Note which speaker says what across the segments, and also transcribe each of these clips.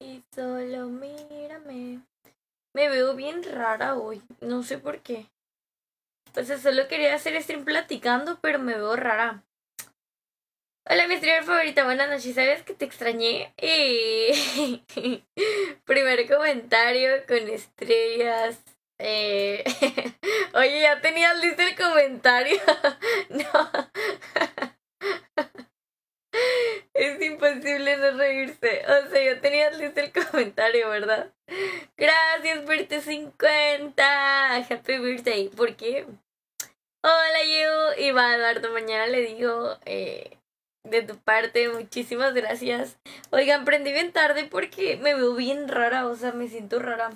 Speaker 1: y solo mírame. Me veo bien rara hoy, no sé por qué. O solo quería hacer stream platicando, pero me veo rara. Hola, mi streamer favorita, buenas noches. ¿Sabes que te extrañé? Eh... Primer comentario con estrellas. Eh... Oye, ya tenías listo el comentario. no. Es imposible no reírse. O sea, yo tenía listo el comentario, ¿verdad? Gracias tu 50. Happy birthday. ¿Por qué? Hola, yo. Y va, Eduardo, mañana le digo eh, de tu parte, muchísimas gracias. Oigan, prendí bien tarde porque me veo bien rara, o sea, me siento rara.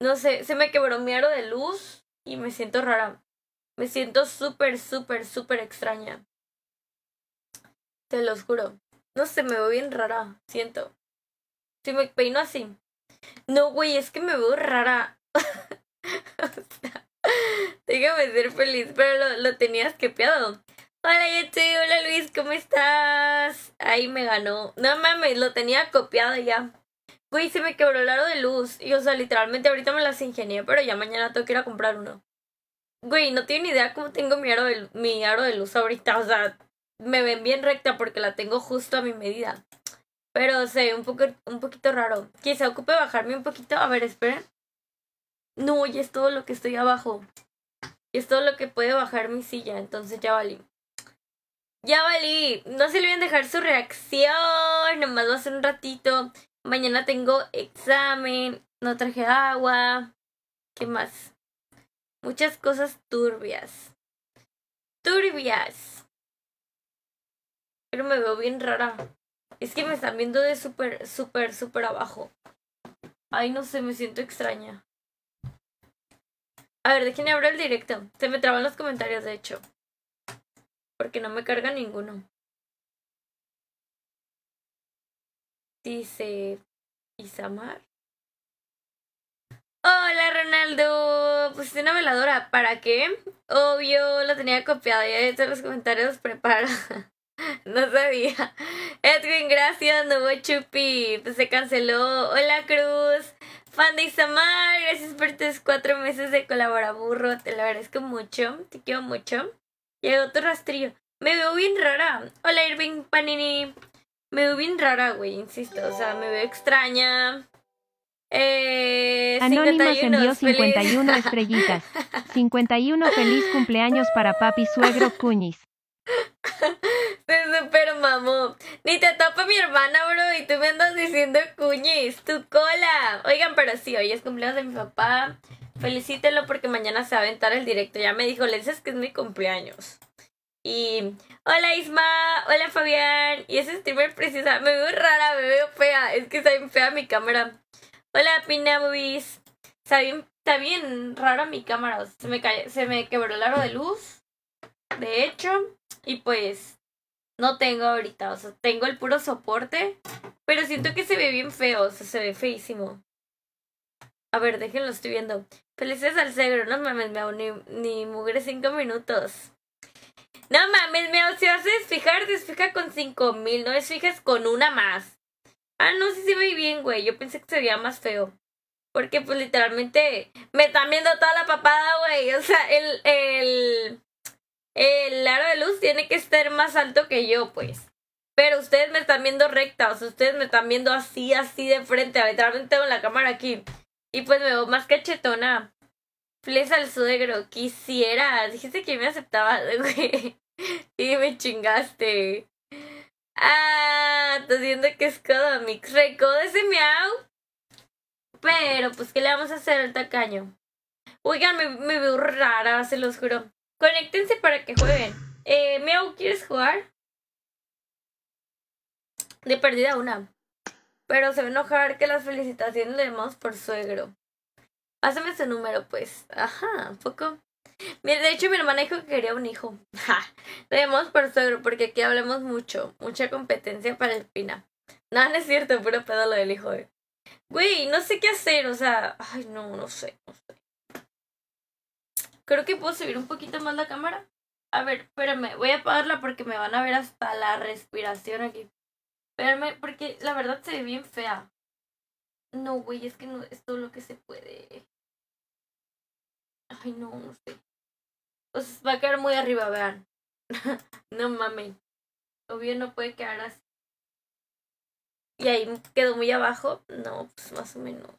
Speaker 1: No sé, se me quebró mi aro de luz y me siento rara. Me siento súper, súper, súper extraña. Te los juro. No sé, me veo bien rara, siento. Si me peino así. No, güey, es que me veo rara. déjame ser feliz, pero lo, lo tenías quepeado. Hola, Yeti, hola Luis, ¿cómo estás? Ahí me ganó. No mames, lo tenía copiado ya. Güey, se me quebró el aro de luz. Y o sea, literalmente ahorita me las ingenié, pero ya mañana tengo que ir a comprar uno. Güey, no tiene ni idea cómo tengo mi aro de, mi aro de luz ahorita. O sea, me ven bien recta porque la tengo justo a mi medida. Pero se ve un, poco, un poquito raro. Quizá ocupe bajarme un poquito. A ver, esperen. No, ya es todo lo que estoy abajo. Y es todo lo que puede bajar mi silla. Entonces ya valí. Ya valí. No se olviden dejar su reacción. Nomás va a ser un ratito. Mañana tengo examen. No traje agua. ¿Qué más? Muchas cosas turbias. Turbias. Pero me veo bien rara. Es que me están viendo de súper, súper, súper abajo. Ay, no sé, me siento extraña. A ver, déjenme abrir el directo. Se me traban los comentarios, de hecho. Porque no me carga ninguno. Dice Isamar. Hola Ronaldo. Pues una veladora. ¿Para qué? Obvio, lo tenía copiado. Ya en los comentarios prepara. no sabía. Edwin, gracias. No chupi. Pues se canceló. Hola Cruz. Fan de Isamar. Gracias por tus cuatro meses de colaboraburro. Te lo agradezco mucho. Te quiero mucho. Llegó otro rastrillo. Me veo bien rara. Hola Irving Panini. Me veo bien rara, güey, insisto. O sea, me veo extraña. Eh,
Speaker 2: Anónimos envió 51 estrellitas. 51 feliz cumpleaños para papi suegro Cuñis.
Speaker 1: Se super mamó. Ni te topa mi hermana, bro. Y tú me andas diciendo Cuñis, tu cola. Oigan, pero sí, hoy es cumpleaños de mi papá. Felicítelo porque mañana se va a aventar el directo. Ya me dijo, le dices que es mi cumpleaños. Y hola Isma, hola Fabián. Y ese streamer precisa, me veo rara, me veo fea. Es que está bien fea mi cámara. Hola Pina Movies. Está bien, está bien rara mi cámara. Se me, se me quebró el aro de luz. De hecho. Y pues no tengo ahorita. O sea, tengo el puro soporte. Pero siento que se ve bien feo. O sea, se ve feísimo. A ver, déjenlo, estoy viendo. Felices al cegro, no mames, me hago ni, ni mugre cinco minutos. No mames, me si vas a desfijar, desfija con cinco mil, no desfijas con una más. Ah, no, sí se ve bien, güey. Yo pensé que sería más feo. Porque, pues, literalmente, me están viendo toda la papada, güey. O sea, el, el, el aro de luz tiene que estar más alto que yo, pues. Pero ustedes me están viendo recta, o sea, ustedes me están viendo así, así de frente. Literalmente tengo la cámara aquí. Y pues me veo más cachetona. Fles al suegro, quisiera. Dijiste que me aceptaba, güey. Y me chingaste. Ah, estás viendo que es Codomix. Recoda ese miau. Pero, pues, ¿qué le vamos a hacer al tacaño? Oigan, me veo rara, se los juro. Conéctense para que jueguen. Eh, ¿quieres jugar? De perdida una. Pero se va a enojar que las felicitaciones le demos por suegro. Pásame ese número, pues. Ajá, un poco. De hecho, mi hermana dijo que quería un hijo. Ja, debemos por suegro, porque aquí hablamos mucho. Mucha competencia para el Pina. No, no es cierto, puro pedo lo del hijo. Eh. Güey, no sé qué hacer, o sea. Ay, no, no sé, no sé. Creo que puedo subir un poquito más la cámara. A ver, espérame, voy a apagarla porque me van a ver hasta la respiración aquí. Espérame, porque la verdad se ve bien fea. No, güey, es que no es todo lo que se puede. Ay, no, no sé. Pues va a quedar muy arriba, vean. no mames. Obvio no puede quedar así. Y ahí quedó muy abajo. No, pues más o menos.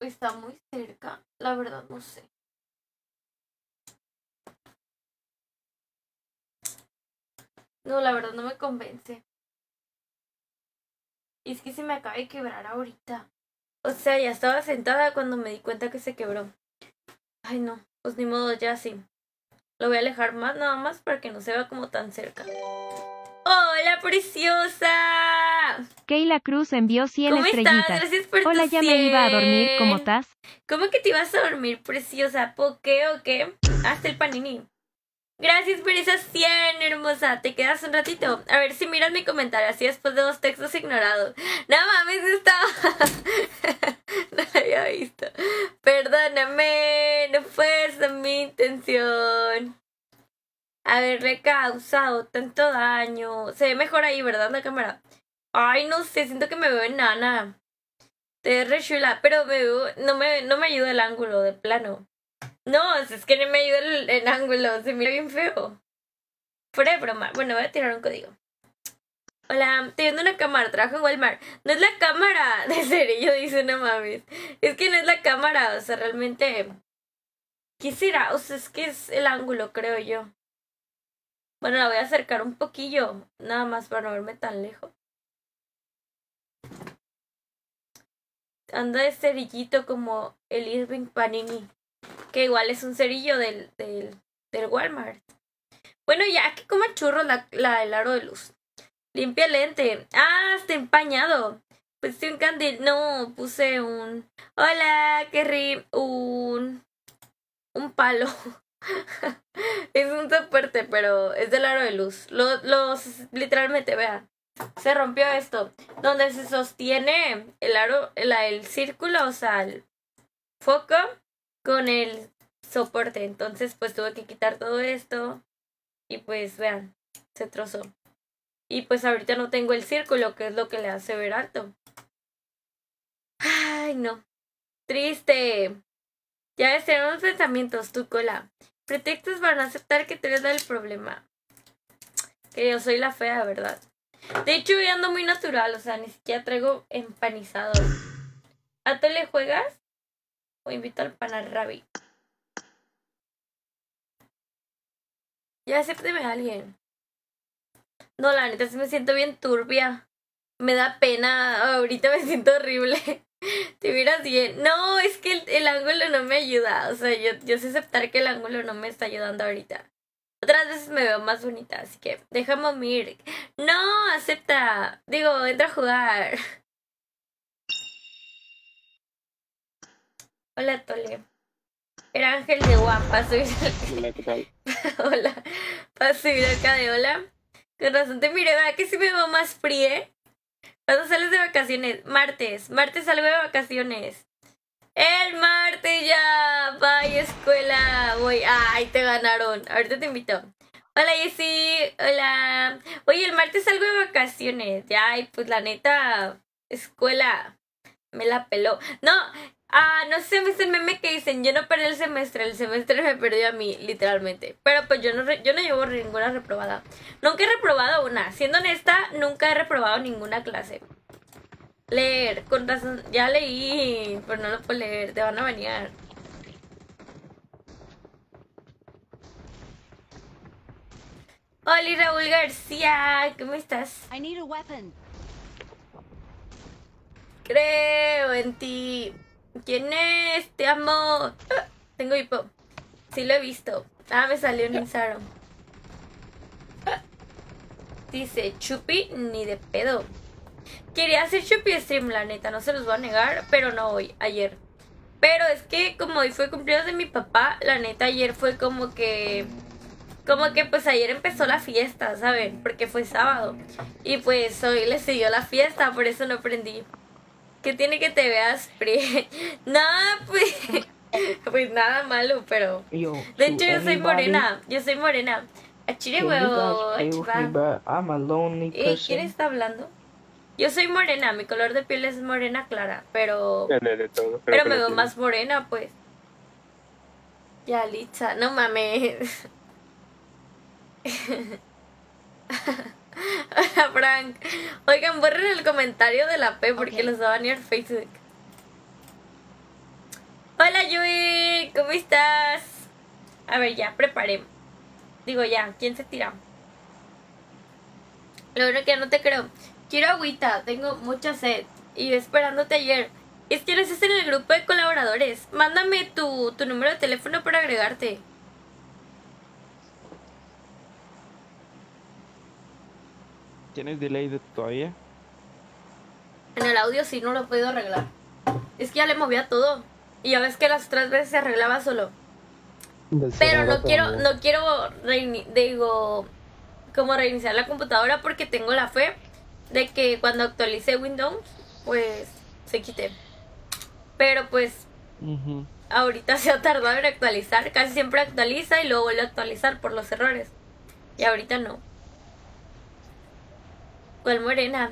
Speaker 1: Está muy cerca. La verdad no sé. No, la verdad no me convence. Y es que se me acaba de quebrar ahorita. O sea, ya estaba sentada cuando me di cuenta que se quebró. Ay, no. Pues ni modo, ya sí. Lo voy a alejar más, nada más, para que no se vea como tan cerca. ¡Hola, preciosa!
Speaker 2: Keila Cruz envió 100
Speaker 1: ¿Cómo
Speaker 2: estrellitas.
Speaker 1: estás? Gracias por
Speaker 2: Hola, ya me iba a dormir.
Speaker 1: 100.
Speaker 2: ¿Cómo estás?
Speaker 1: ¿Cómo que te ibas a dormir, preciosa? ¿Por qué o qué? Hasta el panini. Gracias por esas 100, hermosa. ¿Te quedas un ratito? A ver si miras mi comentario así después de dos textos ignorados. No mames, estaba... no lo había visto. Perdóname, no fue esa mi intención. Haberle causado tanto daño. Se ve mejor ahí, ¿verdad? La cámara. Ay, no sé, siento que me veo enana. Te re chula, pero me veo, no me, no me ayuda el ángulo de plano. No, es que no me ayuda el, el ángulo, se mira bien feo. Fuera de broma. Bueno, voy a tirar un código. Hola, estoy viendo una cámara, trabajo en Walmart. No es la cámara de cerillo, dice no mames. Es que no es la cámara, o sea, realmente. ¿Qué será? O sea, es que es el ángulo, creo yo. Bueno, la voy a acercar un poquillo, nada más para no verme tan lejos. Anda de cerillito como el Irving Panini, que igual es un cerillo del, del, Walmart. Bueno, ya que coma churro la, la, el aro de luz. Limpia lente. Ah, está empañado. Puse un candil. No, puse un. Hola, Kerry. Un. Un palo. es un soporte, pero es del aro de luz. Los, los literalmente, vean. Se rompió esto. Donde se sostiene el aro, el, el círculo, o sea, el foco con el soporte. Entonces, pues tuve que quitar todo esto. Y pues, vean, se trozó. Y pues ahorita no tengo el círculo, que es lo que le hace ver alto. Ay, no. Triste. Ya ves, tenemos pensamientos, tu cola. Pretextos para no aceptar que tú eres el problema. Que yo soy la fea, ¿verdad? De hecho, yo ando muy natural, o sea, ni siquiera traigo empanizado. ¿A tú le juegas? O invito al panarrabi. Ya acépteme a alguien. No, la neta, sí me siento bien turbia. Me da pena. Ahorita me siento horrible. Te miras bien. No, es que el, el, ángulo no me ayuda. O sea, yo, yo sé aceptar que el ángulo no me está ayudando ahorita. Otras veces me veo más bonita, así que déjame mir. No, acepta. Digo, entra a jugar. Hola, Tole. Era Ángel de Juan, para subir
Speaker 3: Hola, ¿qué tal?
Speaker 1: Hola. Para subir acá de hola. Con razón te miré, ¿verdad que si me veo más fríe? ¿Cuándo sales de vacaciones? Martes. Martes salgo de vacaciones. El martes ya. Bye, escuela. Voy. Ay, te ganaron. Ahorita te invito. Hola, Jessy. Hola. Oye, el martes salgo de vacaciones. Ya, y pues la neta, escuela. Me la peló. No, Ah, no sé, es el meme que dicen, yo no perdí el semestre, el semestre me perdió a mí, literalmente. Pero pues yo no, yo no llevo ninguna reprobada. Nunca he reprobado una. Siendo honesta, nunca he reprobado ninguna clase. Leer, con razón, ya leí, pero no lo puedo leer, te van a bañar. Hola Raúl García, ¿cómo estás?
Speaker 4: I need a weapon.
Speaker 1: Creo en ti. ¿Quién es? Te amo. Ah, tengo hipo. Sí lo he visto. Ah, me salió en Instagram. Ah. Dice, Chupi, ni de pedo. Quería hacer Chupi stream, la neta, no se los voy a negar, pero no hoy, ayer. Pero es que como hoy fue cumpleaños de mi papá, la neta ayer fue como que... Como que pues ayer empezó la fiesta, ¿saben? Porque fue sábado. Y pues hoy le siguió la fiesta, por eso no prendí. ¿Qué tiene que te veas pre? Nada, pues. Pues nada malo, pero. De hecho, yo soy morena. Yo soy morena. A Chile, huevo. Eh, ¿Quién está hablando? Yo soy morena, mi color de piel es morena clara, pero pero
Speaker 4: que
Speaker 1: me veo más morena, pues. Ya, Litza, no mames. Hola, Frank. Oigan, borren el comentario de la P porque los va a Facebook. Hola, Yui, ¿cómo estás? A ver, ya, preparé. Digo, ya, ¿quién se tira? Lo bueno que ya no te creo. Quiero agüita, tengo mucha sed. Y yo esperándote ayer. Es que eres en el grupo de colaboradores. Mándame tu, tu número de teléfono para agregarte.
Speaker 3: ¿Tienes delay de todavía?
Speaker 1: En el audio sí no lo he podido arreglar. Es que ya le movía todo. Y ya ves que las otras veces se arreglaba solo. Pero no quiero,
Speaker 4: también.
Speaker 1: no quiero reini- digo como reiniciar la computadora porque tengo la fe de que cuando actualice Windows, pues se quite. Pero pues ahorita se ha tardado en actualizar. Casi siempre actualiza y luego vuelve a actualizar por los errores. Y ahorita no. ¿Cuál morena?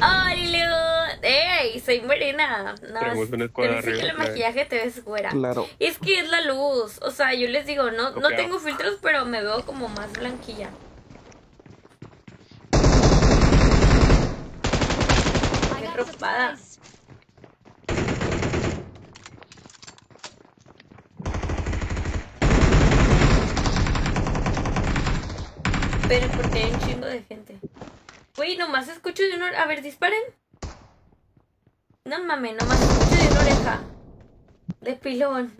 Speaker 1: ¡Ay, Leo! ¡Ey! Soy morena. No,
Speaker 4: escuadra
Speaker 1: dice que el
Speaker 4: arriba,
Speaker 1: maquillaje te ves güera.
Speaker 3: Claro.
Speaker 1: Es que es la luz. O sea, yo les digo, no, no tengo filtros, pero me veo como más blanquilla. Ropada.
Speaker 5: supplies.
Speaker 1: Pero porque hay un chingo de gente. Güey, nomás escucho de una... A ver, disparen. No mames, nomás escucho de una oreja. De pilón.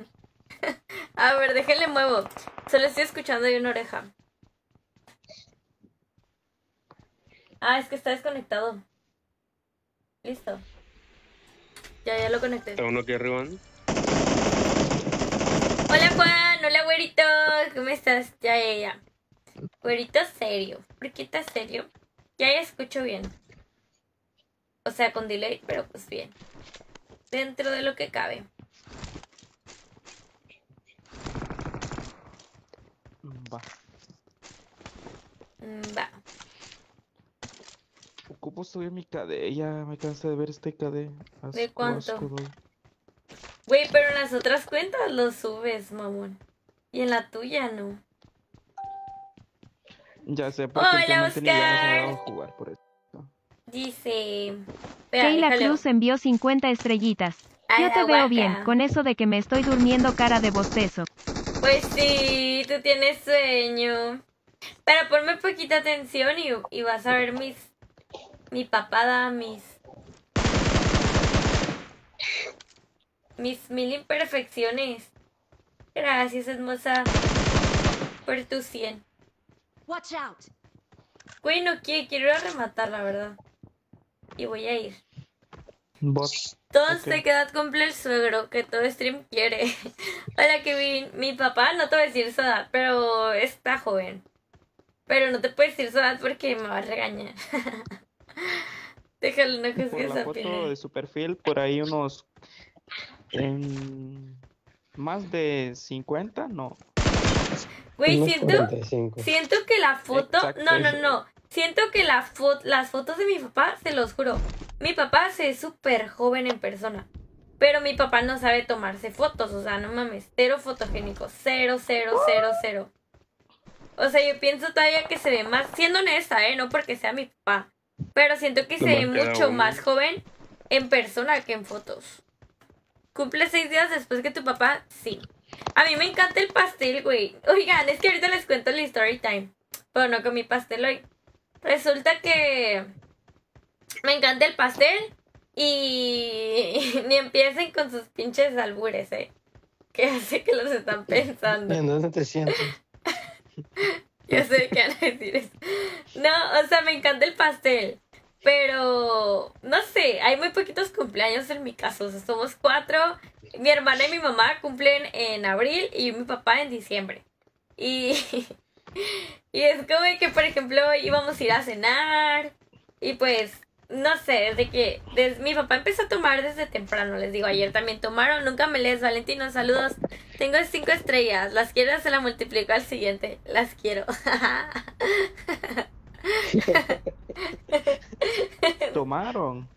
Speaker 1: A ver, déjenle muevo. Solo estoy escuchando de una oreja. Ah, es que está desconectado. Listo. Ya, ya lo conecté.
Speaker 4: Está uno aquí arriba. ¿no?
Speaker 1: Hola Juan, hola güerito, ¿cómo estás? Ya, ya, ya. Güerito serio. ¿Por qué estás serio? Ya, escucho bien. O sea, con delay, pero pues bien. Dentro de lo que cabe.
Speaker 3: Va.
Speaker 1: Mm, Va.
Speaker 3: Ocupo subir mi KD. Ya me cansé de ver este KD.
Speaker 1: ¿De cuánto?
Speaker 3: asco.
Speaker 1: Güey, pero en las otras cuentas lo subes, mamón. Y en la tuya no.
Speaker 3: Ya sé,
Speaker 1: Hola,
Speaker 3: ganas me ha
Speaker 1: Oscar.
Speaker 3: dado jugar por eso.
Speaker 1: Dice. Espera,
Speaker 2: Keila
Speaker 1: déjale-
Speaker 2: Cruz envió 50 estrellitas.
Speaker 1: A
Speaker 2: Yo te veo
Speaker 1: guaca.
Speaker 2: bien, con eso de que me estoy durmiendo cara de bostezo.
Speaker 1: Pues sí, tú tienes sueño. Pero ponme poquita atención y, y vas a ver mis. Mi papada, mis. Mis mil imperfecciones. Gracias, hermosa. Por tu 100.
Speaker 5: Watch out.
Speaker 1: Güey, no quiero, quiero ir a rematar, la verdad. Y voy a ir.
Speaker 3: Bot.
Speaker 1: Todos
Speaker 3: Ok.
Speaker 1: de qué edad cumple el suegro, que todo stream quiere. Hola Kevin, mi papá no te va a decir su edad, pero está joven. Pero no te puede decir su edad porque me va a regañar. Déjalo, no
Speaker 3: Por
Speaker 1: juzgues
Speaker 3: la
Speaker 1: a
Speaker 3: foto de su perfil, por ahí unos. más de 50, no.
Speaker 1: Güey, siento,
Speaker 4: 45.
Speaker 1: siento que la foto...
Speaker 3: Exacto,
Speaker 1: No, no, no. Siento que la fo- las fotos de mi papá, se los juro. Mi papá se ve súper joven en persona. Pero mi papá no sabe tomarse fotos, o sea, no mames, cero fotogénico, cero, cero, cero, cero. O sea, yo pienso todavía que se ve más, siendo honesta, ¿eh? No porque sea mi papá. Pero siento que se ve mucho más joven en persona que en fotos. ¿Cumple seis días después que tu papá? Sí. A mí me encanta el pastel, güey. Oigan, es que ahorita les cuento el story time. Pero no comí pastel hoy. Resulta que me encanta el pastel y ni empiecen con sus pinches albures, ¿eh? Que hace que los están pensando.
Speaker 4: ¿En dónde te sientes?
Speaker 1: Yo sé que van a decir eso. No, o sea, me encanta el pastel. Pero, no sé, hay muy poquitos cumpleaños en mi caso. Somos cuatro. Mi hermana y mi mamá cumplen en abril y mi papá en diciembre. Y, y es como que, por ejemplo, íbamos a ir a cenar. Y pues, no sé, desde que des- mi papá empezó a tomar desde temprano, les digo, ayer también tomaron, nunca me lees, Valentino, saludos. Tengo cinco estrellas, las quiero, se la multiplico al siguiente, las quiero.
Speaker 3: Tomaron.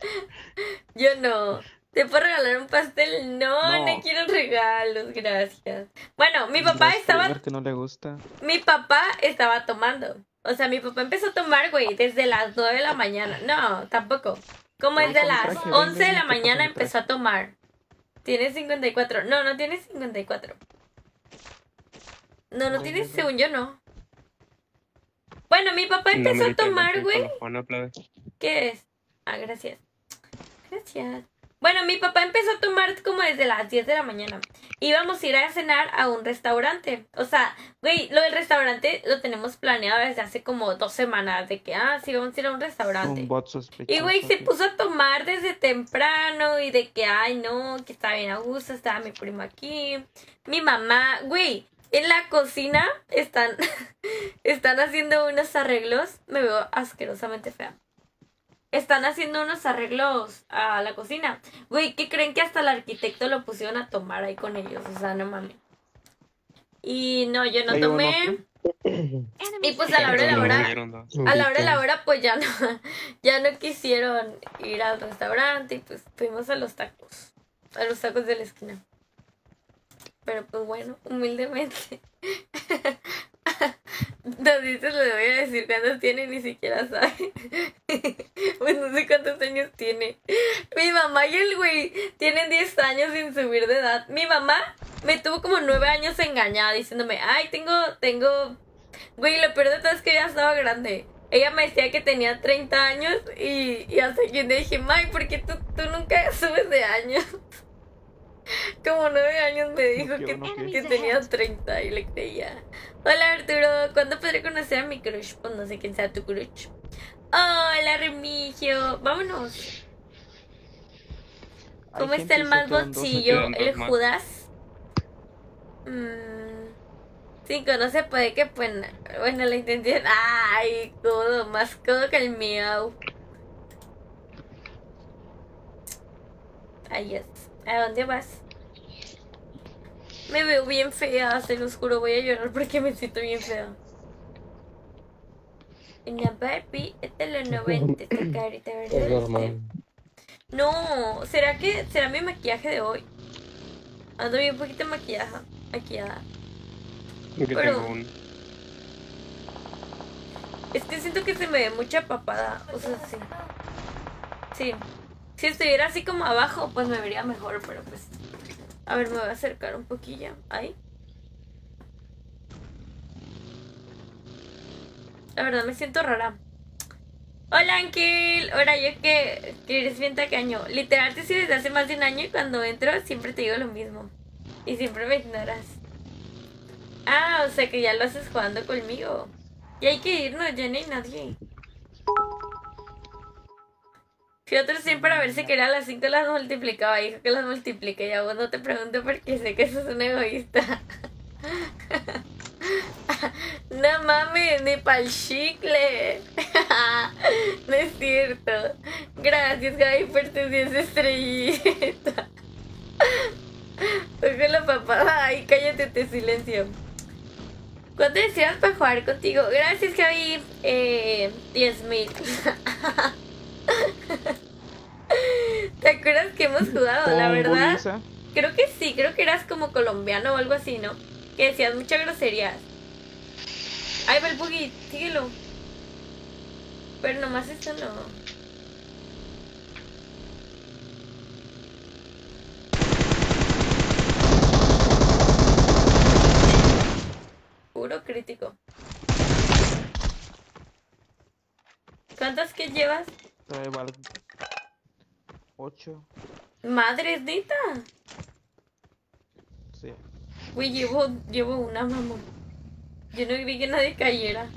Speaker 1: Yo no. ¿Te puedo regalar un pastel? No, no,
Speaker 3: No.
Speaker 1: quiero regalos, gracias. Bueno, mi papá
Speaker 3: Los
Speaker 1: estaba
Speaker 3: que no le gusta.
Speaker 1: Mi papá estaba tomando. O sea, mi papá empezó a tomar, güey, desde las 9 de la mañana. No, tampoco. Como
Speaker 3: No,
Speaker 1: desde
Speaker 3: con
Speaker 1: las
Speaker 3: traje,
Speaker 1: 11 de la mañana empezó a tomar. Tiene 54. No, no tiene 54. No, no
Speaker 3: Ven,
Speaker 1: tiene, según yo, no. Bueno, mi papá
Speaker 4: No
Speaker 1: empezó a tomar, güey. ¿Qué es? Ah, gracias. Gracias. Bueno, mi papá empezó a tomar como desde las 10 de la mañana. Íbamos a ir a cenar a un restaurante. O sea, güey, lo del restaurante lo tenemos planeado desde hace como dos semanas. De que, ah, sí, vamos a ir a un restaurante.
Speaker 3: Un bot sospechoso.
Speaker 1: Y güey, se puso a tomar desde temprano y de que, ay, no, que está bien a gusto, estaba mi primo aquí. Mi mamá, güey, en la cocina están, están haciendo unos arreglos. Me veo asquerosamente fea. Están haciendo unos arreglos a la cocina. Güey, ¿qué creen que hasta el arquitecto lo pusieron a tomar ahí con ellos? O sea, no mames. Y no, yo no tomé. Y pues a la hora de la hora a la hora de la hora pues ya no ya no quisieron ir al restaurante y pues fuimos a los tacos a los tacos de la esquina pero pues bueno humildemente. Dices le voy a decir cuántos tiene ni siquiera sabe. Pues no sé cuántos años tiene. Mi mamá y el güey tienen 10 años sin subir de edad. Mi mamá me tuvo como 9 años engañada diciéndome ay tengo tengo Güey, lo peor de todo es que ya estaba grande. Ella me decía que tenía 30 años y, y hasta que le dije, May, ¿por qué tú, tú nunca subes de años? Como 9 años me dijo que,
Speaker 3: no, ¿qué?
Speaker 1: que tenía 30 y le creía. Hola Arturo, ¿cuándo podré conocer a mi crush? Pues no sé quién sea tu crush. Hola Remigio, vámonos. ¿Cómo está el más bolsillo? ¿El
Speaker 4: más.
Speaker 1: Judas? Mm, cinco, no se puede que pues. Bueno, la intención. ¡Ay! Codo, más codo que el miau. Ay, yes. ¿A dónde vas? Me veo bien fea, se los juro. Voy a llorar porque me siento bien fea. Una Barbie, es los 90, esta carita,
Speaker 4: Es
Speaker 1: ¿verdad?
Speaker 4: normal.
Speaker 1: No, ¿será que será mi maquillaje de hoy? Ando bien poquito maquillaje, maquillada. Pero-
Speaker 4: un.
Speaker 1: Es que siento que se me ve mucha papada, o sea, sí. Sí. Si estuviera así como abajo, pues me vería mejor, pero pues... A ver, me voy a acercar un poquillo. Ahí. La verdad me siento rara. Hola, Ángel. Ahora yo que, que eres bien tacaño. Literal te sigo desde hace más de un año y cuando entro siempre te digo lo mismo. Y siempre me ignoras. Ah, o sea que ya lo haces jugando conmigo. Y hay que irnos, ya no hay nadie. Fui a otro stream para ver si quería las 5 las multiplicaba. Dijo que las multiplique. Ya vos no te pregunto porque sé que sos un egoísta. no mames, ni pa'l chicle. no es cierto. Gracias, Gaby, por tus 10 estrellitas. Ojo la papada. Ay, cállate, te silencio. ¿Cuánto deseas para jugar contigo? Gracias, Javi. Eh, 10 mil. ¿Te acuerdas que hemos jugado? La verdad, creo que sí. Creo que eras como colombiano o algo así, ¿no? Que decías muchas groserías. Ahí va el buggy, síguelo. Pero nomás esto no. Puro crítico. ¿Cuántas que llevas?
Speaker 3: Trae Ocho.
Speaker 1: Madres, neta.
Speaker 3: Sí.
Speaker 1: Güey, llevo, llevo una, mamón. Yo no vi que nadie cayera.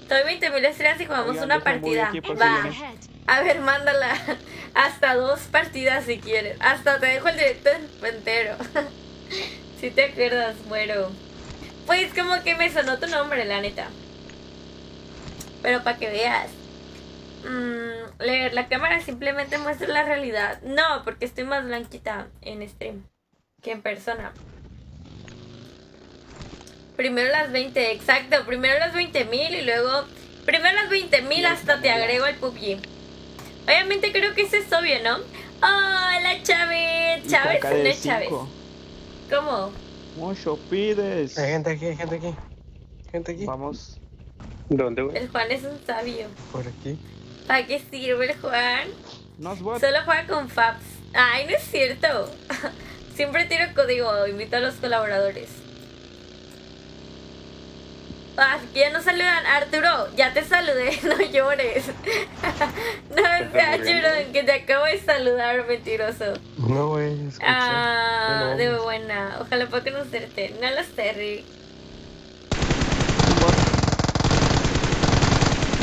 Speaker 1: Estoy 20 mil estrellas y jugamos
Speaker 3: Oigan,
Speaker 1: una partida. Va. A ver, mándala. Hasta dos partidas si quieres. Hasta te dejo el directo entero. si te acuerdas, muero. Pues como que me sonó tu nombre, la neta. Pero para que veas. Mm, leer la cámara simplemente muestra la realidad. No, porque estoy más blanquita en stream que en persona. Primero las 20, exacto. Primero las 20 mil y luego. Primero las 20 mil hasta te agrego el PUBG. Obviamente creo que eso es obvio, ¿no? Hola Chávez. Chávez, no es Chávez. ¿Cómo?
Speaker 3: Mucho pides.
Speaker 4: Hay gente aquí, hay gente aquí. Gente aquí.
Speaker 3: Vamos.
Speaker 4: ¿Dónde, güey?
Speaker 1: El Juan es un sabio.
Speaker 4: Por aquí.
Speaker 1: ¿Para qué sirve el Juan?
Speaker 3: No es.
Speaker 1: Solo juega con Fabs. Ay, no es cierto. Siempre tiro código, invito a los colaboradores. Ah, ya nos saludan. Arturo, ya te saludé, no llores. no seas llorón, que te acabo de saludar, mentiroso.
Speaker 4: No, güey.
Speaker 1: Ah,
Speaker 4: No,
Speaker 1: de
Speaker 4: no.
Speaker 1: buena. Ojalá pueda conocerte. No lo sé, Rick.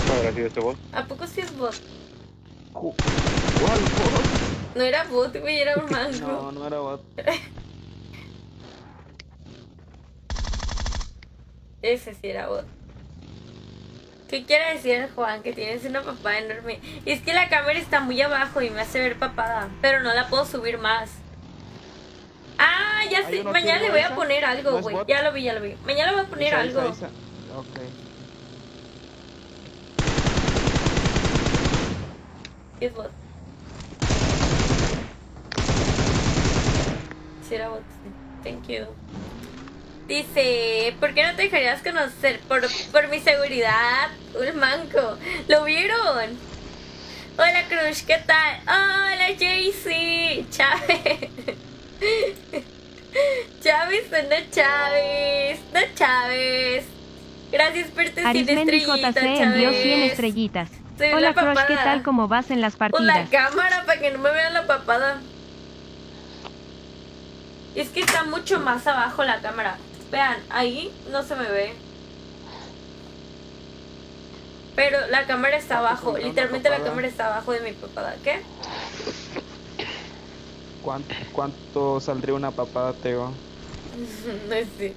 Speaker 4: ¿Habrá sido este bot?
Speaker 1: ¿A poco sí es bot?
Speaker 3: ¿Cuál bot?
Speaker 1: No era bot, güey, era un mango.
Speaker 3: No, no era bot.
Speaker 1: Ese sí era bot. ¿Qué quiere decir Juan? Que tienes una papada enorme. Y es que la cámara está muy abajo y me hace ver papada. Pero no la puedo subir más. Ah, ya
Speaker 3: Hay
Speaker 1: sé. Mañana le voy a poner
Speaker 3: ¿No
Speaker 1: algo, güey. Ya lo vi, ya lo vi. Mañana le voy a poner
Speaker 3: Esa,
Speaker 1: algo.
Speaker 3: esa, esa. Ok.
Speaker 1: ¿Qué es bot? Sí, era bot. sí. Thank you. Dice, ¿por qué no te dejarías conocer? Por, por mi seguridad. Un manco. ¿Lo vieron? Hola Crush, ¿qué tal? Hola Jaycee. Chávez. Chávez no Chávez. No Chávez. Gracias por tu 100
Speaker 2: Arismendi
Speaker 1: estrellitas,
Speaker 2: JC envió 100
Speaker 1: Chávez.
Speaker 2: estrellitas.
Speaker 1: Soy
Speaker 2: Hola Crush, ¿qué tal? ¿Cómo vas en las
Speaker 1: Con la
Speaker 2: partidas?
Speaker 1: cámara para que no me vean la papada. Es que está mucho más abajo la cámara. Vean, ahí no se me ve. Pero la cámara está abajo. Literalmente la cámara está abajo de mi papada. ¿Qué?
Speaker 3: ¿Cuánto, cuánto saldría una papada, Teo?
Speaker 1: no sé.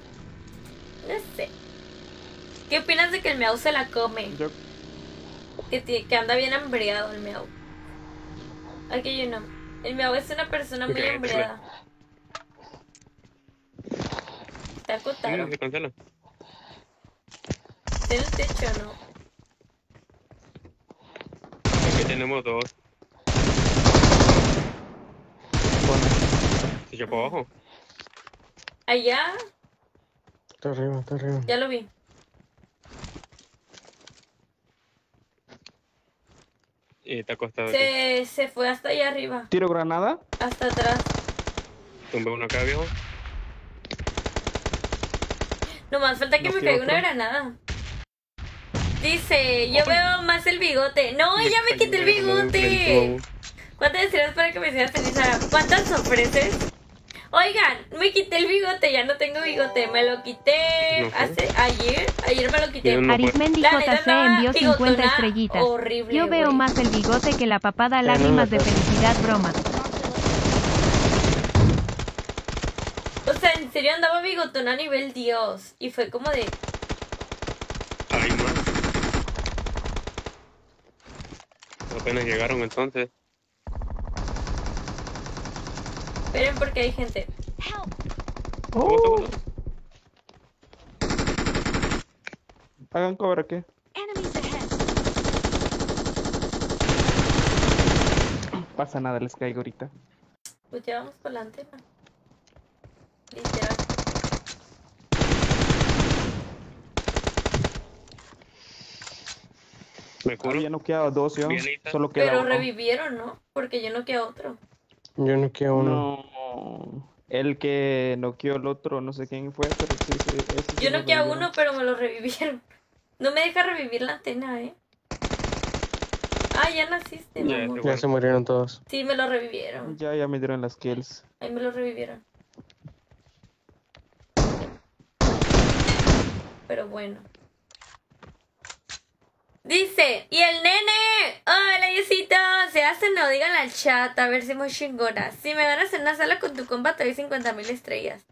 Speaker 1: No sé. ¿Qué opinas de que el meow se la come?
Speaker 3: Yo,
Speaker 1: Que, que anda bien hambriado el meow. Aquí yo no. El meow es una persona muy hambriada. Está acotado.
Speaker 4: ¿Se cancela?
Speaker 1: El techo, ¿no?
Speaker 4: Aquí tenemos dos. ¿Se echó para abajo?
Speaker 1: Allá,
Speaker 4: Está arriba, está arriba.
Speaker 1: ya lo vi.
Speaker 4: Y está acostado aquí.
Speaker 1: Se, se fue hasta allá arriba,
Speaker 3: ¿Tiro granada?
Speaker 1: hasta atrás.
Speaker 4: Tumbé uno acá, viejo.
Speaker 1: Nomás falta que
Speaker 3: ¿No
Speaker 1: me caiga una granada. Dice, yo veo más el bigote. No, ya me quité el bigote. ¿Cuántas estrellas para que me sigas en Instagram? ¿Cuántas ofreces? Oigan, me quité el bigote, ya no tengo bigote. Me lo quité
Speaker 4: No sé.
Speaker 1: hace, ayer. Ayer me lo quité.
Speaker 2: Arismendi JC envió 50
Speaker 1: bigotona
Speaker 2: estrellitas.
Speaker 1: horrible,
Speaker 2: Yo veo más el bigote que la papada,
Speaker 4: no
Speaker 2: lágrimas de felicidad, broma.
Speaker 1: O sea, en serio andaba bigotona a nivel Dios. Y fue como de,
Speaker 4: Ay, no. Apenas llegaron entonces.
Speaker 1: esperen porque hay gente.
Speaker 5: Help!
Speaker 3: ¡Oh! Hagan.
Speaker 5: Enemies ahead!
Speaker 3: Pasa nada, les caigo ahorita.
Speaker 1: Pues ya vamos por la antena. Literal.
Speaker 4: Me curo.
Speaker 3: Había noqueado dos, yo.
Speaker 4: Bien, lista.
Speaker 3: Solo queda
Speaker 1: Pero
Speaker 3: uno.
Speaker 1: revivieron, ¿no? Porque yo no quedé otro.
Speaker 4: Yo no quiero uno.
Speaker 3: No. El que noqueó el otro, no sé quién fue, pero sí, sí. ese sí
Speaker 1: Yo
Speaker 3: lo
Speaker 1: no quedé a uno, pero me lo revivieron. No me deja revivir la antena, ¿eh? Ah, ya naciste,
Speaker 4: Ya,
Speaker 6: Ya se murieron todos.
Speaker 1: Sí, me lo revivieron.
Speaker 3: Ya, ya me dieron las kills.
Speaker 1: Ahí me lo revivieron. Pero bueno. Dice, ¿y el nene? Hola, Diosito. Se hace no, díganle al chat a ver si muy chingona. Si me ganas en una sala con tu compa, te doy 50 mil estrellas.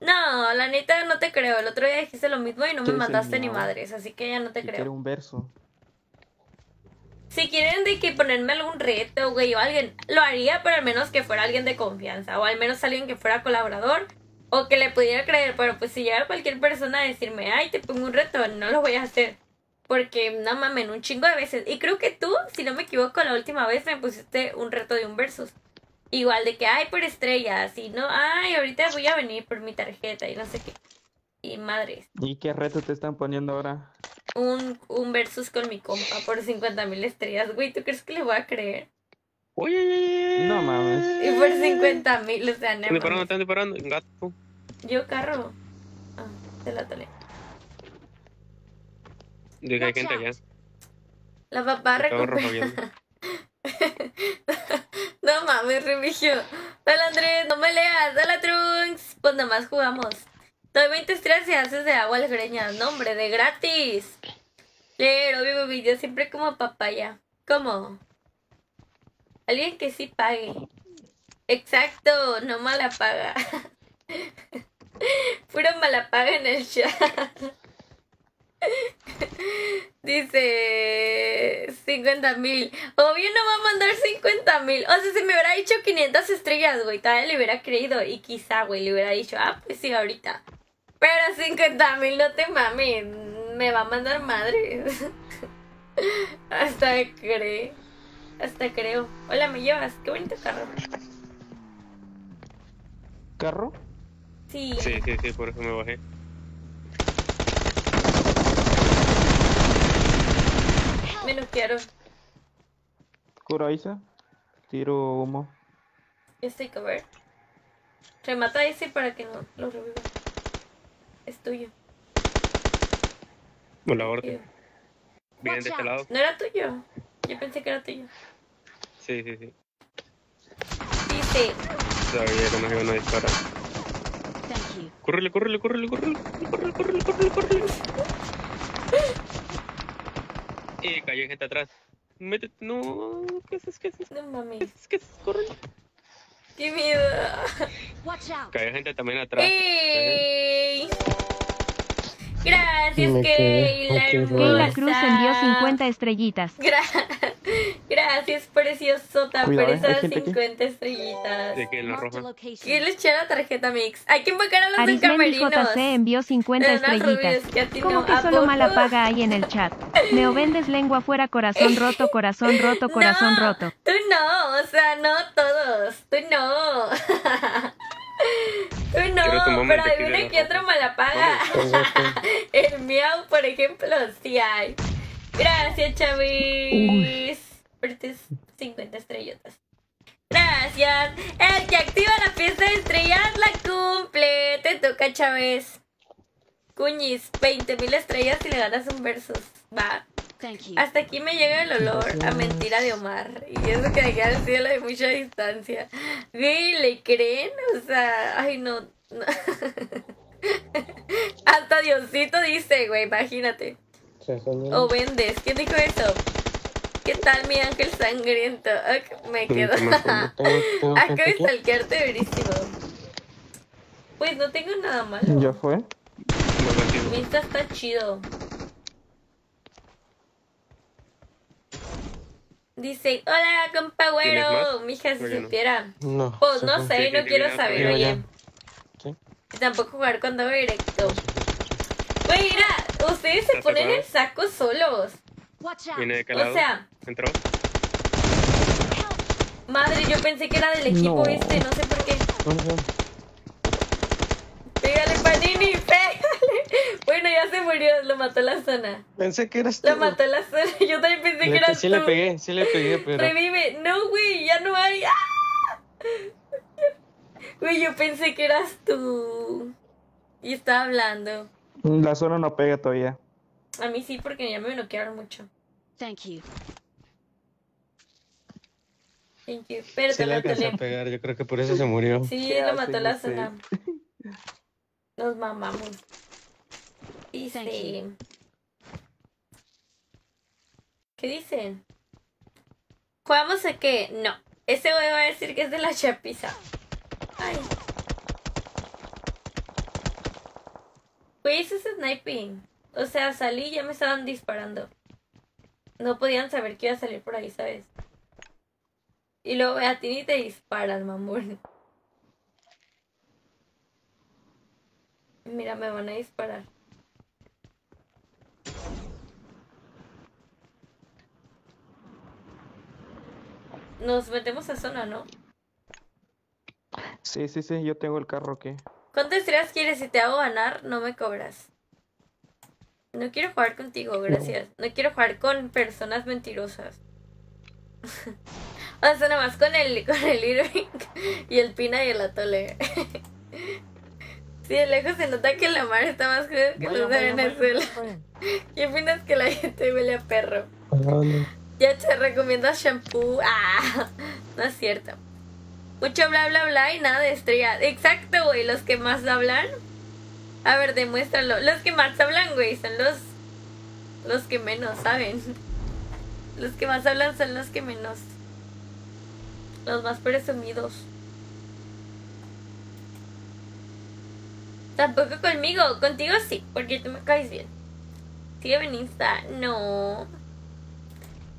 Speaker 1: No, la neta no te creo. El otro día dijiste lo mismo y no
Speaker 3: ¿Qué
Speaker 1: me mandaste ni madres, así que ya no te creo.
Speaker 3: un verso.
Speaker 1: Si quieren de que ponerme algún reto, güey, o alguien, lo haría, pero al menos que fuera alguien de confianza, o al menos alguien que fuera colaborador, o que le pudiera creer, pero pues si llega cualquier persona a decirme, ay, te pongo un reto, no lo voy a hacer. Porque, no mames, un chingo de veces. Y creo que tú, si no me equivoco, la última vez me pusiste un reto de un versus. Igual de que, ay, por estrellas, y no, ay, ahorita voy a venir por mi tarjeta, y no sé qué. Y madres,
Speaker 3: ¿Y qué reto te están poniendo ahora?
Speaker 1: un, un versus con mi compa por 50 mil estrellas, güey, ¿tú crees que le voy a creer?
Speaker 4: Oye,
Speaker 3: No mames.
Speaker 1: Y por 50 mil, o sea, no
Speaker 4: Están disparando, están disparando. Gato.
Speaker 1: Yo carro. Ah, te la tolé.
Speaker 4: Dije, hay
Speaker 5: Watch
Speaker 4: gente allá.
Speaker 1: La papá recupera. no mames, Remigio. Dale, Andrés, no me leas. Dale, Trunks. Pues nada más jugamos. Doy 20 estrellas y haces de agua las greñas. No, hombre, de gratis. Pero, vivo video siempre como papaya. ¿Cómo? Alguien que sí pague. Exacto, no mala paga. Puro mala paga en el chat. Dice 50 mil. Obvio no va a mandar 50 mil. O sea, si me hubiera dicho 500 estrellas, güey, todavía le hubiera creído. Y quizá, güey, le hubiera dicho, ah, pues sí, ahorita. Pero 50 mil, no te mames. Me va a mandar madre. Hasta cree. Hasta creo. Hola, ¿me llevas? Qué bonito carro.
Speaker 3: ¿Carro?
Speaker 1: Sí.
Speaker 4: Sí, sí, sí, por eso me bajé.
Speaker 1: Me noquearon.
Speaker 3: ¿Cura Isa? Tiro humo.
Speaker 1: Estoy cover. Remata ese para que no lo reviva. Es tuyo.
Speaker 4: Por la orden. Vienen de este lado.
Speaker 1: No era tuyo. Yo pensé que era tuyo.
Speaker 4: Sí, sí, sí.
Speaker 1: Dice,
Speaker 4: Sabía que nos iban a disparar.
Speaker 5: Thank you.
Speaker 4: Córrele, córrele, córrele, córrele. Córrele, córrele, córrele, córrele. Eh, cayó gente atrás. Métete, no. ¿Qué haces? ¿Qué haces?
Speaker 1: no
Speaker 4: ¿Qué
Speaker 1: mames.
Speaker 4: haces? ¿Qué haces? Córrele.
Speaker 1: Qué miedo.
Speaker 5: Watch out.
Speaker 4: Cayó gente también atrás.
Speaker 1: ¡Ey! Gracias,
Speaker 4: quedé-
Speaker 1: Keila.
Speaker 4: quedé.
Speaker 2: Keila Cruz envió
Speaker 1: hermosa.
Speaker 2: 50 estrellitas.
Speaker 1: Gra- Gracias, preciosota, por
Speaker 3: Cuidado. Hay
Speaker 1: esas
Speaker 3: gente aquí.
Speaker 1: 50 estrellitas.
Speaker 4: De aquí en la
Speaker 5: a
Speaker 4: roja.
Speaker 1: ¿Quién le echó la tarjeta Mix? Hay que invocar a los encamerinos.
Speaker 2: JC envió 50
Speaker 1: Pero unas rubias
Speaker 2: estrellitas.
Speaker 1: que a
Speaker 2: ¿Cómo
Speaker 1: no.
Speaker 2: que
Speaker 1: ¿A
Speaker 2: solo mala paga hay en el chat? Neo vendes lengua fuera, corazón roto, corazón roto, corazón
Speaker 1: no,
Speaker 2: roto.
Speaker 1: Tú no, o sea, no todos. Tú no. tú no, pero
Speaker 4: aquí
Speaker 1: hay
Speaker 4: de
Speaker 1: una
Speaker 4: la
Speaker 1: que otra mala paga. El miau, por ejemplo, sí hay. Gracias, Chavis. Por tus 50 estrellotas. Gracias. El que activa la fiesta de estrellas la cumple. Te toca, Chávez. Cuñis, 20 mil estrellas y le ganas un versus. Va.
Speaker 5: Thank you.
Speaker 1: Hasta aquí me llega el olor a mentira de Omar. Y eso que dejé al cielo de mucha distancia. Güey, ¿le creen? O sea, ay no. no. Hasta Diosito dice, güey, imagínate. O vendes. ¿Quién dijo eso? ¿Qué tal mi ángel sangriento? Me quedo.
Speaker 4: Gente
Speaker 1: de
Speaker 4: aquí.
Speaker 1: stalkearte durísimo. Pues no tengo nada malo.
Speaker 3: ¿Ya fue?
Speaker 1: Mi Insta está chido. Dice, hola, compa
Speaker 4: ¿Tienes
Speaker 1: güero.
Speaker 4: más?
Speaker 1: Mija, si supiera.
Speaker 4: No.
Speaker 1: Pues no sé, no quiero saber,
Speaker 4: ya,
Speaker 1: oye.
Speaker 4: ya. Sí.
Speaker 1: Y tampoco jugar cuando hago directo. Güey, mira, ustedes se
Speaker 4: ¿Estás
Speaker 1: ponen el saco solos.
Speaker 4: Viene de
Speaker 1: O sea,
Speaker 4: Entró.
Speaker 1: madre, yo pensé que era del equipo
Speaker 3: No.
Speaker 1: este, no sé por qué.
Speaker 4: ¿Dónde?
Speaker 1: Pégale, Panini, pégale. Bueno, ya se murió, lo mató la zona.
Speaker 4: Pensé que eras tú.
Speaker 1: Lo mató la zona. Yo también pensé que
Speaker 4: Le-
Speaker 1: era
Speaker 4: sí
Speaker 1: tú.
Speaker 4: le pegué, sí le pegué, pero.
Speaker 1: Revive. No, güey, ya no hay. ¡Ah! Güey, yo pensé que eras tú. Y estaba hablando.
Speaker 3: La zona no pega todavía.
Speaker 1: A mí sí, porque ya me bloquearon mucho.
Speaker 5: Thank you.
Speaker 1: Thank you. Pero
Speaker 4: Sí
Speaker 1: te
Speaker 4: le
Speaker 1: lo
Speaker 4: alcanzó
Speaker 1: tolé.
Speaker 4: a pegar, yo creo que por eso se murió.
Speaker 1: Sí,
Speaker 3: ¿Qué
Speaker 1: lo mató la zona. Nos mamamos. Dice. ¿Qué dicen? ¿Jugamos a qué? No. Ese güey va a decir que es de la chapiza. Ay. Güey, eso es sniping. O sea, salí y ya me estaban disparando. No podían saber que iba a salir por ahí, ¿sabes? Y luego a ti ni te disparas, mamón. Mira, me van a disparar. Nos metemos a zona, ¿no?
Speaker 3: Sí, sí, sí, yo tengo el carro que.
Speaker 1: ¿Cuántas estrellas quieres? Si te hago ganar, no me cobras. No quiero jugar contigo, gracias. No quiero jugar con personas mentirosas. o sea, nada más con el, con el Irving y el Pina y el Atole. sí, de lejos se nota que la mar está más cruda que los de Venezuela. ¿Qué opinas que la gente huele a perro? Ya te recomiendo shampoo. Ah, no es cierto. Mucho bla bla bla y nada de estrella. Exacto, güey. Los que más hablan. A ver, demuéstralo. Los que más hablan, güey, son los. Los que menos saben. Los que más hablan son los que menos. Los más presumidos. Tampoco conmigo. Contigo sí, porque tú me caes bien. Sígueme en Insta. No.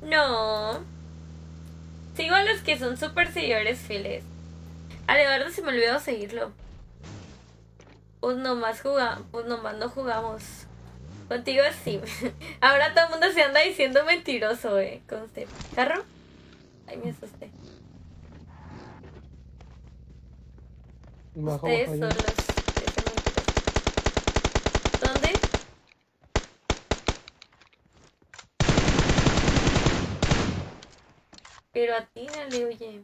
Speaker 1: No. Sigo a los que son súper seguidores fieles. A Eduardo se me olvidó seguirlo. Pues nomás jugamos, pues nomás no jugamos. Contigo sí. Ahora todo el mundo se anda diciendo mentiroso, eh. Con usted. ¿Carro? Ay, me asusté. Ustedes son los que son mentirosos. ¿Dónde? Pero a ti no le oye.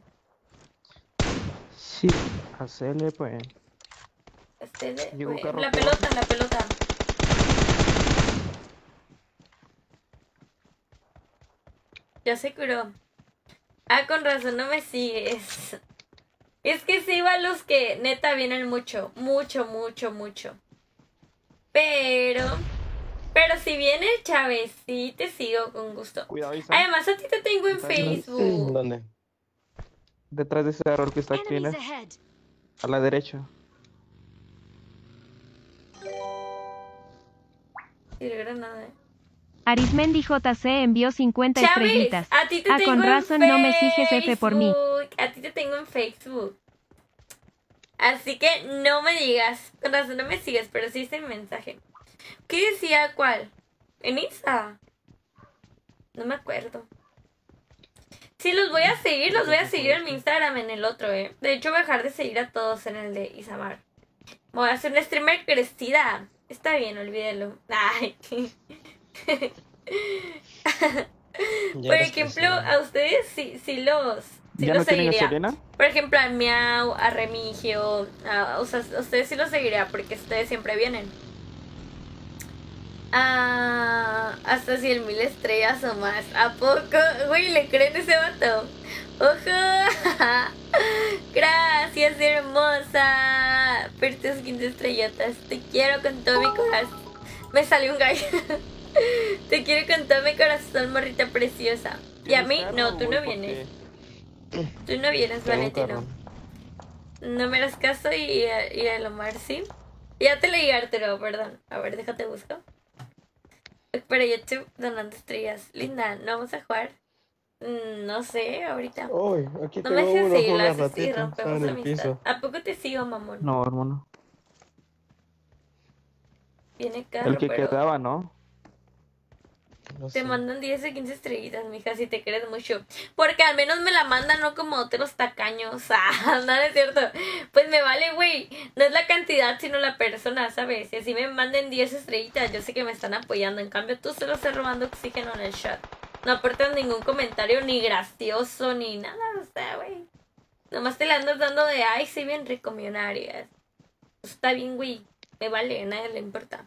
Speaker 3: Sí, hacerle pues. Llegó
Speaker 1: güey,
Speaker 3: carro
Speaker 1: la pelota, la pelota. Ya se curó. Ah, con razón no me sigues. Es que se iba a los que neta vienen mucho, mucho, mucho, mucho. Pero, pero si viene Chávez, sí te sigo con gusto.
Speaker 3: Cuidado, Isa.
Speaker 1: Además a ti te tengo en. Facebook.
Speaker 6: ¿Dónde?
Speaker 3: Detrás de ese árbol que está aquí, a la derecha.
Speaker 1: Granada, eh.
Speaker 2: Arismendi JC envió 50
Speaker 1: Chávez,
Speaker 2: estrellitas.
Speaker 1: a ti te
Speaker 2: Ah,
Speaker 1: tengo
Speaker 2: con
Speaker 1: en
Speaker 2: razón no me sigues F por mí.
Speaker 1: Facebook. A ti te tengo en Facebook. Así que no me digas. Con razón no me sigues, pero sí hice el mensaje. ¿Qué decía cuál? ¿En Insta? No me acuerdo. Sí, los voy a seguir, los voy a seguir en mi Instagram, en el otro, eh. De hecho, voy a dejar de seguir a todos en el de Isamar. Voy a hacer una streamer crecida. Está bien, olvídelo. Ay. Por ejemplo, a ustedes sí, sí los, sí
Speaker 3: ¿Ya
Speaker 1: los
Speaker 3: no
Speaker 1: seguiría. Por ejemplo, a Miau, a Remigio, a, o sea, a ustedes sí los seguiría porque ustedes siempre vienen. Ah, hasta 100 mil estrellas o más. ¿A poco? Güey, ¿le creen a ese vato? ¡Ojo! Gracias, hermosa. Por tus 15 estrellotas. Te quiero con todo mi corazón. Me salió un gallo. Te quiero con todo mi corazón, morrita preciosa. Y a
Speaker 3: ¿Tienes
Speaker 1: mí, no, tú no vienes. Tú no vienes, Valentino. No me das caso y, a- y a lo Omar sí. Ya te leí Arturo, perdón. A ver, déjate busco. Pero yo estoy donando estrellas. Linda, ¿no vamos a jugar? Mm, No sé, ahorita.
Speaker 6: Uy, aquí
Speaker 1: No me dejes seguir
Speaker 6: una
Speaker 1: las y
Speaker 6: ratita. Está
Speaker 1: rompemos la amistad. ¿A poco te sigo, mamón?
Speaker 3: No, hermano.
Speaker 1: Viene carro,
Speaker 3: El que quedaba, ¿no?
Speaker 6: No
Speaker 1: te
Speaker 6: sé.
Speaker 1: mandan 10 o 15 estrellitas, mija, si te crees mucho. Porque al menos me la mandan, no como otros tacaños. Ah, no, no es cierto. Pues me vale, güey. No es la cantidad, sino la persona, ¿sabes? Si así me manden 10 estrellitas, yo sé que me están apoyando. En cambio, tú solo estás robando oxígeno en el chat. No aportas ningún comentario, ni gracioso, ni nada. O sea, güey. Nomás te la andas dando de, ay, sí, bien rico, millonarias. Pues está bien, güey. Me vale, a nadie le importa.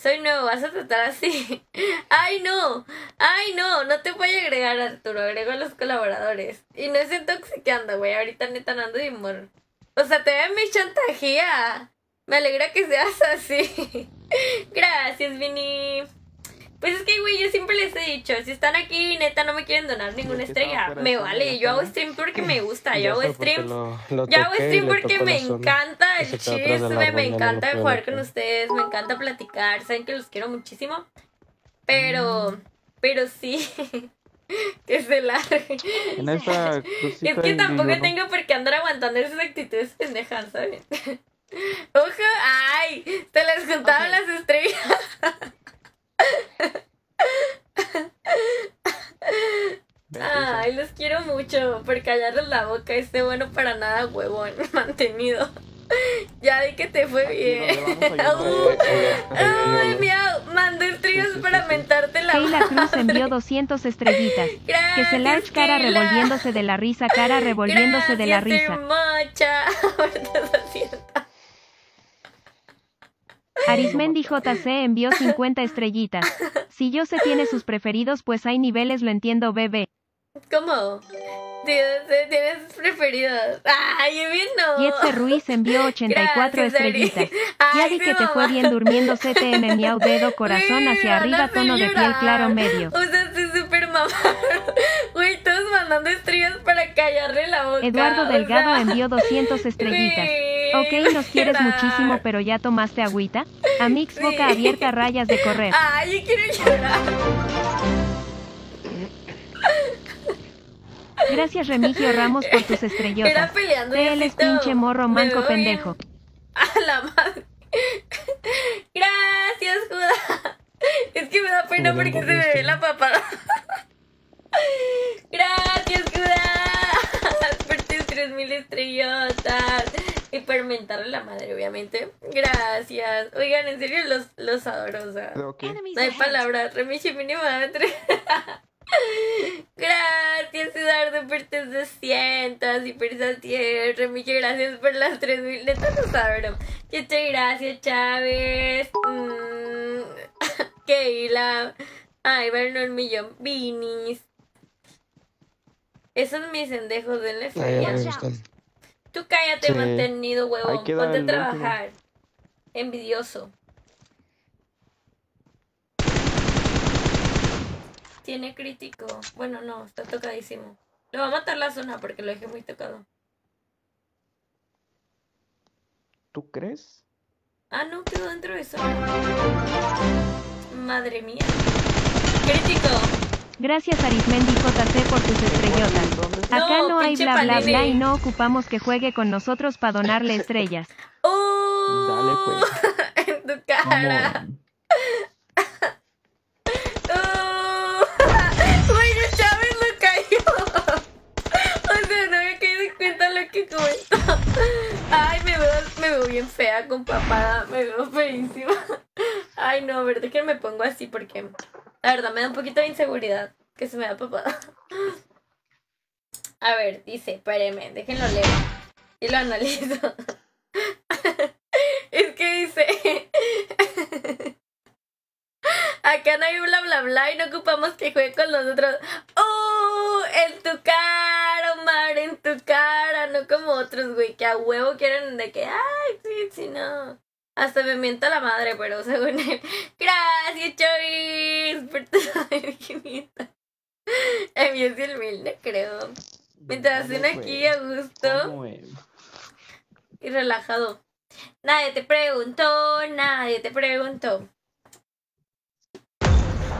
Speaker 1: Soy nuevo, vas a tratar así. Ay, no. Ay, no. No te voy a agregar, Arturo. Agrego a los colaboradores. Y no es intoxicando, güey. Ahorita neta no ando de humor. O sea, te ven mi chantajía. Me alegra que seas así. Gracias, Vini. Pues es que, güey, yo siempre les he dicho, si están aquí neta no me quieren donar ninguna estrella, me vale, yo hago stream porque me gusta, yo hago stream
Speaker 6: lo- lo
Speaker 1: Yo hago stream porque me encanta el chisme, me
Speaker 6: no
Speaker 1: encanta jugar con ustedes, me encanta platicar, saben que los quiero muchísimo. Pero, pero sí, que se largue.
Speaker 3: En esa
Speaker 1: Es que tampoco
Speaker 3: no-
Speaker 1: tengo por qué andar aguantando esas actitudes pendejas, ¿saben? Ojo, ay, se les juntaron las estrellas. Ay, los quiero mucho por callarles la boca, este bueno para nada huevón, mantenido. Ya di que te fue bien.
Speaker 3: No.
Speaker 1: Ay, miau, mandé
Speaker 3: sí,
Speaker 1: para
Speaker 3: sí.
Speaker 1: mentarte la
Speaker 2: Keila Cruz
Speaker 1: madre.
Speaker 2: envió 200 estrellitas. Que
Speaker 1: Gracias,
Speaker 2: se large cara
Speaker 1: Keila.
Speaker 2: revolviéndose de la risa, cara revolviéndose de la
Speaker 1: Gracias,
Speaker 2: risa.
Speaker 1: hermocha.
Speaker 2: Arismendi JC envió 50 estrellitas. Si yo sé tiene sus preferidos, pues hay niveles, lo entiendo, bebé.
Speaker 1: ¿Cómo? Tienes, tienes preferidos. Ay, bien no.
Speaker 2: Yetze Ruiz envió 84
Speaker 1: Gracias,
Speaker 2: estrellitas.
Speaker 1: Ay,
Speaker 2: Ya vi
Speaker 1: sí,
Speaker 2: que te fue bien durmiendo, CTM miau dedo, corazón hacia arriba, tono de piel claro medio.
Speaker 1: O sea, estoy súper mamá. Güey, todos mandando estrellas para callarle la boca.
Speaker 2: Eduardo
Speaker 1: o
Speaker 2: Delgado
Speaker 1: sea,
Speaker 2: envió 200 estrellitas. Ok, nos quieres
Speaker 1: llorar.
Speaker 2: muchísimo, pero ya tomaste agüita. Amix boca
Speaker 1: Sí.
Speaker 2: abierta, rayas de correr.
Speaker 1: Ay, quiero llorar.
Speaker 2: Gracias Remigio Ramos por tus
Speaker 1: Era
Speaker 2: estrellotas.
Speaker 1: peleando.
Speaker 2: Él es pinche morro manco pendejo.
Speaker 1: A la madre. Gracias, Judá. Es que me da pena porque se me ve la papada. Gracias, Judá. Por tus 3000 estrellotas. Y por mentarle la madre, obviamente. Gracias. Oigan, en serio, los, los adoro. O sea,
Speaker 3: Ok.
Speaker 5: Enemies
Speaker 1: no hay palabras. Remichi mínimo madre. Gracias, Eduardo, por tus 200 y por esas 10. Remichi, gracias por las 3000. Neta, los adoro. Muchas gracias, Chávez. Mm, Keila. Ay, bueno, un millón. Vinis. Esos mis endejos,
Speaker 6: ya me
Speaker 1: feria.
Speaker 6: gustan.
Speaker 1: Tú cállate,
Speaker 3: Sí.
Speaker 1: mantenido, huevón. Ponte a
Speaker 3: el último.
Speaker 1: trabajar. Envidioso. Tiene crítico. Bueno, no, está tocadísimo. Le va a matar la zona porque lo dejé muy tocado.
Speaker 3: ¿Tú crees?
Speaker 1: Ah, no, quedó dentro de zona. Madre mía. Crítico.
Speaker 2: Gracias Arismendi JC por tus estrellotas. Acá
Speaker 1: No,
Speaker 2: no hay bla bla bla y no ocupamos que juegue con nosotros para donarle estrellas.
Speaker 1: ¡Oh!
Speaker 3: Dale, pues.
Speaker 1: en tu cara. Que. Ay, me veo, me veo bien fea con papada. Me veo feísima. Ay, no, verdad que me pongo así porque la verdad me da un poquito de inseguridad que se me da papada. A ver, dice, espérenme, déjenlo leer. Y lo analizo. Es que dice. Acá no hay bla bla bla y no ocupamos que juegue con nosotros. ¡Oh! En tu cara, Omar, en tu cara. No como otros, güey, que a huevo quieren de que, ay, sí, sí, no. Hasta me mienta la madre, pero según él. Gracias, Choris, por tu virginita. A mí es el mil, no creo. Mientras hacen aquí a
Speaker 3: pues.
Speaker 1: gusto
Speaker 3: ¿Cómo es?
Speaker 1: y relajado. Nadie te preguntó, nadie te preguntó.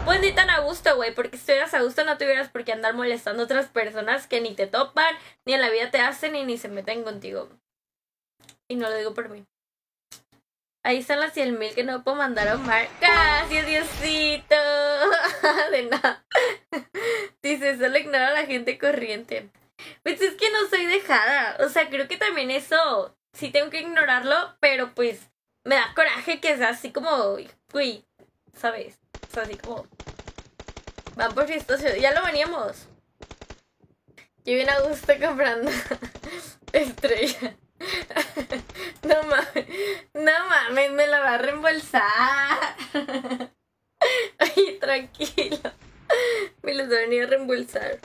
Speaker 1: Pues ni tan a gusto, güey, porque si estuvieras a gusto no tuvieras por qué andar molestando a otras personas que ni te topan, ni en la vida te hacen y ni se meten contigo. Y no lo digo por mí. Ahí están las 100 mil que no puedo mandar a Omar. Gracias, Diosito. De nada. Dice, solo ignora a la gente corriente. Pues es que no soy dejada. O sea, creo que también eso sí tengo que ignorarlo, pero pues me da coraje que sea así como, uy, ¿sabes? O así como, van por fiestas, ya lo veníamos. Yo bien a gusto comprando estrella. No mames, no mames, me la va a reembolsar. Ay, tranquilo. Me los va a venir a reembolsar.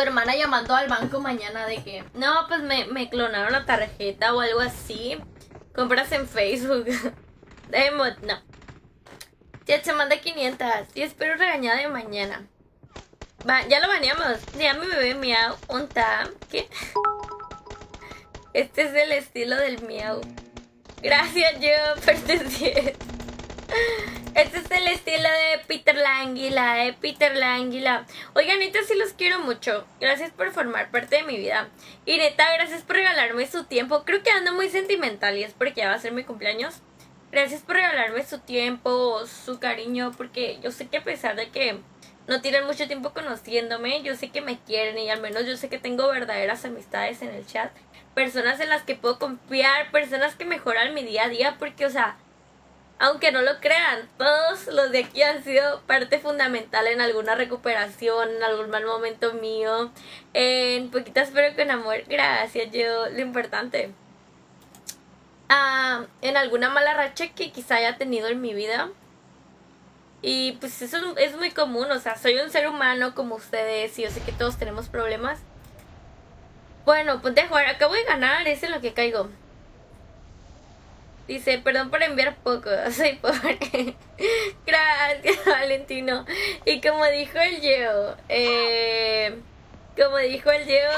Speaker 1: Hermana llamando al banco mañana de que, no, pues me, clonaron la tarjeta o algo así. Compras en Facebook. No. Ya se manda 500 y espero regañada de mañana. Va, ya lo baneamos. Ya mi bebé miau. Un tam. ¿Qué? Este es el estilo del miau. Gracias, yo, pertenecer. Este es el estilo de Peter Languila, eh, Peter Languila. Oigan, neta, sí los quiero mucho. Gracias por formar parte de mi vida. Y gracias por regalarme su tiempo. Creo que ando muy sentimental y es porque ya va a ser mi cumpleaños. Gracias por regalarme su tiempo, su cariño, porque yo sé que a pesar de que no tienen mucho tiempo conociéndome, yo sé que me quieren y al menos yo sé que tengo verdaderas amistades en el chat. Personas en las que puedo confiar, personas que mejoran mi día a día, porque, o sea, aunque no lo crean, todos los de aquí han sido parte fundamental en alguna recuperación, en algún mal momento mío, en poquitas pero con amor. Gracias, yo, lo importante. Ah, en alguna mala racha que quizá haya tenido en mi vida. Y pues eso es muy común, o sea, soy un ser humano como ustedes y yo sé que todos tenemos problemas. Bueno, pues de jugar, acabo de ganar, es lo que caigo. Dice, perdón por enviar poco, soy pobre. Gracias, Valentino. Y como dijo el Geo, eh, como dijo el Geo,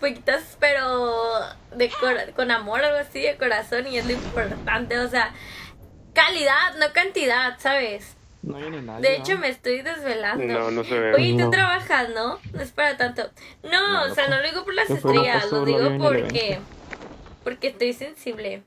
Speaker 1: poquitas, pero de cor- con amor, algo así, de corazón, y es lo importante, o sea, calidad, no cantidad, ¿sabes?
Speaker 3: No viene nadie.
Speaker 1: De hecho, me estoy desvelando.
Speaker 4: No, no se ve.
Speaker 1: Oye, tú
Speaker 6: No.
Speaker 1: trabajas, ¿no? No es para tanto. No,
Speaker 3: No,
Speaker 1: o sea, no lo digo por las estrellas, lo digo porque. Porque estoy sensible.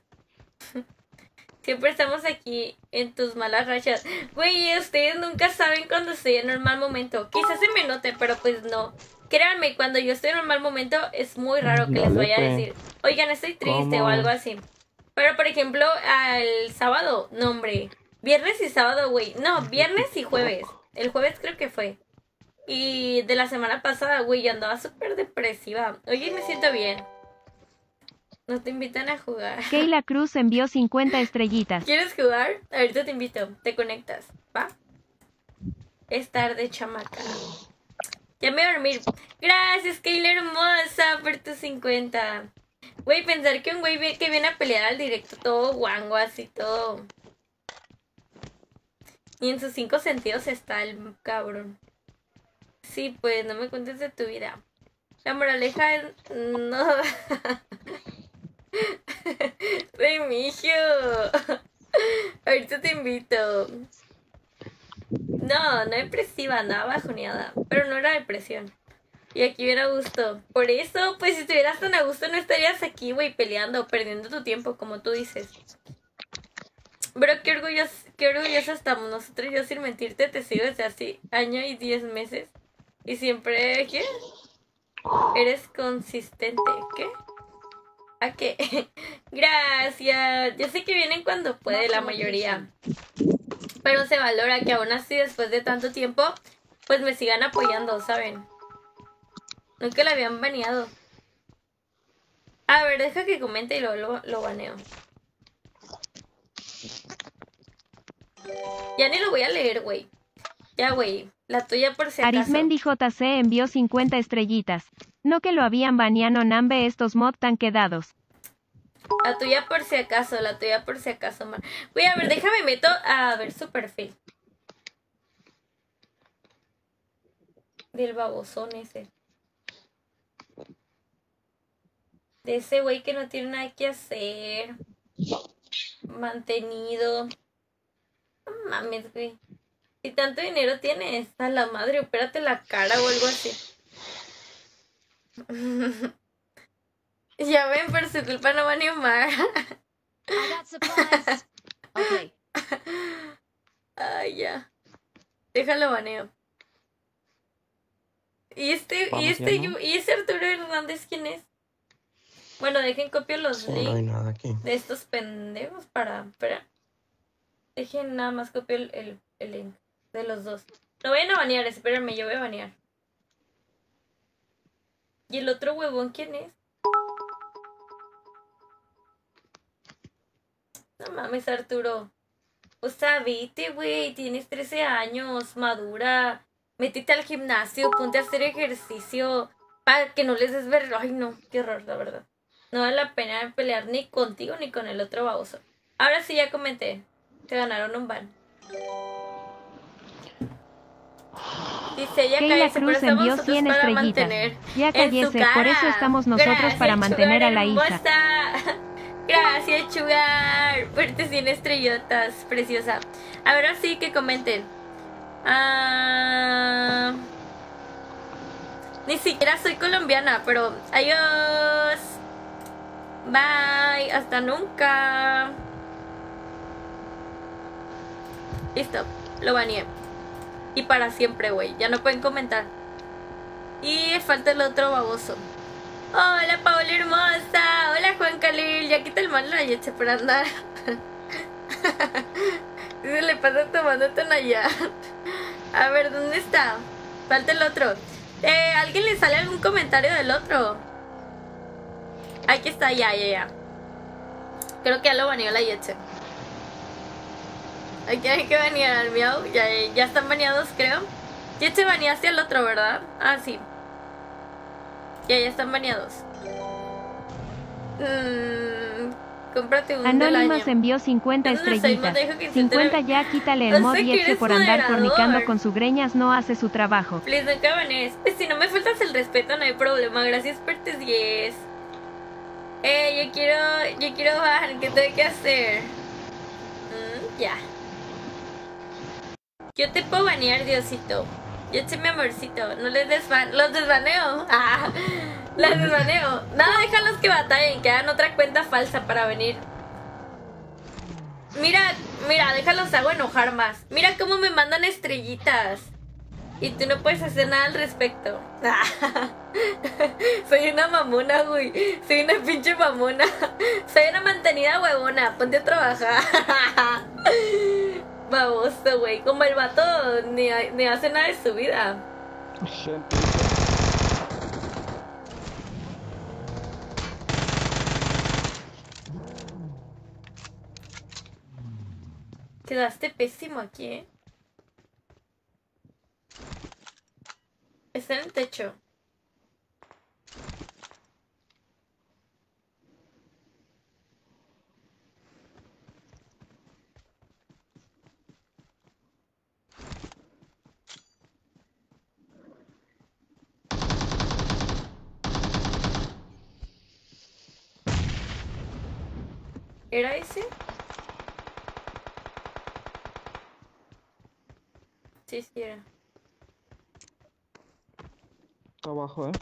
Speaker 1: Siempre estamos aquí en tus malas rachas. Güey, ustedes nunca saben cuando estoy en un mal momento. Quizás se me note, pero pues no. Créanme, cuando yo estoy en un mal momento es muy raro que les vaya a
Speaker 3: pues.
Speaker 1: decir, oigan, estoy triste o algo así. Pero por ejemplo, al sábado, no hombre. Viernes y sábado, güey. No, viernes y jueves. El jueves creo que fue. Y de la semana pasada, güey, yo andaba súper depresiva. Oye, me siento bien. No te invitan a jugar.
Speaker 2: Keila Cruz envió 50 estrellitas.
Speaker 1: ¿Quieres jugar? Ahorita te invito. Te conectas, ¿va? Es tarde, chamaca. Ya me voy a dormir. Gracias, Keila hermosa, por tus 50. Güey, pensar que un güey que viene a pelear al directo todo guango, así todo. Y en sus cinco sentidos está el cabrón. Sí, pues no me cuentes de tu vida. La moraleja es. No. Remigio. Ahorita te invito. No, no depresiva, nada bajoneada. Pero no era depresión. Y aquí viene a gusto. Por eso, pues si estuvieras tan a gusto, no estarías aquí, güey, peleando, perdiendo tu tiempo, como tú dices. Pero qué orgullos, qué orgullosos estamos nosotros. Yo sin mentirte te sigo desde hace año y diez meses. Y siempre, ¿qué? Eres consistente. ¿Qué? ¿A qué? Gracias. Yo sé que vienen cuando puede la mayoría. Pero se valora que aún así, después de tanto tiempo, pues me sigan apoyando, ¿saben? Nunca la habían baneado. A ver, deja que comente y luego lo, lo baneo. Ya ni lo voy a leer, güey. Ya, güey. La tuya por si acaso.
Speaker 2: Arismendi JC envió 50 estrellitas. No que lo habían baneado Nambe estos mod tan quedados.
Speaker 1: La tuya por si acaso, la tuya por si acaso, man. Güey, a ver, déjame meto a ver su perfil. Del babosón ese. De ese güey que no tiene nada que hacer. Mantenido. No mames, güey. Si tanto dinero tienes, a la madre, opérate la cara o algo así. ya ven, por su culpa no va a animar.
Speaker 5: Okay.
Speaker 1: Ay, ya. Déjalo baneo. ¿Y este, y este,
Speaker 3: ya, ¿no?
Speaker 1: y ese Arturo Hernández quién es? Bueno, dejen copio los
Speaker 6: Sí, no hay
Speaker 1: links
Speaker 6: nada aquí.
Speaker 1: de estos pendejos para. Dejen nada más copio el, el, el link de los dos. No vayan a banear, espérenme, yo voy a banear. ¿Y el otro huevón quién es? No mames, Arturo. O sea, vete, güey, tienes 13 años, madura. Métete al gimnasio, ponte a hacer ejercicio para que no les des ver. Ay, no, qué horror, la verdad. No vale la pena pelear ni contigo ni con el otro baboso. Ahora sí, ya comenté. Te ganaron un ban. Dice ella
Speaker 2: Keila
Speaker 1: pero
Speaker 2: Cruz envió
Speaker 1: nosotros
Speaker 2: 100
Speaker 1: para
Speaker 2: estrellitas. Ya cállese, por eso estamos nosotros
Speaker 1: Gracias,
Speaker 2: para mantener a la hija.
Speaker 1: hermosa. Gracias, Chugar. Fuerte 100 estrellotas, preciosa. A ver, así que comenten. Ah, ni siquiera soy colombiana, pero adiós. Bye, hasta nunca. Listo, lo baneé. Y para siempre, güey. Ya no pueden comentar. Y falta el otro baboso. Hola, Paola hermosa. Hola, Juan Khalil. Ya quita el mal la leche por andar. Se le pasa tomando tonallá. A ver, ¿dónde está? Falta el otro. Eh, ¿Alguien le sale algún comentario del otro? Aquí está, ya, ya, ya. Creo que ya lo baneó la Yeche. Aquí hay que banear al miau. Ya, ya están baneados, creo. Yeche baneaste al otro, ¿verdad? Ah, sí. Ya, ya están baneados. Mm, cómprate un año.
Speaker 2: envió 50
Speaker 1: ¿Dónde soy?
Speaker 2: estrellitas.
Speaker 1: Me dijo que
Speaker 2: 50
Speaker 1: intentara-
Speaker 2: ya quítale
Speaker 1: No
Speaker 2: el mod y
Speaker 1: eres
Speaker 2: por andar fornicando con su greñas no hace su trabajo.
Speaker 1: Please, nunca banees. Pues si no me faltas el respeto, no hay problema. Gracias por tus 10. Eh, yo quiero, yo quiero ban. ¿Qué tengo que hacer? Mm, ya. Yo te puedo banear, Diosito. Yo sé mi amorcito. No les desban... Los desbaneo. Ah, los desbaneo. Nada, déjalos que batallen. Que hagan otra cuenta falsa para venir. Mira, mira, déjalos hago enojar más. Mira cómo me mandan estrellitas. Y tú no puedes hacer nada al respecto. Soy una mamona, güey. Soy una pinche mamona. Soy una mantenida huevona. Ponte a trabajar. Como el vato ni, ni hace nada de su vida. Quedaste pésimo aquí, ¿eh? Está en el techo. ¿Era ese? Sí, sí era.
Speaker 3: está abajo, ¿eh?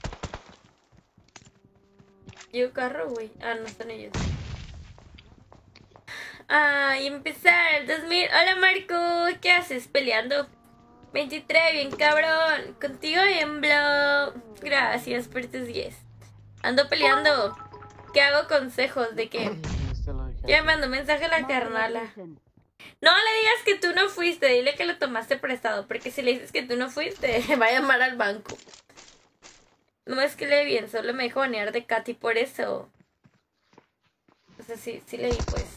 Speaker 1: Yo carro, güey. Ah, no están ellos. Ah, y empezar el 2000. Hola, Marco. ¿Qué haces? Peleando. 23, bien cabrón. Contigo en blog. Gracias por tus 10. Ando peleando. ¿Qué hago consejos de
Speaker 6: dejé.
Speaker 1: Ya me mandó mensaje la carnala. No le digas que tú no fuiste, dile que lo tomaste prestado, porque si le dices que tú no fuiste, va a llamar al banco. No es que le bien, solo me dijo banear de Katy por eso. O sea, sí, sí leí pues.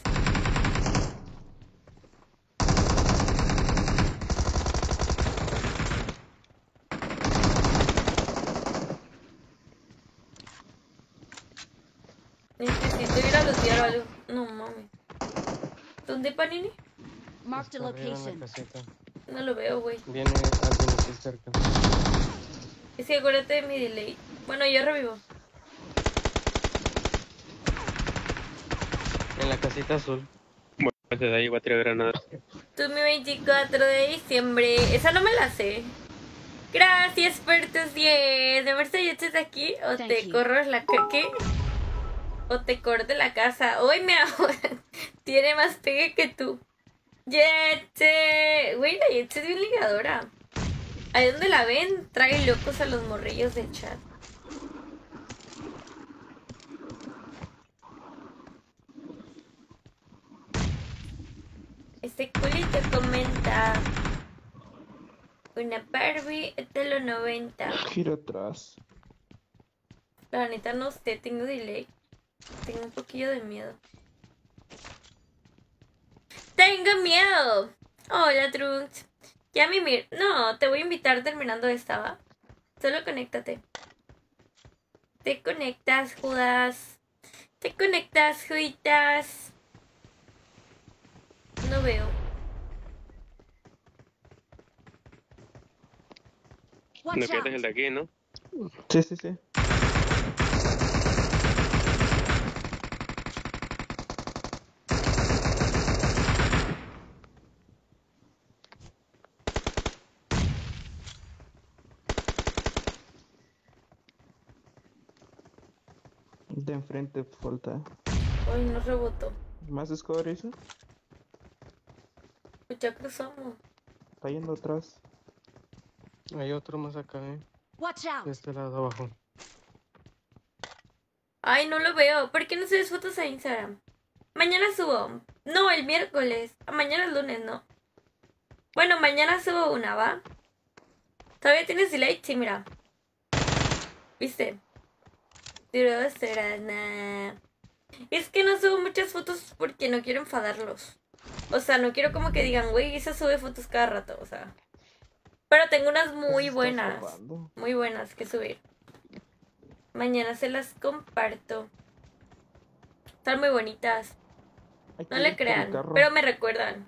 Speaker 1: Necesito ir a lootear algo. No mames. ¿Dónde Panini?
Speaker 6: Arriba en la
Speaker 5: location.
Speaker 1: No lo veo, güey.
Speaker 6: Viene alguien aquí cerca.
Speaker 1: Es que acuérdate de mi delay. Bueno, yo revivo.
Speaker 6: En la casita azul.
Speaker 4: Bueno, desde ahí voy a tirar granadas.
Speaker 1: Tú mi 24 de diciembre. Esa no me la sé. Gracias por tus 10. ¿De ver si estás aquí? ¿O
Speaker 5: Thank
Speaker 1: te
Speaker 5: you.
Speaker 1: corro la ¿Qué? ¿O te corro de la casa? Hoy me hago. Tiene más pegue que tú. Yetse. Güey, la Yetse es bien ligadora. Ahí donde la ven, trae locos a los morrillos del chat. Este culito comenta. Una Barbie de los 90.
Speaker 3: Giro atrás.
Speaker 1: La neta no sé, tengo delay. Tengo un poquillo de miedo. ¡Tengo miedo! Hola, Trunks. Ya Mimir, no, te voy a invitar terminando esta, ¿va? Solo conéctate. Te conectas, Judas. Te conectas, Juditas. No veo.
Speaker 4: No quieres el de aquí, ¿no?
Speaker 3: Sí, sí, sí. De enfrente falta.
Speaker 1: Ay, no rebotó.
Speaker 3: ¿Más score eso?
Speaker 1: Pues ya cruzamos.
Speaker 3: Está yendo atrás.
Speaker 6: Hay otro más acá, eh.
Speaker 5: Watch
Speaker 6: De
Speaker 5: out.
Speaker 6: este lado abajo.
Speaker 1: Ay, no lo veo. ¿Por qué no subes fotos a Instagram? Mañana subo. No, el miércoles. Ah, Mañana es lunes, no. Bueno, mañana subo una, ¿va? ¿Todavía tienes delay? Sí, mira. ¿Viste? Dos horas, nah. Es que no subo muchas fotos porque no quiero enfadarlos. O sea, no quiero como que digan, güey, esa sube fotos cada rato, o sea. Pero tengo unas muy
Speaker 3: Estás
Speaker 1: buenas. Muy buenas que subir. Mañana se las comparto. Están muy bonitas. No le crean, pero me recuerdan.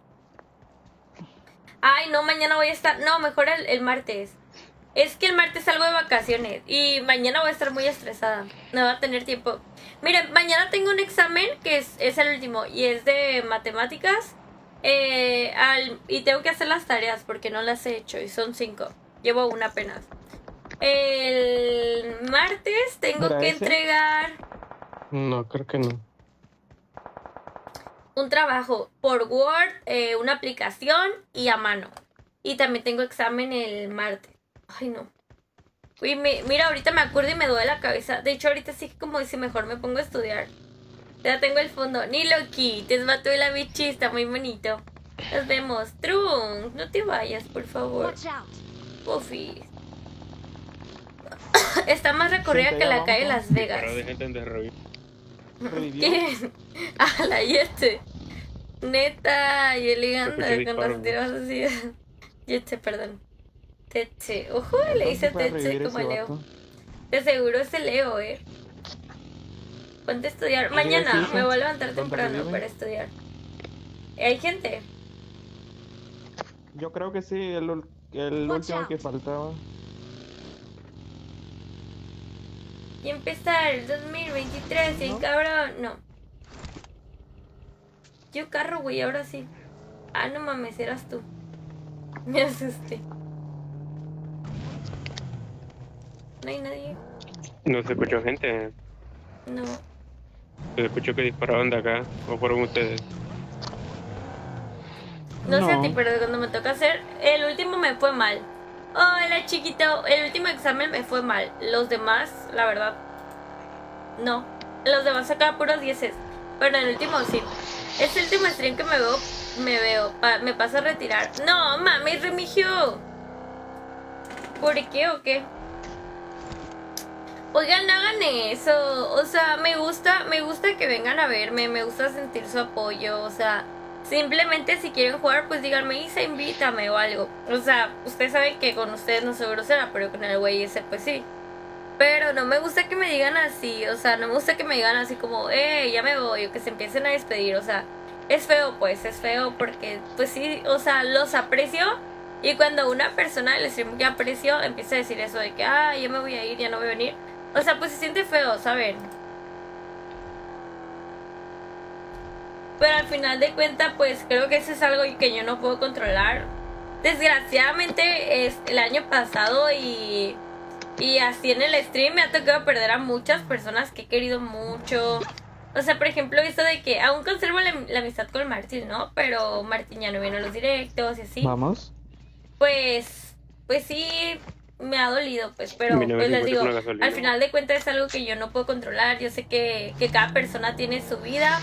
Speaker 1: Ay, no, mañana voy a estar. No, mejor el, el martes. Es que el martes salgo de vacaciones y mañana voy a estar muy estresada. No voy a tener tiempo. Miren, mañana tengo un examen que es, es el último y es de matemáticas. eh, al- y tengo que hacer las tareas porque no las he hecho y son cinco. Llevo una apenas. El martes tengo
Speaker 3: ¿Era
Speaker 1: que
Speaker 3: ese?
Speaker 1: entregar
Speaker 6: No, creo que no.
Speaker 1: un trabajo por Word, eh, una aplicación y a mano. Y también tengo examen el martes. Ay, no. Uy, me- mira, ahorita me acuerdo y me duele la cabeza. De hecho, ahorita sí que como dice, mejor me pongo a estudiar. Ya tengo el fondo. Ni lo quites, mató la bichi, está muy bonito. Nos vemos. Trunk, no te vayas, por favor.
Speaker 5: Watch out.
Speaker 1: Puffy. Está más recorrida que la
Speaker 3: vamos,
Speaker 1: calle. Las Vegas.
Speaker 4: de desarrollo.
Speaker 3: ¿Revivió?
Speaker 1: ¿Quién? A la Yete. Neta, y el
Speaker 4: escuchó
Speaker 1: con
Speaker 4: ¿no?
Speaker 1: tiros así. Yete, perdón. Teche. Ojo, le
Speaker 3: ¿Dónde
Speaker 1: hice
Speaker 3: puede
Speaker 1: Teche como Leo.
Speaker 3: vato?
Speaker 1: De seguro es el Leo, eh. Ponte a estudiar. Mañana me voy a levantar
Speaker 3: ¿Dónde
Speaker 1: temprano para estudiar. ¿Hay gente?
Speaker 3: Yo creo que sí, el, último que faltaba.
Speaker 1: Y empezar el 2023, y
Speaker 3: ¿No?
Speaker 1: cabrón. No. Yo carro, güey, ahora sí. Ah, no mames, eras tú. Me asusté. No hay nadie.
Speaker 4: No se escuchó gente.
Speaker 1: No.
Speaker 4: Se escuchó que disparaban de acá. O fueron ustedes.
Speaker 1: No, sé a
Speaker 3: No.
Speaker 1: ti, pero cuando me toca hacer, el último me fue mal. Hola, chiquito. El último examen me fue mal. Los demás, la verdad, no. Los demás sacaba puros dieces. Pero el último sí. Es el último stream que me veo, me veo, pa- me pasa a retirar. No, mami, Remigio. ¿Por qué o qué? Oigan, no hagan eso. O sea, me gusta, me gusta que vengan a verme, me gusta sentir su apoyo. O sea, simplemente si quieren jugar, pues díganme, Isa, invítame o algo. O sea, ustedes saben que con ustedes no soy grosera, pero con el güey ese, pues sí. Pero no me gusta que me digan así, o sea, no me gusta que me digan así como, eh, ya me voy, o que se empiecen a despedir, o sea, es feo, pues, es feo porque, pues sí, o sea, los aprecio. Y cuando una persona del stream que aprecio empieza a decir eso de que, ah, ya me voy a ir, ya no voy a venir, o sea, pues se siente feo, ¿saben? Pero al final de cuentas, pues creo que eso es algo que yo no puedo controlar. Desgraciadamente, es el año pasado y, y así en el stream me ha tocado perder a muchas personas que he querido mucho. O sea, por ejemplo, esto de que aún conservo la, la amistad con Martín, ¿no? Pero Martín ya no viene a los directos y así.
Speaker 3: Vamos.
Speaker 1: Pues, pues sí, me ha dolido, pues, pero pues les digo, al final de cuentas es algo que yo no puedo controlar. Yo sé que, que cada persona tiene su vida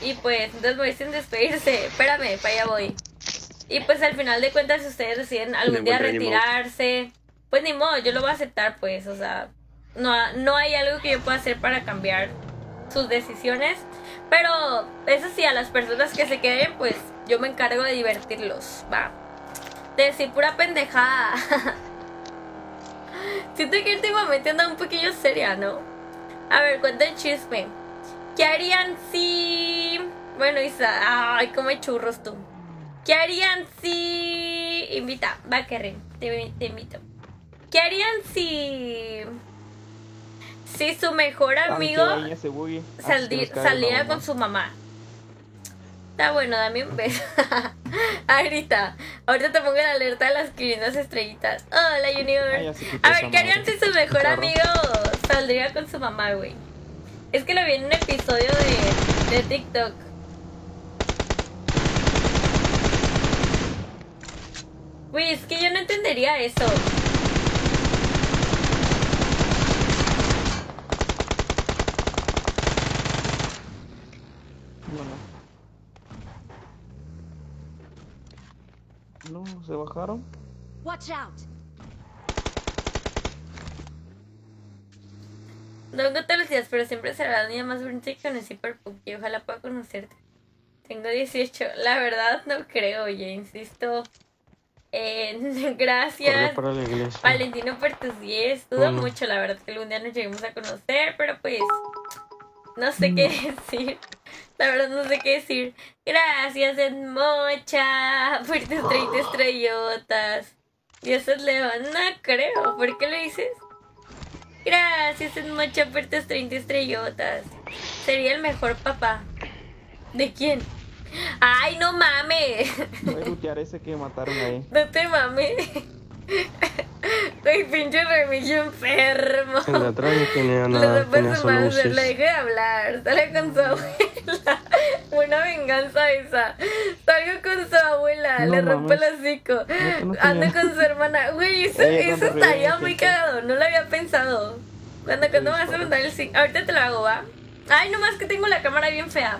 Speaker 1: y pues entonces me dicen despedirse. Espérame, para allá voy. Y pues al final de cuentas, si ustedes deciden algún día retirarse, pues ni modo, yo lo voy a aceptar, pues, o sea, no, no hay algo que yo pueda hacer para cambiar sus decisiones. Pero eso sí, a las personas que se queden, pues yo me encargo de divertirlos, ¿va? De decir pura pendejada. Siento que últimamente anda un poquillo seria, ¿no? A ver, cuenta el chisme. ¿Qué harían si... Bueno, Isa, ay, come churros tú. ¿Qué harían si... Invita, va, Keren, te, te invito. ¿Qué harían si... Si su mejor amigo salía
Speaker 3: la
Speaker 1: con su mamá. Está bueno, dame un beso. ahorita, ahorita te pongo la alerta de las 500 estrellitas. Hola, Junior. A ver, ¿qué harían si su mejor amigo saldría con su mamá, güey? Es que lo vi en un episodio de, de TikTok. Güey, es que yo no entendería eso.
Speaker 3: Bueno. No, se bajaron.
Speaker 5: Watch out!
Speaker 1: No vengo todos los días, pero siempre será la niña más bonita que conocí por Puki. Ojalá pueda conocerte. Tengo 18. La verdad, no creo, oye, insisto. Eh, gracias,
Speaker 6: para la iglesia.
Speaker 1: Valentino, por tus 10. Dudo
Speaker 6: Bueno.
Speaker 1: mucho, la verdad, que algún día nos lleguemos a conocer, pero pues. No sé qué decir. La verdad, no sé qué decir. Gracias, Edmocha, por tus 30 estrellotas. Dios es león. No creo. ¿Por qué lo dices? Gracias, Edmocha, por tus 30 estrellotas. Sería el mejor papá. ¿De quién? Ay, no mames.
Speaker 3: Voy a ese que mataron ahí.
Speaker 1: No te mames. Güey, pinche remillo enfermo.
Speaker 6: En la no tenía
Speaker 1: Los
Speaker 6: solo
Speaker 1: más, le deje de hablar. Sale con su abuela. Una venganza esa. Salgo con su abuela,
Speaker 3: No
Speaker 1: le rompe el hocico.
Speaker 3: No, no
Speaker 1: Anda con su hermana. Güey, eso,
Speaker 3: Oye,
Speaker 1: eso
Speaker 3: cuando
Speaker 1: estaría muy cagado. No lo había pensado. ¿Cuándo, cuándo me vas a mandar el sí? Ahorita te lo hago, ¿va? Ay, nomás que tengo la cámara bien fea.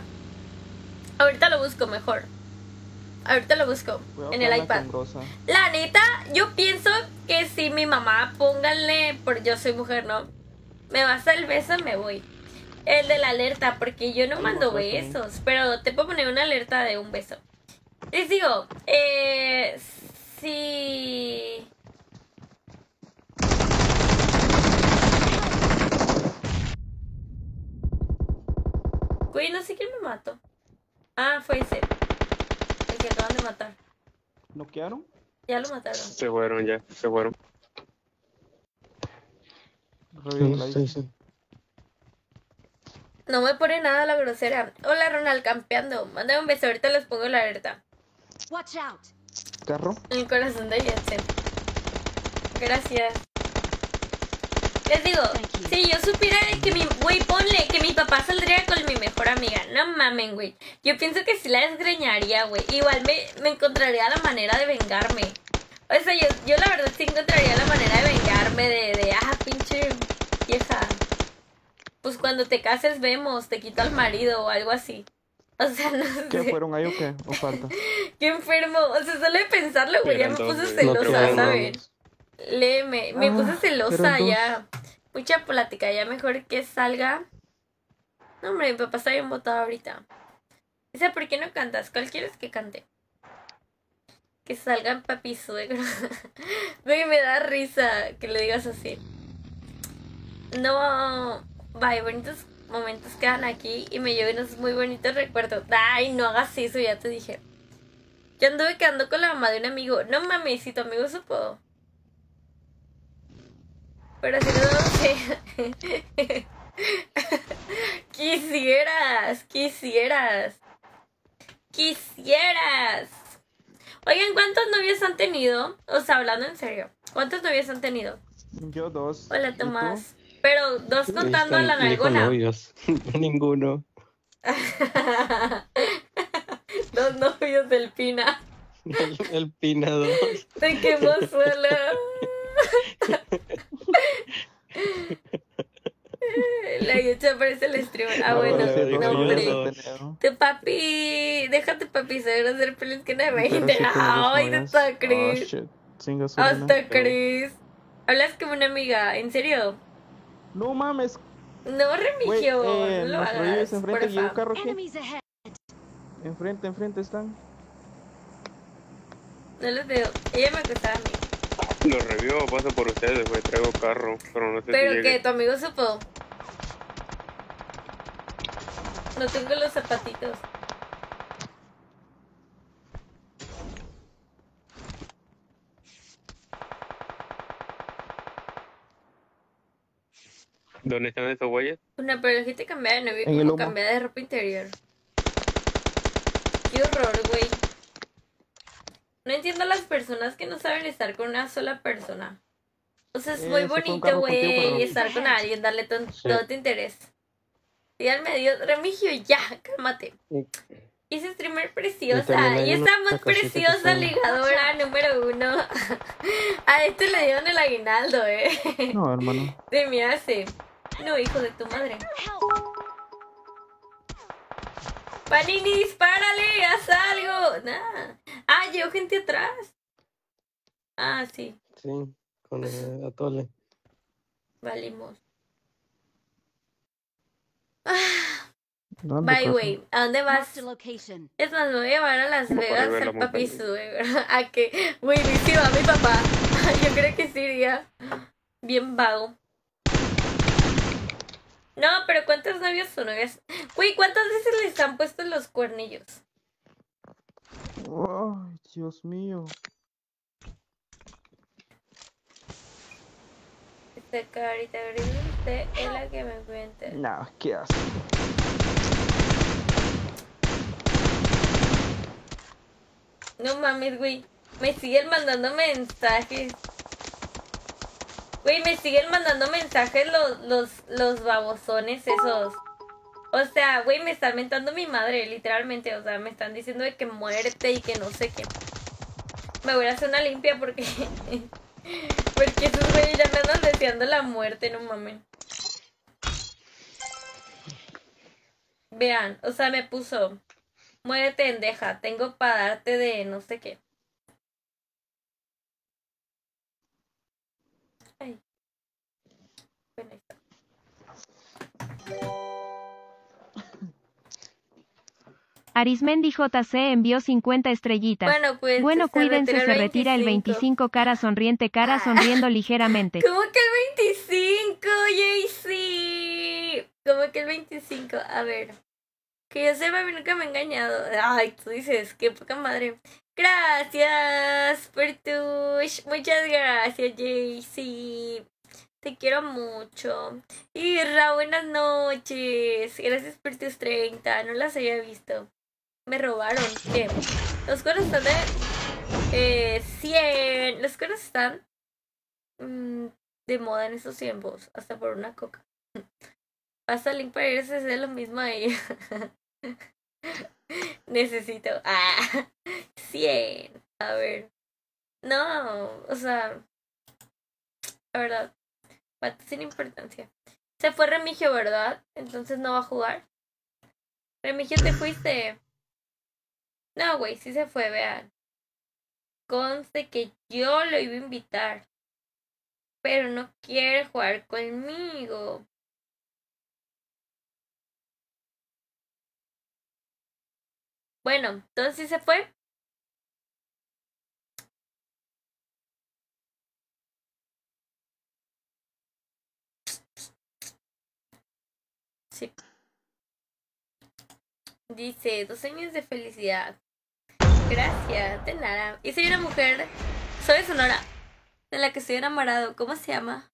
Speaker 1: Ahorita lo busco mejor. Ahorita lo busco en el iPad. La neta, yo pienso que si mi mamá, pónganle, por yo soy mujer, ¿no? Me vas el beso, me voy. El de la alerta, porque yo no mando besos, pero te puedo poner una alerta de un beso. Les digo, eh, si... Güey, no sé quién me mató. Ah, fue ese. Que acaban de matar.
Speaker 3: ¿Noquearon?
Speaker 1: Ya lo mataron.
Speaker 4: Se fueron ya, se fueron.
Speaker 6: Sí, sí.
Speaker 1: No me pone nada la grosera. Hola Ronald, campeando. Mándame un beso, ahorita les pongo la alerta.
Speaker 5: Watch out!
Speaker 3: ¿Carro?
Speaker 1: En el corazón de Jensen. Gracias. Les digo, si yo supiera que mi... Güey, ponle que mi papá saldría con mi mejor amiga. No mamen, güey. Yo pienso que sí la desgreñaría, güey. Igual me, me encontraría la manera de vengarme. O sea, yo, yo la verdad sí encontraría la manera de vengarme de, de, ah, pinche vieja. Pues cuando te cases vemos, te quito al marido o algo así. O sea, no
Speaker 3: ¿Qué
Speaker 1: sé.
Speaker 3: fueron ahí o qué? ¿O falta?
Speaker 1: Qué enfermo. O sea, solo de pensarlo, güey, ya me puse celosa. ¿sabes? Léeme, me
Speaker 3: Ah,
Speaker 1: puse celosa ya. Mucha plática, ya mejor que salga. No, hombre, mi papá está bien botado ahorita. Dice, ¿por qué no cantas? ¿Cuál quieres que cante? Que salgan papi suegro. Me da risa que le digas así. No, vaya, bonitos momentos quedan aquí y me llevo unos muy bonitos recuerdos. Ay, no hagas eso, ya te dije. Yo anduve quedando con la mamá de un amigo. No mames, si tu amigo supo. Pero si no, sé. quisieras, quisieras. Quisieras. Oigan, ¿cuántos novios han tenido? O sea, hablando en serio. ¿Cuántos novios han tenido?
Speaker 3: Yo dos.
Speaker 1: Hola. Tomás. Pero dos contando a la nalgona.
Speaker 6: novios. Ninguno.
Speaker 1: Dos novios del Pina.
Speaker 6: El, el Pina 2.
Speaker 1: Te quemó sola. La yucha aparece el streamer. Ah,
Speaker 6: No,
Speaker 1: bueno, no, hombre. Tu papi, déjate papi saber hacer pelis que no me
Speaker 3: dos
Speaker 1: Ay, hasta
Speaker 3: Oh,
Speaker 1: Chris. Hasta Chris. Hablas como una amiga, ¿en serio?
Speaker 3: No mames.
Speaker 1: No, Remigio,
Speaker 3: eh,
Speaker 1: no lo hagas,
Speaker 3: enfrente. Enfrente, enfrente están.
Speaker 1: No los veo. Ella me acusaba a mí.
Speaker 4: Lo revió, paso por ustedes, güey. Traigo carro, pero no sé
Speaker 1: Pero
Speaker 4: si
Speaker 1: tu amigo supo. No tengo los zapatitos.
Speaker 4: ¿Dónde están esos güeyes?
Speaker 1: Una, pero el que te cambia de novio como
Speaker 3: lomo.
Speaker 1: cambia de ropa interior. Qué horror, güey. No entiendo a las personas que no saben estar con una sola persona. O sea, es
Speaker 3: Eh,
Speaker 1: muy
Speaker 3: un
Speaker 1: bonito, güey, estar con alguien, darle ton-
Speaker 6: Sí.
Speaker 1: todo tu interés. Díganme, Dios, Remigio, ya, cálmate.
Speaker 6: Y-
Speaker 1: streamer
Speaker 6: Y
Speaker 1: preciosa. Y, muy
Speaker 6: cosita que
Speaker 1: preciosa ligadora número uno. A este le dieron el aguinaldo, eh.
Speaker 3: No, hermano.
Speaker 1: De mi hace. No, hijo de tu madre. Panini, dispárale, haz algo. Nah. Ah, llegó gente atrás. Ah, sí,
Speaker 6: Sí, con el atole.
Speaker 1: valimos. Ah,
Speaker 3: ¿Dónde,
Speaker 1: by way, ¿a dónde vas?
Speaker 5: Marked a location.
Speaker 1: Es más, me voy a llevar a Las Vegas
Speaker 4: la
Speaker 1: al papi suegro. A que, güey, mi sí va mi papá. Yo creo que sí iría. Bien vago. No, pero ¿cuántos novios o novias? Güey, ¿cuántas veces les han puesto los cuernillos?
Speaker 3: Ay, Dios mío.
Speaker 1: Esta carita brillante es la que me cuenta.
Speaker 3: No, qué asco.
Speaker 1: No mames, güey. Me siguen mandando mensajes. Güey, me siguen mandando mensajes los, los, los babosones esos. O sea, güey, me están mentando mi madre, literalmente. O sea, me están diciendo de que muerte y que no sé qué. Me voy a hacer una limpia porque. porque esos güeyes ya me andan deseando la muerte, no mames. Vean, o sea, me puso. Muérete, pendeja. Tengo para darte de no sé qué. Ay. Bueno, ahí está.
Speaker 2: Arismendi JC envió 50 estrellitas.
Speaker 1: Bueno, pues.
Speaker 2: Bueno, cuídense, se retira el
Speaker 1: 25.
Speaker 2: 25, cara sonriente, cara
Speaker 1: Ah.
Speaker 2: sonriendo ligeramente.
Speaker 1: ¿Cómo que el 25, JC? ¿Cómo que el 25? A ver. Que yo sepa, a mí nunca me he engañado. Ay, tú dices, qué poca madre. Gracias por tu... Muchas gracias, JC. Te quiero mucho. Irra, buenas noches. Gracias por tus 30. No las había visto. Me robaron. ¿Qué? Los cuernos están de... Eh, 100. Los cuernos están... mm, de moda en estos tiempos, hasta por una coca. Pasa el link para irse a hacer lo mismo a ella. Necesito. Ah, 100. A ver. No, o sea. La verdad. Sin importancia. Se fue Remigio, ¿verdad? Entonces no va a jugar. Remigio, te fuiste. No, güey, sí se fue, vean. Conste que yo lo iba a invitar pero no quiere jugar conmigo. Bueno, entonces se fue. Sí. Dice, dos años de felicidad. Gracias, de nada. Y soy una mujer, soy Sonora, de la que estoy enamorado. ¿Cómo se llama?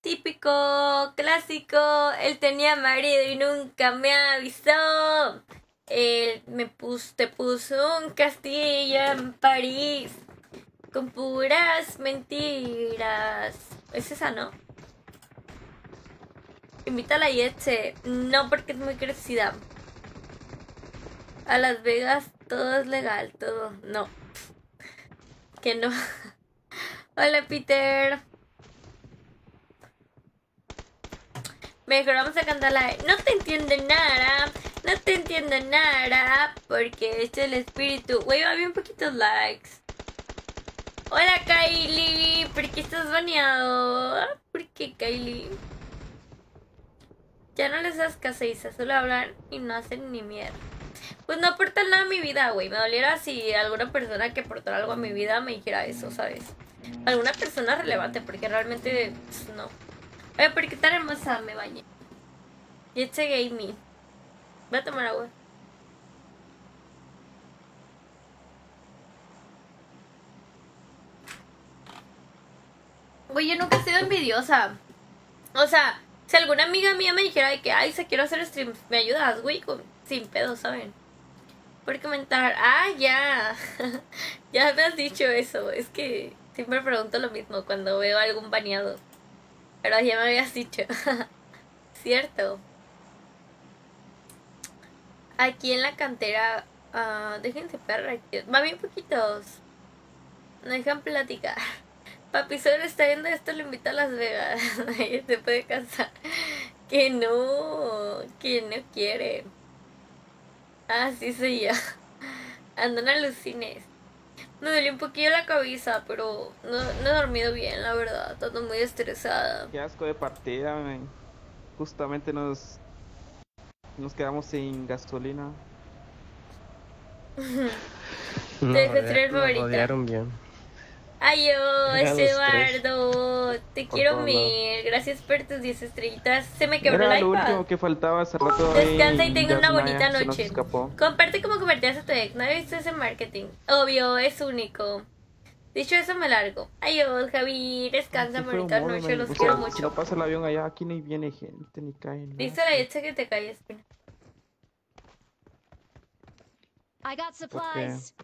Speaker 1: Típico, clásico. Él tenía marido y nunca me avisó. Él me puso, te puso un castillo en París con puras mentiras. Es esa, ¿no? Invítala a Yetse. No, porque es muy crecida. A Las Vegas todo es legal, todo. No. Que no. Hola, Peter. Mejor vamos a cantar la de No te entiendo nada, no te entiendo nada, porque este es el espíritu. Güey, va bien poquitos likes. Hola, Kylie, ¿por qué estás baneado? ¿Por qué, Kylie? Ya no les das caso, Isa, solo hablan y no hacen ni mierda. Pues no aporta nada a mi vida, güey. Me doliera si alguna persona que aportara algo a mi vida me dijera eso, ¿sabes? Alguna persona relevante, porque realmente pues, no. Oye, ¿por qué tan hermosa me bañé? Y este gaming. Voy a tomar agua. Güey, yo nunca he sido envidiosa. O sea, si alguna amiga mía me dijera de que, ay, se quiero hacer streams, ¿me ayudas, güey? Sin pedo, ¿saben? Por comentar, ah, ya. ya me has dicho eso. Es que siempre pregunto lo mismo cuando veo algún baneado. Pero ya me habías dicho. Cierto. Aquí en la cantera, ah, déjense perra. Va bien poquitos. No dejan platicar. Papi solo está viendo esto, lo invita a Las Vegas. Ahí se puede casar. Que no, que no quiere. Ah, sí soy yo. Andan alucines. Me duele un poquillo la cabeza, pero no, no he dormido bien, la verdad. Ando muy estresada.
Speaker 3: Qué asco de partida, men. Justamente nos nos quedamos sin gasolina.
Speaker 6: No,
Speaker 1: Te ser
Speaker 6: nos
Speaker 1: favorita.
Speaker 6: rodearon bien. Tres.
Speaker 1: Eduardo. Te
Speaker 6: Por
Speaker 1: quiero mil. Gracias por tus 10 estrellitas. Se me quebró
Speaker 3: Era
Speaker 1: el
Speaker 3: lo
Speaker 1: iPad.
Speaker 3: último que faltaba hace rato.
Speaker 1: Descansa y tenga una bonita noche. Comparte cómo convertías a tu ex. No he visto ese marketing. Obvio, es único. Dicho eso, me largo. Adiós, Javi. Descansa, bonita noche. Los
Speaker 3: O
Speaker 1: quiero
Speaker 3: sea, Si
Speaker 1: mucho.
Speaker 3: no pasa el avión allá, aquí ni viene gente, ni cae nada.
Speaker 1: Dice la Yetza que te calles.
Speaker 5: I got supplies.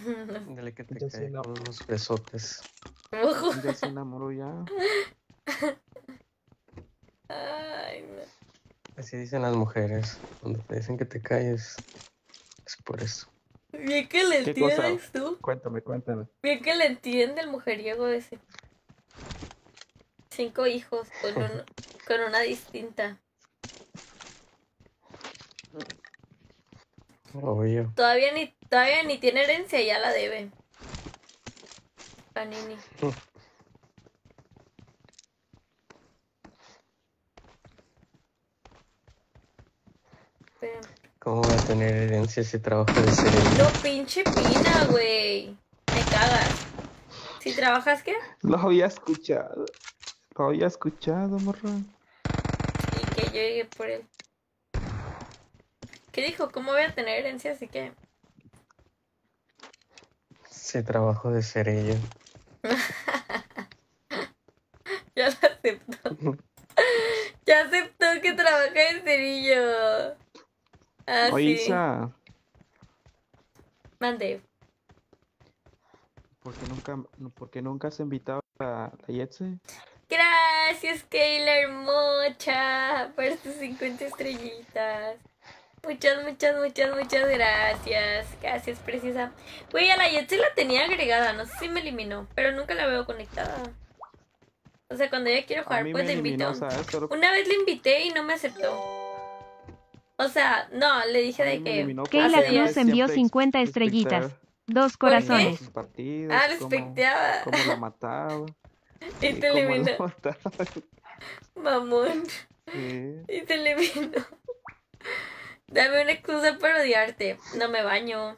Speaker 6: Dile que te con unos besotes.
Speaker 1: Ojo.
Speaker 3: Ya se enamoró ya.
Speaker 1: Ay, no.
Speaker 6: Así dicen las mujeres. Cuando te dicen que te calles, es por eso.
Speaker 1: Bien que le entiendes tú.
Speaker 3: Cuéntame, cuéntame.
Speaker 1: Bien que le entiende el mujeriego ese. Cinco hijos con, un- con una distinta.
Speaker 6: Obvio.
Speaker 1: Todavía ni, todavía ni tiene herencia, ya la debe. Panini. Espera.
Speaker 6: ¿Cómo va a tener herencia si trabaja de cerebro?
Speaker 1: No, pinche pina, güey. Me cagas. Si trabajas, ¿qué?
Speaker 3: Lo había escuchado. Lo había escuchado, morra.
Speaker 1: Y que yo llegué por él. ¿Qué dijo? ¿Cómo voy a tener herencia? Así que.
Speaker 6: Si trabajo de cerillo.
Speaker 1: Ya lo aceptó. ya aceptó que trabaja en cerillo. Ah,
Speaker 3: Oye,
Speaker 1: sí.
Speaker 3: Isa,
Speaker 1: Mande.
Speaker 3: ¿por qué nunca, por qué nunca has invitado a la Yetse?
Speaker 1: Gracias, Keila hermosa, por tus 50 estrellitas. Muchas, muchas, muchas, muchas gracias. Gracias, preciosa. Güey, a la Yetzi la tenía agregada. No sé si me eliminó, pero nunca la veo conectada. O sea, cuando ella quiere jugar, pues le invito. Una vez le invité y no me aceptó. O sea, no, le dije de que.
Speaker 2: Keila Cruz envió
Speaker 3: siempre
Speaker 2: 50
Speaker 3: ex-
Speaker 2: estrellitas. Dos corazones.
Speaker 3: sus partidos,
Speaker 1: Ah, respecteaba.
Speaker 3: cómo la mataba.
Speaker 1: Y te eliminó. Mamón.
Speaker 3: Sí.
Speaker 1: Y te eliminó. Dame una excusa para odiarte. No me baño.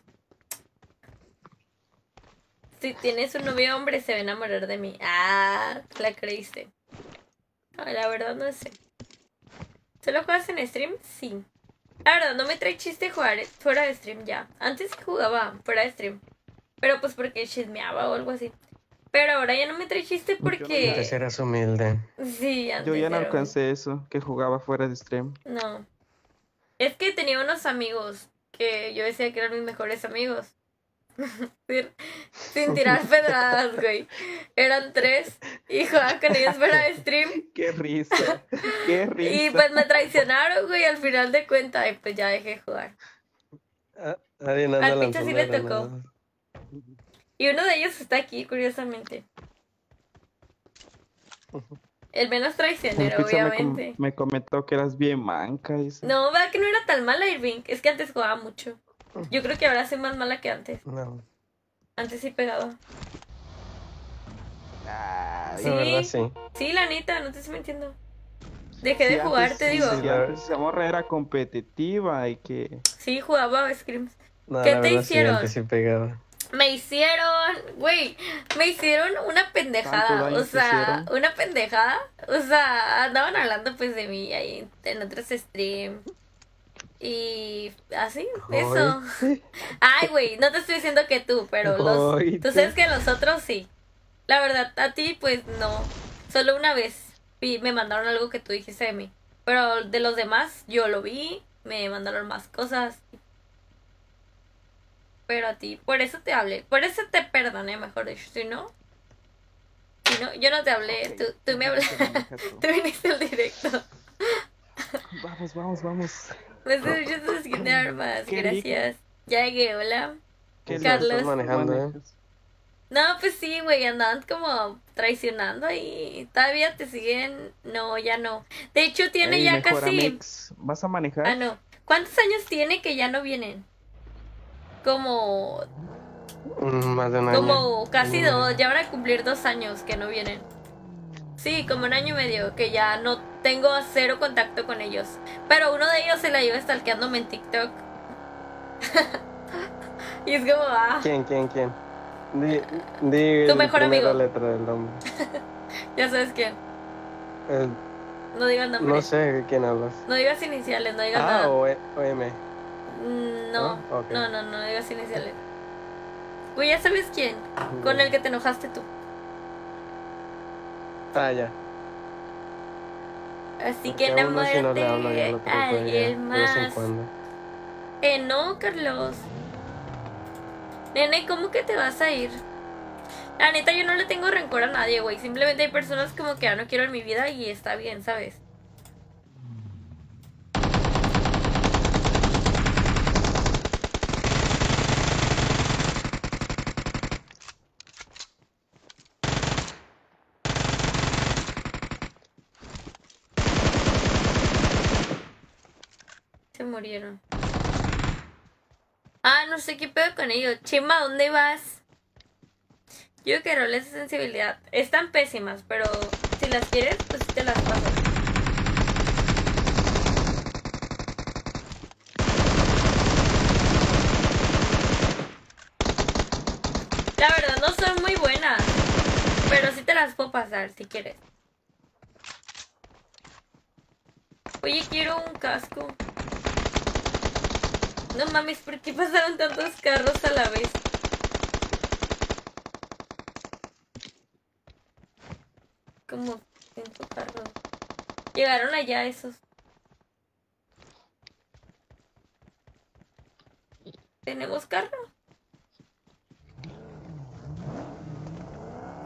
Speaker 1: Si tienes un novio hombre, se va a enamorar de mí. Ah, la creíste. No, la verdad no sé. ¿Solo juegas en stream? Sí. La verdad, no me trae chiste jugar fuera de stream ya. Antes jugaba fuera de stream. Pero pues porque chismeaba o algo así. Pero ahora ya no me trae chiste porque...
Speaker 6: Antes eras humilde.
Speaker 1: Sí, antes
Speaker 3: Yo ya no alcancé eso, que jugaba fuera de stream.
Speaker 1: No. Es que tenía unos amigos que yo decía que eran mis mejores amigos. sin, sin tirar pedradas, güey. Eran tres y jugaba con ellos fuera de stream.
Speaker 3: Qué risa, qué risa.
Speaker 1: Y pues me traicionaron, güey, al final de cuentas. Y pues ya dejé de jugar.
Speaker 6: Ah,
Speaker 1: Al pinche sí le tocó. Y uno de ellos está aquí, curiosamente. El menos traicionero,
Speaker 3: pizza me, com-
Speaker 1: obviamente.
Speaker 3: me comentó que eras bien manca. dice.
Speaker 1: No, vea que no era tan mala Irving. Es que antes jugaba mucho. Yo creo que ahora soy más mala que antes.
Speaker 6: No,
Speaker 1: Antes sí pegaba.
Speaker 3: Ay,
Speaker 1: Sí.
Speaker 6: la verdad sí.
Speaker 1: Sí, la neta, no te estoy mintiendo. Dejé de jugar,
Speaker 3: antes-
Speaker 1: te digo.
Speaker 3: sí, esa morra era competitiva y que...
Speaker 1: Sí, jugaba Scrims.
Speaker 6: No,
Speaker 1: ¿Qué
Speaker 6: la
Speaker 1: te
Speaker 6: verdad,
Speaker 1: hicieron?
Speaker 6: Sí, antes sí pegaba.
Speaker 1: Me hicieron, güey, me hicieron una
Speaker 3: ¿Tanto
Speaker 1: pendejada, o sea, una pendejada, o sea, andaban hablando pues de mí ahí en otros streams y así, eso. Ay, güey, no te estoy diciendo que tú, pero los, tú sabes que los otros sí. La verdad, a ti pues no, solo una vez vi- me mandaron algo que tú dijiste de mí, pero de los demás yo lo vi, me mandaron más cosas. Pero a ti, por eso te hablé, por eso te perdoné, mejor dicho, si no, si no, yo no te hablé,
Speaker 3: Ok,
Speaker 1: tú, tú me hablaste, tú viniste al directo.
Speaker 3: Vamos, vamos, vamos.
Speaker 1: Estoy echando skin de armas, gracias. Ya llegué, hola.
Speaker 3: ¿Qué
Speaker 6: Sí,
Speaker 1: Carlos.
Speaker 6: Estás manejando, ¿eh?
Speaker 1: No, pues sí, güey, andaban como traicionando y todavía te siguen. No, ya no. De hecho, tiene
Speaker 3: Ey,
Speaker 1: ya
Speaker 3: mejor
Speaker 1: casi.
Speaker 3: ¿Vas a manejar?
Speaker 1: Ah, no. ¿Cuántos años tiene que ya no vienen? Como,
Speaker 6: Mm, Más de un año.
Speaker 1: como casi
Speaker 6: Mm.
Speaker 1: dos, ya van a cumplir dos años que no vienen. Sí, como un año y medio que ya no tengo cero contacto con ellos. Pero uno de ellos se la lleva stalkeándome en TikTok. y es como, ah,
Speaker 6: ¿Quién, quién, quién? Di, di
Speaker 1: Tu
Speaker 6: la
Speaker 1: mejor amigo.
Speaker 6: letra del nombre.
Speaker 1: ya sabes quién. No digas nombre.
Speaker 6: no sé de quién hablas.
Speaker 1: No digas iniciales, no digas
Speaker 6: Ah,
Speaker 1: nada.
Speaker 6: o, E- o M.
Speaker 1: Mm, No,
Speaker 6: ¿no?
Speaker 1: No, no, no digas iniciales. Pues ya sabes quién, con el que te enojaste tú.
Speaker 6: Ah, ya.
Speaker 1: Así que
Speaker 6: Porque no
Speaker 1: enamórate
Speaker 6: todavía,
Speaker 1: alguien
Speaker 6: De vez en
Speaker 1: más. Eh, no, Carlos. Nene, ¿cómo que te vas a ir? La neta, yo no le tengo rencor a nadie, güey. Simplemente hay personas como que ya no quiero en mi vida y está bien, ¿sabes? Se Ah, no sé qué pedo con ellos. Chima, ¿dónde vas? Yo que roles de sensibilidad. Están pésimas, pero si las quieres, pues te las paso. La verdad no son muy buenas, pero sí te las puedo pasar si quieres. Oye, quiero un casco. No mames, ¿por qué pasaron tantos carros a la vez? Como cinco carros. Llegaron allá esos. ¿Tenemos carro?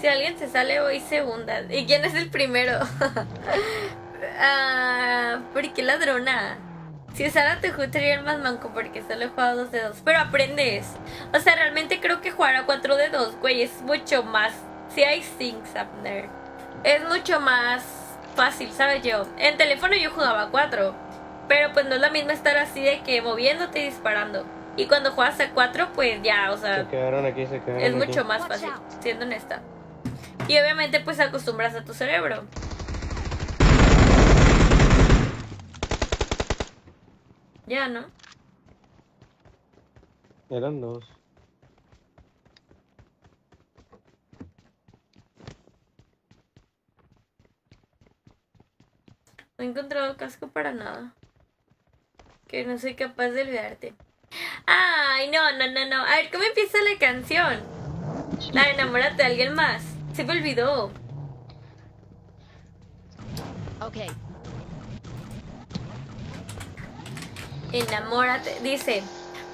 Speaker 1: Si alguien se sale hoy segunda. ¿Y quién es el primero? ah, ¿por qué ladrona? Si Sara te sería el más manco porque solo he jugado dos dedos. Pero aprendes. O sea, realmente creo que jugar a cuatro dedos, güey, es mucho más. Si hay things up there. Es mucho más fácil, ¿sabes yo? En teléfono yo jugaba a cuatro. Pero pues no es la misma estar así de que moviéndote y disparando. Y cuando juegas a cuatro, pues ya, o sea,
Speaker 6: Se quedaron aquí, se quedaron
Speaker 1: es
Speaker 6: aquí.
Speaker 1: mucho más fácil, siendo honesta. Y obviamente pues acostumbras a tu cerebro. Ya, ¿no?
Speaker 6: Eran dos.
Speaker 1: No he encontrado casco para nada. Que no soy capaz de olvidarte. Ay, no, no, no, no. A ver, ¿cómo empieza la canción? La de enamórate de alguien más. Se me olvidó.
Speaker 5: Okay.
Speaker 1: Enamórate. Dice,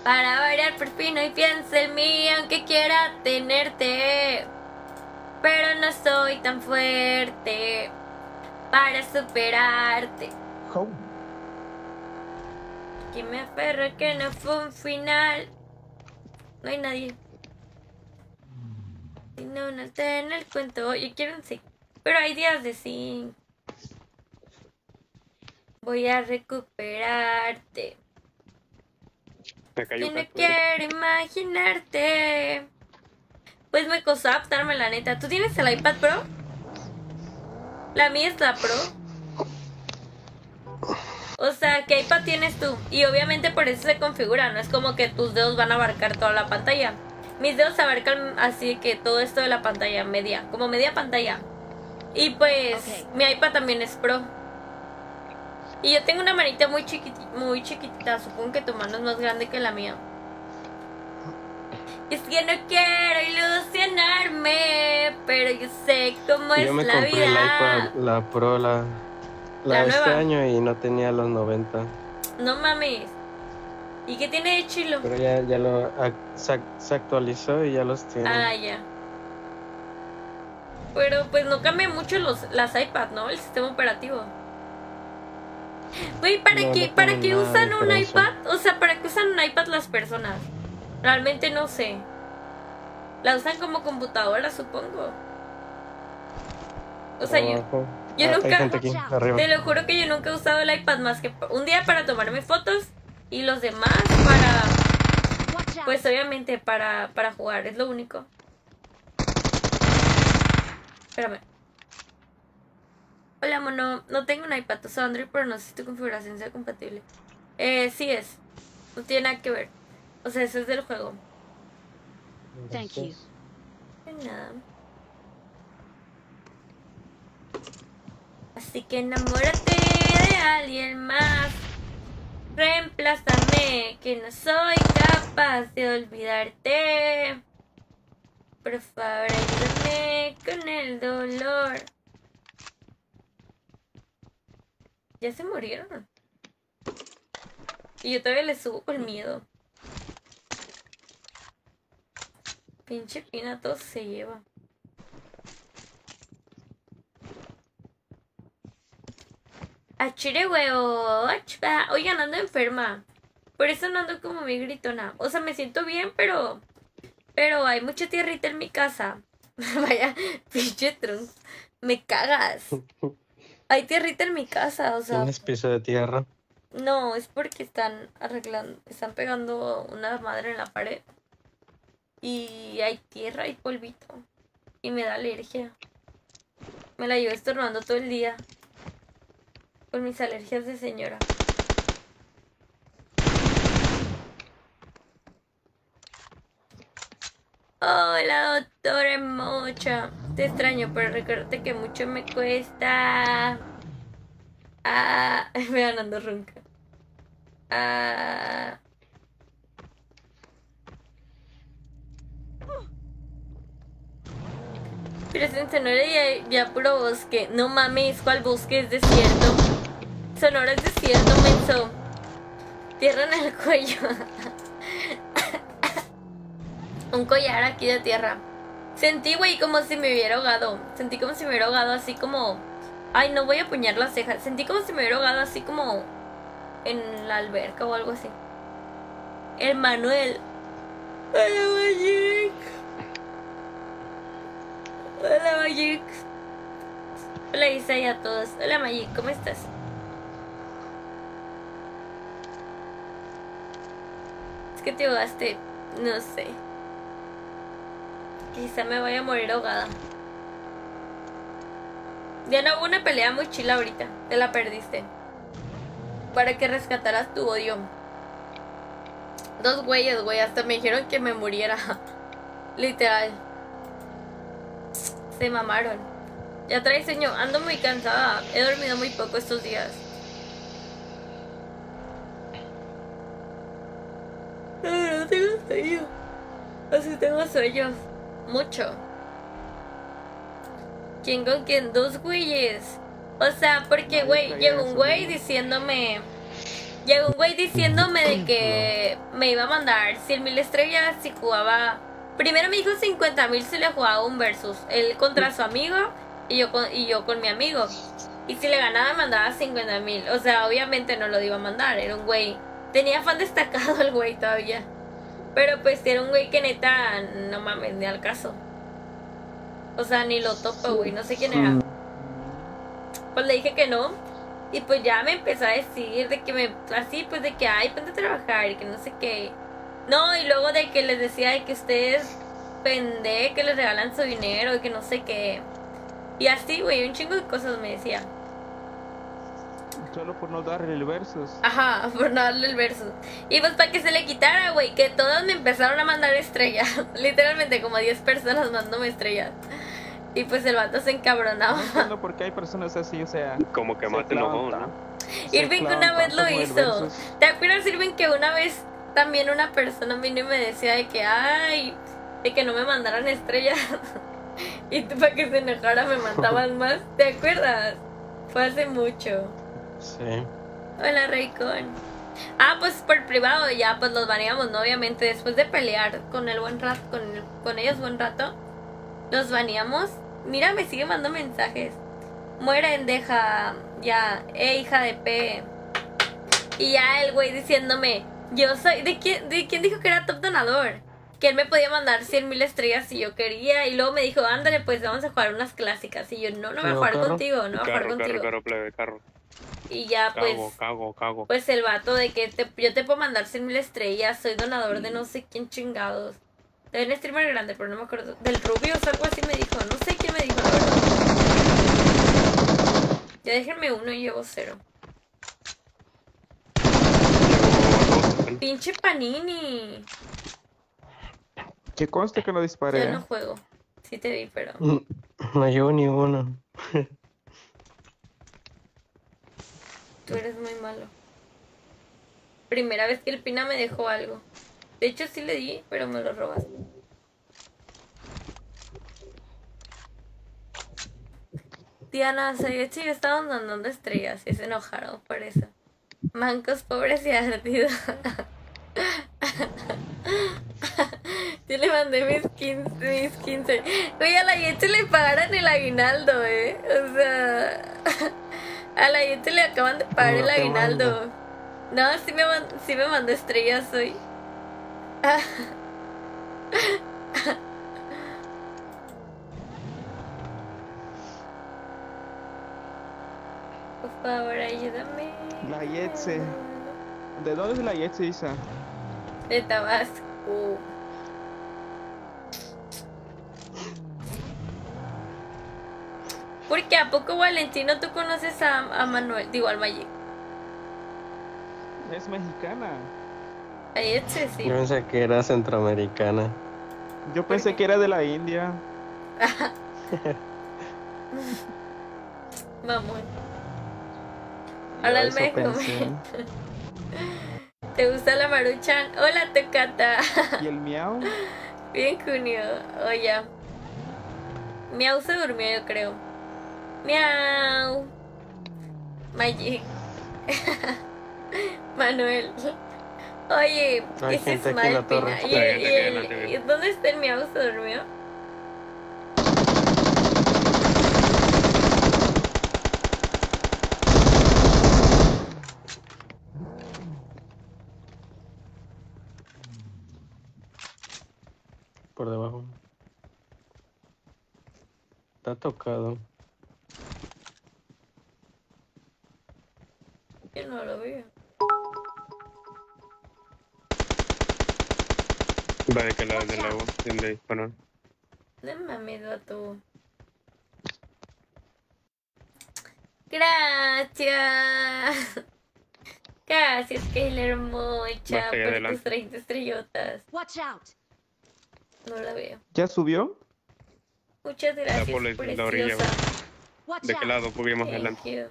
Speaker 1: para variar por fin hoy piensa en mí, aunque quiera tenerte. Pero no soy tan fuerte para superarte. Que me aferro que no fue un final. No hay nadie. Si no, no está en el cuento. Yo quiero un sí. Pero hay días de sí. Voy a recuperarte.
Speaker 4: Me cayó
Speaker 1: Y
Speaker 4: un
Speaker 1: no
Speaker 4: casco.
Speaker 1: quiero imaginarte. Pues me costó adaptarme, la neta. ¿Tú tienes el iPad Pro? La mía es la Pro. O sea, ¿qué iPad tienes tú? Y obviamente por eso se configura, no es como que tus dedos van a abarcar toda la pantalla. Mis dedos abarcan así que todo esto de la pantalla media, como media pantalla. Y pues mi iPad también es Pro. Y yo tengo una manita muy chiquitita, muy chiquitita, supongo que tu mano es más grande que la mía. Es que no quiero ilusionarme, pero yo sé cómo es
Speaker 6: Yo me
Speaker 1: la
Speaker 6: compré
Speaker 1: vida.
Speaker 6: el iPad, la Pro, la, la,
Speaker 1: La
Speaker 6: de este año y no tenía los 90.
Speaker 1: No mames. ¿Y qué tiene de chilo?
Speaker 6: Pero ya, ya lo se actualizó y ya los tiene.
Speaker 1: Ah, ya. Pero pues no cambia mucho los, las iPad, ¿no? El sistema operativo. Güey, ¿para
Speaker 6: No,
Speaker 1: qué,
Speaker 6: no
Speaker 1: ¿para qué usan un iPad? O sea, ¿para qué usan un iPad las personas? Realmente no sé. La usan como computadora, supongo. O sea, yo,
Speaker 6: Abajo.
Speaker 1: yo
Speaker 6: Ah,
Speaker 1: nunca-
Speaker 6: aquí,
Speaker 1: te lo juro que yo nunca he usado el iPad más que un día para tomarme fotos y los demás para. Pues obviamente para, para jugar, es lo único. Espérame. Hola, mono. No tengo un iPad, uso Android, pero no sé si tu configuración sea compatible. Eh, sí es. No tiene nada que ver. O sea, eso es del juego.
Speaker 5: Thank you.
Speaker 1: De nada. Así que enamórate de alguien más. Reemplázame, que no soy capaz de olvidarte. Por favor, ayúdame con el dolor. Ya se murieron. Y yo todavía le subo con miedo. Pinche pina todo se lleva. Achire huevo. Oigan, ando enferma. Por eso no ando como mi gritona. O sea, me siento bien, pero. Pero hay mucha tierrita en mi casa. Vaya, pinche trunks. Me cagas. Hay tierrita en mi casa, o sea.
Speaker 6: Tienes piso de tierra.
Speaker 1: No, es porque están arreglando, están pegando una madre en la pared. Y hay tierra y polvito. Y me da alergia. Me la llevo estornando todo el día. Con mis alergias de señora. Hola, doctora Mocha. Te extraño, pero recuérdate que mucho me cuesta. Ah, me ganando ronca. Ah. Sonora ya, ya puro bosque. No mames, ¿cuál bosque es desierto? Sonora es desierto, menso. Tierra en el cuello. Un collar aquí de tierra. Sentí, güey, como si me hubiera ahogado. Sentí como si me hubiera ahogado así como... Ay, no voy a apuñar las cejas. Sentí como si me hubiera ahogado así como... En la alberca o algo así. El Manuel. Hola, Magic. Hola, Magic. Hola, Isa a todos. Hola, Magic, ¿cómo estás? Es que te ahogaste. No sé. Quizá me vaya a morir ahogada. Ya no hubo una pelea muy chila ahorita. Te la perdiste. Para que rescataras tu odio. Dos güeyes, güey. Hasta me dijeron que me muriera. Literal. Se mamaron. Ya trae sueño. Ando muy cansada. He dormido muy poco estos días. Ay, no tengo sueño. Así tengo sueños. Mucho. ¿Quién con quién? Dos güeyes. O sea, porque, güey, llegó un güey diciéndome. Llegó un güey diciéndome de que me iba a mandar 100 mil estrellas si jugaba. Primero me dijo 50 mil si le jugaba un versus. Él contra su amigo y yo con, y yo con mi amigo. Y si le ganaba me mandaba 50 mil. O sea, obviamente no lo iba a mandar. Era un güey. Tenía fan destacado el güey todavía. Pero pues era un güey que neta, no mames, ni al caso. O sea, ni lo topo, güey. No sé quién era. Pues le dije que no. Y pues ya me empezó a decir de que me. Así, pues de que, ay, ponte a trabajar y que no sé qué. No, y luego de que les decía de que ustedes pende, que les regalan su dinero y que no sé qué. Y así, güey, un chingo de cosas me decía.
Speaker 3: Solo por no darle el versus.
Speaker 1: Ajá, por no darle el verso. Y pues para que se le quitara, güey, que todos me empezaron a mandar estrellas. Literalmente como 10 personas mandándome estrellas. Y pues el vato se
Speaker 3: No
Speaker 1: encabronaba.
Speaker 3: entiendo por qué hay personas así, o sea.
Speaker 4: Como que
Speaker 3: se
Speaker 4: más te enojó,
Speaker 3: clavan
Speaker 4: ¿no?
Speaker 1: Irving una vez lo hizo.
Speaker 3: versus.
Speaker 1: ¿Te acuerdas, Irving, que una vez también una persona vino y me decía de que, ay, de que no me mandaran estrellas? y tú para que se enojara me mandaban más. ¿Te acuerdas? Fue hace mucho.
Speaker 6: Sí.
Speaker 1: Hola, Raycon. Ah, pues por privado ya, pues los baneamos, ¿no? Obviamente, después de pelear con el buen rato, con, el- con ellos buen rato, los baneamos. Mira, me sigue mandando mensajes. Mueren, deja, ya, eh, hija de P. Y ya el güey diciéndome, yo soy, ¿de quién, ¿de quién dijo que era top donador? Que él me podía mandar 100 mil estrellas si yo quería. Y luego me dijo, ándale, pues vamos a jugar unas clásicas. Y yo, no, no voy a
Speaker 6: ¿Pero
Speaker 1: jugar
Speaker 6: carro?
Speaker 1: contigo, no voy a jugar
Speaker 4: Carro, carro,
Speaker 1: contigo.
Speaker 4: carro, plebe, carro.
Speaker 1: Y ya, pues
Speaker 4: Cago, cago, cago.
Speaker 1: pues el vato de que te- yo te puedo mandar 100 mil estrellas, soy donador de no sé quién chingados. De un streamer grande, pero no me acuerdo. Del Rubio o algo así me dijo. No sé quién me dijo, la verdad. Ya déjenme uno y llevo cero. Pinche Panini.
Speaker 3: Que conste que no disparé.
Speaker 1: Ya
Speaker 3: ¿eh?
Speaker 1: no juego. Sí te vi, pero.
Speaker 6: No llevo ni uno.
Speaker 1: Eres muy malo. Primera vez que el Pina me dejó algo. De hecho sí le di, pero me lo robas. Diana, yo estábamos mandando estrellas y se enojaron por eso. Mancos pobres y ardidos. Yo le mandé mis 15, mis 15. Oye, a la Yeti le pagaron el aguinaldo, eh. O sea, a la Yeti le acaban de pagar
Speaker 6: No
Speaker 1: el aguinaldo. No, sí me, man- sí me mandó estrellas hoy. Por favor, ayúdame.
Speaker 3: La Yetse. ¿De dónde es la Yetse, Isa?
Speaker 1: De Tabasco. Porque a poco Valentino tú conoces a, a Manuel, digo al Magic.
Speaker 3: Es mexicana.
Speaker 1: Yetse, sí.
Speaker 6: Yo pensé que era centroamericana.
Speaker 3: Yo pensé que era de la India.
Speaker 1: Mamón.
Speaker 3: Yo
Speaker 1: Hola,
Speaker 3: pensé.
Speaker 1: ¿Te gusta la maruchan? Hola, Tocata.
Speaker 3: ¿Y el miau?
Speaker 1: Bien, Junio. Oye. Miau se durmió, yo creo. Miau. Magic. Manuel. Oye,
Speaker 6: Hay
Speaker 1: ese
Speaker 6: gente
Speaker 1: es
Speaker 6: aquí en la
Speaker 1: mal, Pina.
Speaker 6: torre.
Speaker 1: ¿Y, el- y el- y dónde está el Miau? ¿Se durmió?
Speaker 6: Por debajo. Está tocado.
Speaker 1: Yo no lo veo.
Speaker 4: Va de que lado del lago, donde disparan.
Speaker 1: No mames, vato. Gracias. Gracias, Kayla Mocha, por
Speaker 4: adelante.
Speaker 1: tus 30 estrellotas.
Speaker 5: Watch out!
Speaker 1: No la veo.
Speaker 3: ¿Ya subió?
Speaker 1: Muchas gracias,
Speaker 4: por la- la orilla,
Speaker 1: preciosa.
Speaker 4: ¿De qué lado? Porque más adelante.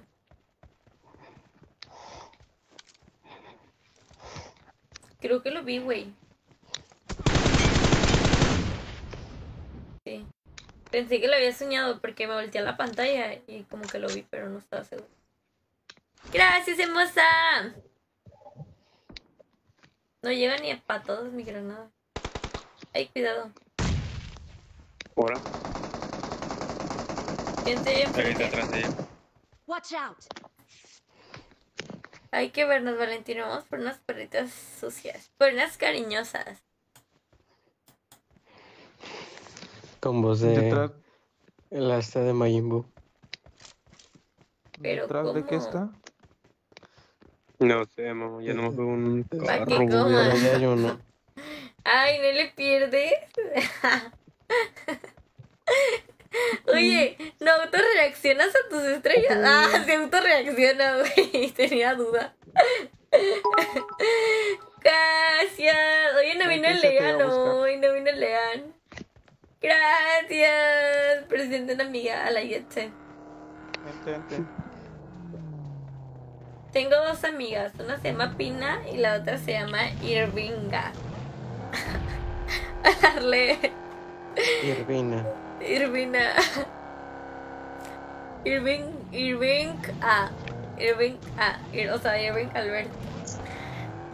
Speaker 1: Creo que lo vi, güey. Sí. Pensé que lo había soñado porque me volteé a la pantalla y como que lo vi, pero no estaba seguro. Gracias, hermosa. No llega ni a para todos mi granada. Ay, cuidado.
Speaker 4: Ahora,
Speaker 1: bien,
Speaker 4: atrás de ella.
Speaker 5: Watch out!
Speaker 1: Hay que vernos, Valentino. Vamos por unas perritas sucias. Por unas cariñosas.
Speaker 6: Con voz de.
Speaker 3: ¿Detrás,
Speaker 6: La esta de Majin Buu.
Speaker 1: Pero
Speaker 3: detrás de qué está?
Speaker 4: No sé, mamá, ya no me veo un carro.
Speaker 1: que coma.
Speaker 6: Ya hay uno.
Speaker 1: Ay, no le pierdes. Oye, ¿no autorreaccionas a tus estrellas? Ah, se autorreacciona, güey. Tenía duda. Gracias. Oye, no vino el Lean hoy, no vino el Lean. Gracias. Presente una amiga a la Yetse.
Speaker 3: Vente, vente.
Speaker 1: Tengo dos amigas, una se llama Pina y la otra se llama Irvinga. A darle
Speaker 6: Irvina.
Speaker 1: Irvina. Irving, Irving A. Irving A. Ir- O sea, Irving Albert.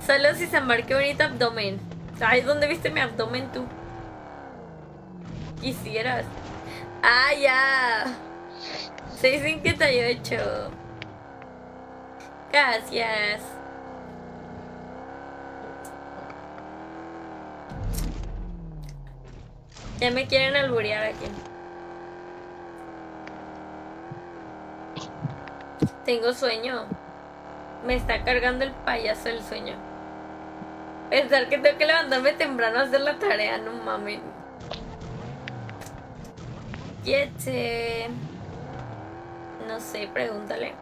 Speaker 1: Saludos y Samar, qué bonito abdomen. Ay, ¿dónde viste mi abdomen tú? Quisieras. Ah, ya. 658. Gracias. Ya me quieren alburear aquí. Tengo sueño. Me está cargando el payaso el sueño. Pensar que tengo que levantarme temprano a hacer la tarea, no mames. Yetse. No sé, pregúntale.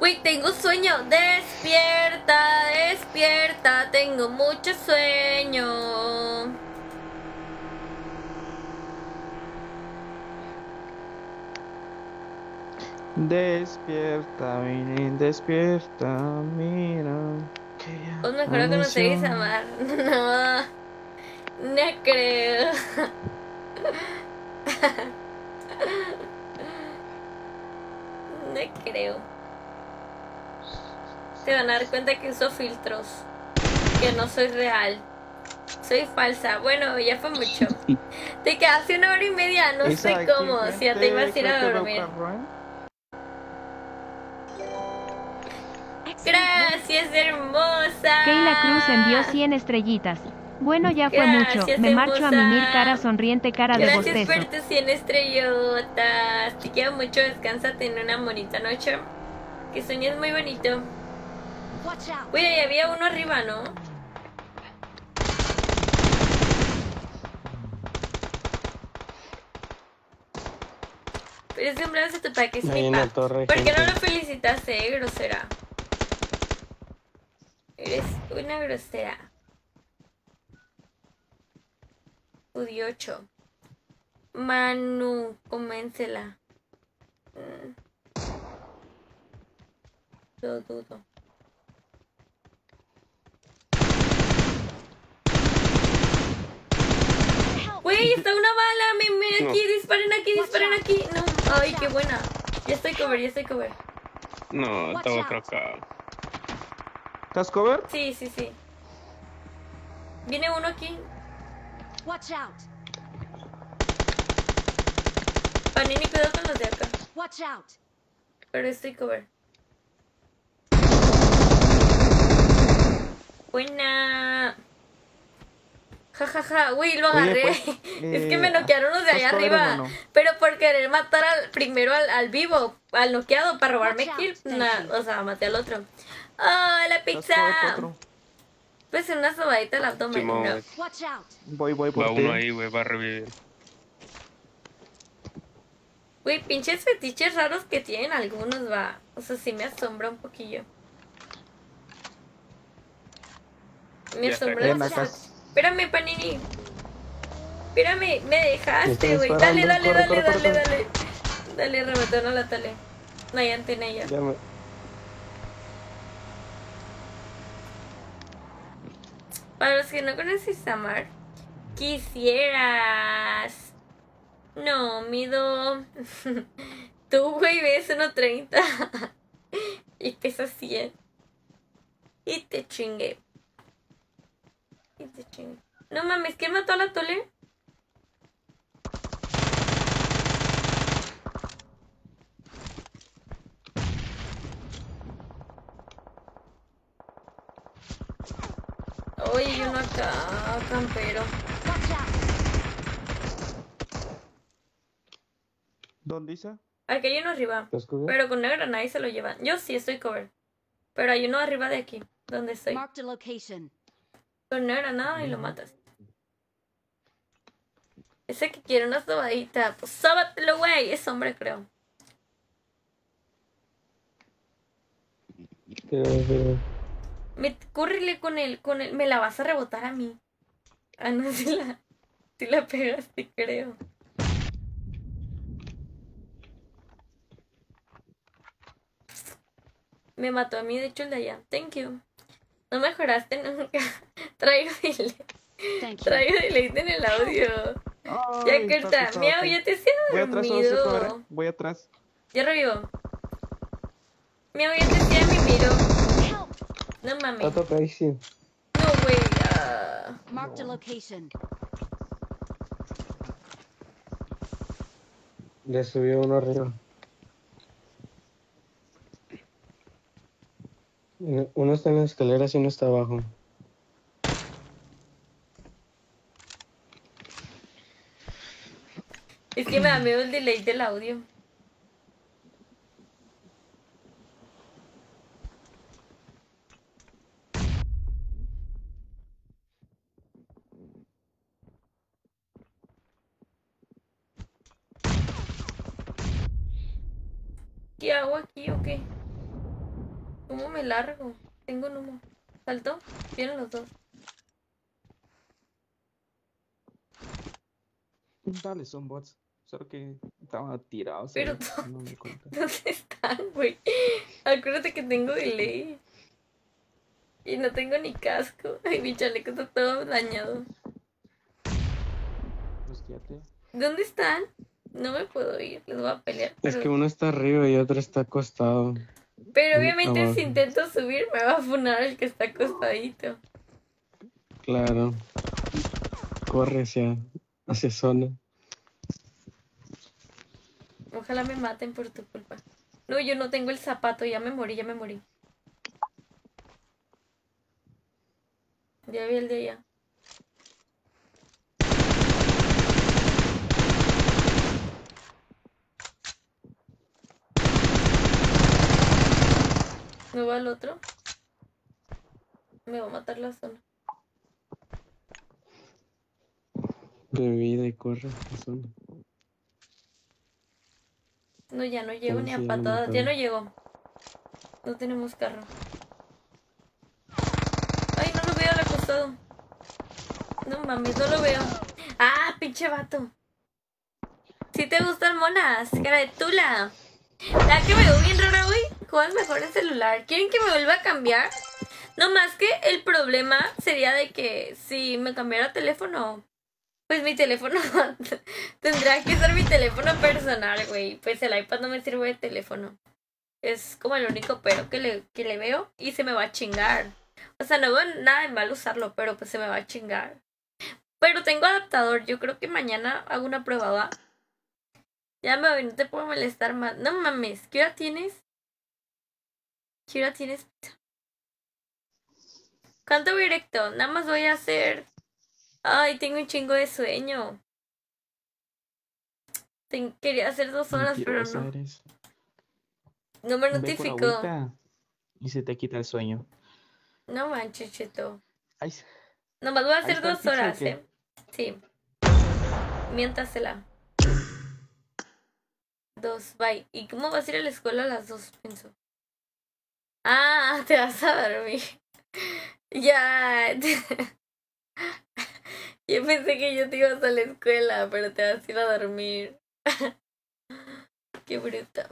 Speaker 1: Uy, tengo sueño. Despierta, despierta. Tengo mucho sueño.
Speaker 3: Despierta, mira, despierta, mira. que
Speaker 1: Os mejor a conocer y
Speaker 3: amaneció.
Speaker 1: amar. No, no creo. No creo. Se van a dar cuenta que uso filtros. Que no soy real. Soy falsa. Bueno, ya fue mucho. Te quedaste una hora y media. No sé cómo. Si ya te ibas a ir a dormir. Gracias, hermosa.
Speaker 2: Keila Cruz envió 100 estrellitas. Bueno, ya fue mucho.
Speaker 1: Gracias,
Speaker 2: Me marcho a mimir cara sonriente, cara de
Speaker 1: Gracias
Speaker 2: bostezo.
Speaker 1: por tus 100 estrellotas. Te quiero mucho. Descansa, ten una bonita noche. Que sueñes muy bonito. Uy, ahí había uno arriba, ¿no? Pero ese hombre se topa que es mi
Speaker 6: en la
Speaker 1: pa.
Speaker 6: torre
Speaker 1: ¿Por qué no lo felicitaste, eh, grosera? Eres una grosera. Udiocho. Manu, coménsela. Mm. Lo dudo. Está una bala. Me, me, aquí, disparen aquí, disparen aquí. No, ay, qué buena. Ya estoy cover, ya estoy cover.
Speaker 4: No, estaba otro acá.
Speaker 3: ¿Estás cover?
Speaker 1: Sí, sí, sí. Viene uno aquí.
Speaker 5: Watch out.
Speaker 1: Panini, cuidado con los de acá.
Speaker 5: Watch out.
Speaker 1: Pero estoy cover. Buena. Ja, ja, ja. Uy, lo
Speaker 3: Oye,
Speaker 1: agarré.
Speaker 3: pues,
Speaker 1: es que
Speaker 3: eh,
Speaker 1: me noquearon los de
Speaker 3: ¿estás
Speaker 1: allá arriba. Pero por querer matar al primero al, al vivo, al noqueado, para robarme kill.
Speaker 5: thank
Speaker 1: na-
Speaker 5: you.
Speaker 1: o sea, maté al otro. ¡Oh, la
Speaker 3: ¿Estás
Speaker 1: pizza! Pues una sobadita al abdomen. No.
Speaker 5: Watch out.
Speaker 3: Voy, voy por
Speaker 4: va uno ahí, güey, va a revivir.
Speaker 1: Uy, pinches fetiches raros que tienen algunos, va. O sea, sí me asombra un poquillo. Me asombra. Espérame, Panini. Espérame, me dejaste, güey. Dale, dale,
Speaker 6: Corre,
Speaker 1: dale,
Speaker 6: corre,
Speaker 1: dale,
Speaker 6: corre,
Speaker 1: dale. Dale, rematón a la tele. No hay antena ya.
Speaker 6: Ya me...
Speaker 1: Para los que no conocen Samar, quisieras. No, mido. Tú, güey, ves 1.30 y pesas 100. Y te chingué. Y te chingué. No mames, ¿quién mató a la Tole? Oye, hay uno acá, campero.
Speaker 3: ¿Dónde dice?
Speaker 1: Aquí hay uno arriba. Pero con una granada y se lo llevan. Yo sí estoy cover. Pero hay uno arriba de aquí, donde estoy.
Speaker 5: Marked a location.
Speaker 1: Con una granada y lo matas. Ese que quiere una sobadita, pues sóbatelo, güey. Es hombre, creo. Me, córrele con él, con él. Me la vas a rebotar a mí. Ah, no, si la, si la pegaste, creo. Me mató a mí, de hecho, el de allá. Thank you. No mejoraste nunca. Traigo delay. Traigo delay en el audio. Ya
Speaker 3: Ay,
Speaker 1: está Miau, ya te has
Speaker 3: Voy atrás, socio,
Speaker 1: dormido.
Speaker 3: Voy atrás.
Speaker 1: Ya revivo. Miau, ya te hacía mi miro. No mames. No, güey.
Speaker 5: a location.
Speaker 6: Le subió uno arriba. Uno uno está en las escaleras y uno está abajo.
Speaker 1: Es que me da miedo el delay del audio. ¿Qué hago aquí o qué? ¿Cómo me largo? Tengo un humo. ¿Saltó? Vienen los dos.
Speaker 3: Dale, son bots. Solo que estaban tirados.
Speaker 1: Pero
Speaker 3: No me.
Speaker 1: ¿Dónde están, güey? Acuérdate que tengo delay. Y no tengo ni casco. Ay, mi chaleco está todo dañado.
Speaker 3: Hostiate.
Speaker 1: ¿Dónde están? No me puedo ir, les voy a pelear.
Speaker 6: Es
Speaker 1: Pero,
Speaker 6: que uno está arriba y otro está acostado.
Speaker 1: Pero obviamente si intento subir me va a funar el que está acostadito.
Speaker 6: Claro. Corre hacia, hacia zona.
Speaker 1: Ojalá me maten por tu culpa. No, yo no tengo el zapato, ya me morí, ya me morí. Ya vi el de allá. ¿Me va al otro? Me va a matar la zona.
Speaker 6: Bebida y corre hacia zona.
Speaker 1: No, ya no llego ni a
Speaker 6: sí, ya
Speaker 1: patadas. Ya no llego. No tenemos carro. Ay, no lo veo al acostado. No mames, no lo veo. Ah, pinche vato. Si te gustan monas, cara de tula. La que me veo bien rara Juegas mejor en celular. ¿Quieren que me vuelva a cambiar? No más que el problema sería de que si me cambiara teléfono, pues mi teléfono tendría que ser mi teléfono personal, güey. Pues el iPad no me sirve de teléfono. Es como el único pero que le, que le veo y se me va a chingar. O sea, no veo nada de mal usarlo, pero pues se me va a chingar. Pero tengo adaptador. Yo creo que mañana hago una prueba, ¿va? Ya me voy, no te puedo molestar más. No mames, ¿qué hora tienes? ¿Qué hora tienes? ¿Cuánto directo? Nada más voy a hacer. Ay, tengo un chingo de sueño. Ten- Quería hacer dos horas, pero no.
Speaker 3: eres.
Speaker 1: No me notificó.
Speaker 3: Y se te quita el sueño.
Speaker 1: No manches, cheto.
Speaker 3: Ay,
Speaker 1: Nomás voy a hacer dos horas. ¿eh? Sí. Miéntasela. Dos, bye. ¿Y cómo vas a ir a la escuela a las dos? Pienso. Ah, te vas a dormir. Ya. Yo pensé que yo te ibas a la escuela, pero te vas a ir a dormir. Qué bruta.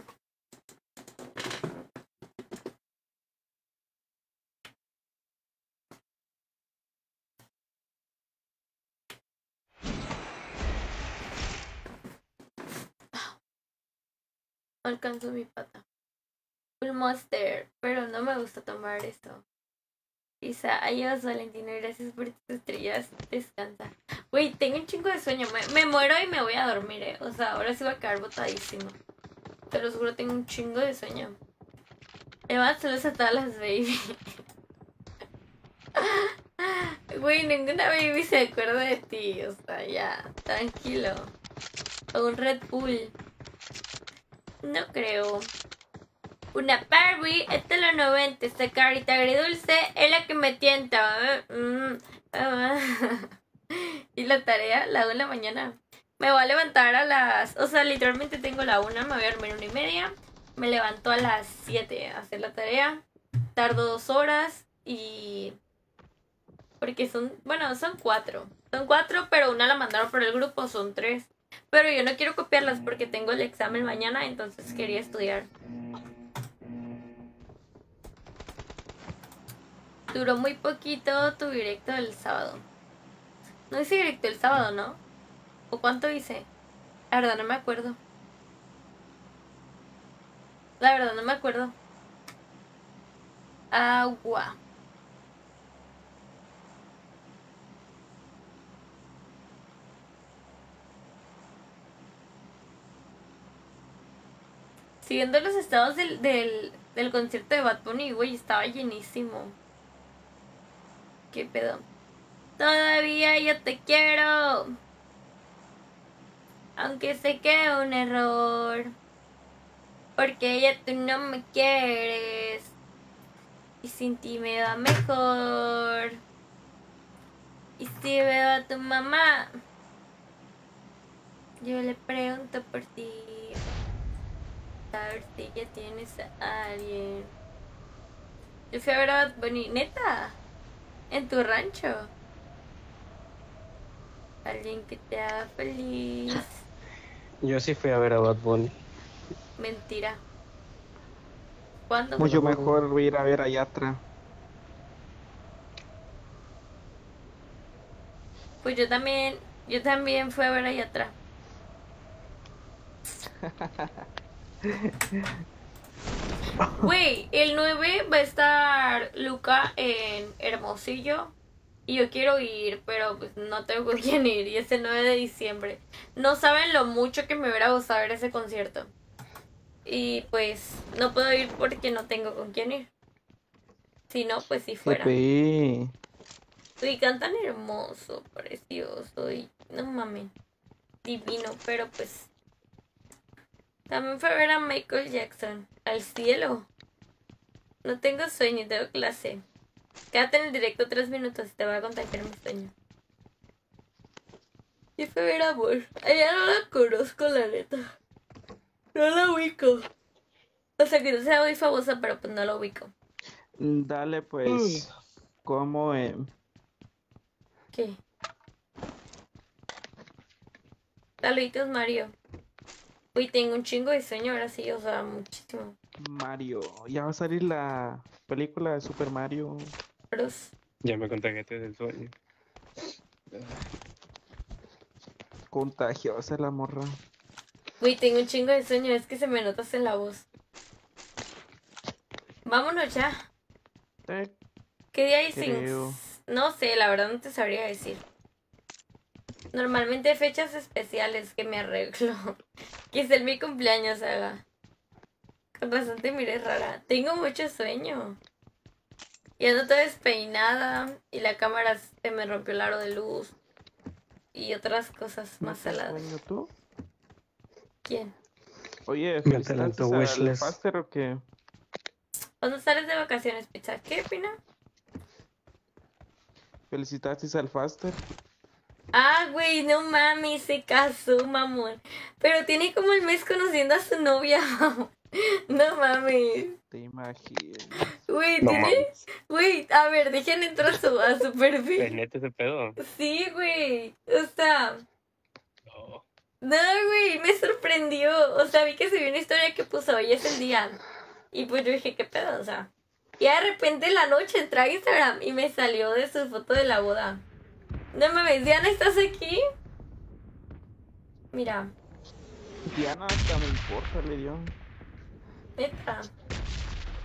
Speaker 1: Alcanzo mi pata. Un monster, pero no me gusta tomar esto. Isa, adiós Valentino, gracias por tus estrellas. Descansa. Güey, tengo un chingo de sueño. Me, muero y me voy a dormir, eh. O sea, ahora sí voy a quedar botadísimo. Te lo juro, tengo un chingo de sueño. Eva, saludos a todas las baby. Güey, ninguna baby se acuerda de ti. O sea, ya, tranquilo. O un Red Bull. No creo. Una Barbie, esta es la 90, esta carita agridulce es la que me tienta. Mm, ah. y la tarea la hago en la mañana. Me voy a levantar a las. O sea, literalmente tengo la una, me voy a dormir una y media. Me levanto a las 7 a hacer la tarea. Tardo dos horas y. Porque son. Bueno, son cuatro. Son cuatro, pero una la mandaron por el grupo, son tres. Pero yo no quiero copiarlas porque tengo el examen mañana, entonces quería estudiar. Duró muy poquito tu directo del sábado. No hice directo el sábado, ¿no? ¿O cuánto hice? La verdad no me acuerdo. La verdad no me acuerdo. Agua. Siguiendo los estados del, del, concierto de Bad Bunny, güey, estaba llenísimo. ¿Qué pedo? Todavía yo te quiero. Aunque sé que un error. Porque ya tú no me quieres. Y sin ti me va mejor. Y si veo a tu mamá, yo le pregunto por ti. A ver si ya tienes a alguien. Yo fui a ver a Bad. En tu rancho. Alguien que te haga feliz.
Speaker 6: Yo sí fui a ver a Bad Bunny.
Speaker 1: Mentira. ¿Cuándo?
Speaker 3: Mucho mejor ir a ver a Yatra.
Speaker 1: Pues yo también, yo también fui a ver allá atrás. Güey, el 9 va a estar Luca en Hermosillo. Y yo quiero ir, pero pues no tengo con quién ir. Y es el 9 de diciembre. No saben lo mucho que me hubiera gustado ver ese concierto. Y pues no puedo ir porque no tengo con quién ir. Si no, pues si fuera.
Speaker 3: Pepe.
Speaker 1: Y cantan hermoso, precioso. Y no mames. Divino, pero pues. También fue a ver a Michael Jackson. Al cielo. No tengo sueño, tengo clase. Quédate en el directo tres minutos y te voy a contagiar mi sueño. Y fue a ver a Amor. Ella no la conozco, la neta. No la ubico. O sea, que no sea muy famosa, pero pues no la ubico.
Speaker 3: Dale pues. ¿Cómo? eh,
Speaker 1: ¿Qué? Saluditos, Mario. Uy, tengo un chingo de sueño ahora sí, o sea, muchísimo.
Speaker 3: Mario. Ya va a salir la película de Super Mario.
Speaker 1: Bros.
Speaker 4: Ya me contagiaste del sueño.
Speaker 3: Contagiosa la morra.
Speaker 1: Uy, tengo un chingo de sueño, es que se me notas en la voz. Vámonos ya.
Speaker 3: Eh,
Speaker 1: ¿Qué día hay sin...? No sé, la verdad no te sabría decir. Normalmente fechas especiales que me arreglo. Quizá mi cumpleaños haga. Con razón te miré rara. Tengo mucho sueño. Y ando toda despeinada. Y la cámara se me rompió el aro de luz. Y otras cosas
Speaker 3: ¿no
Speaker 1: más saladas.
Speaker 3: sueño tú?
Speaker 1: ¿Quién?
Speaker 3: Oye,
Speaker 6: en
Speaker 3: ¿felicitaste
Speaker 6: tu
Speaker 3: al
Speaker 6: wishlist.
Speaker 3: Faster o qué?
Speaker 1: ¿Cuándo sales de vacaciones, pizza? ¿Qué opina?
Speaker 3: ¿Felicitaste al Faster?
Speaker 1: Ah, güey, no mames, se casó, mamón. Pero tiene como el mes conociendo a su novia, mamón. No mames.
Speaker 3: Te imaginas.
Speaker 1: Güey,
Speaker 6: No
Speaker 1: tiene. Güey, a ver, dejen entrar a su, a su
Speaker 4: ¿Es
Speaker 1: perfil.
Speaker 4: neta ese pedo?
Speaker 1: Sí, güey. O sea,
Speaker 4: No.
Speaker 1: no, güey, me sorprendió. O sea, vi que se vio una historia que puso hoy es el día. Y pues yo dije, ¿qué pedo? O sea, y de repente en la noche entré a Instagram y me salió de su foto de la boda. No mames, Diana, ¿estás aquí? Mira,
Speaker 3: Diana hasta me importa, le dio.
Speaker 1: neta.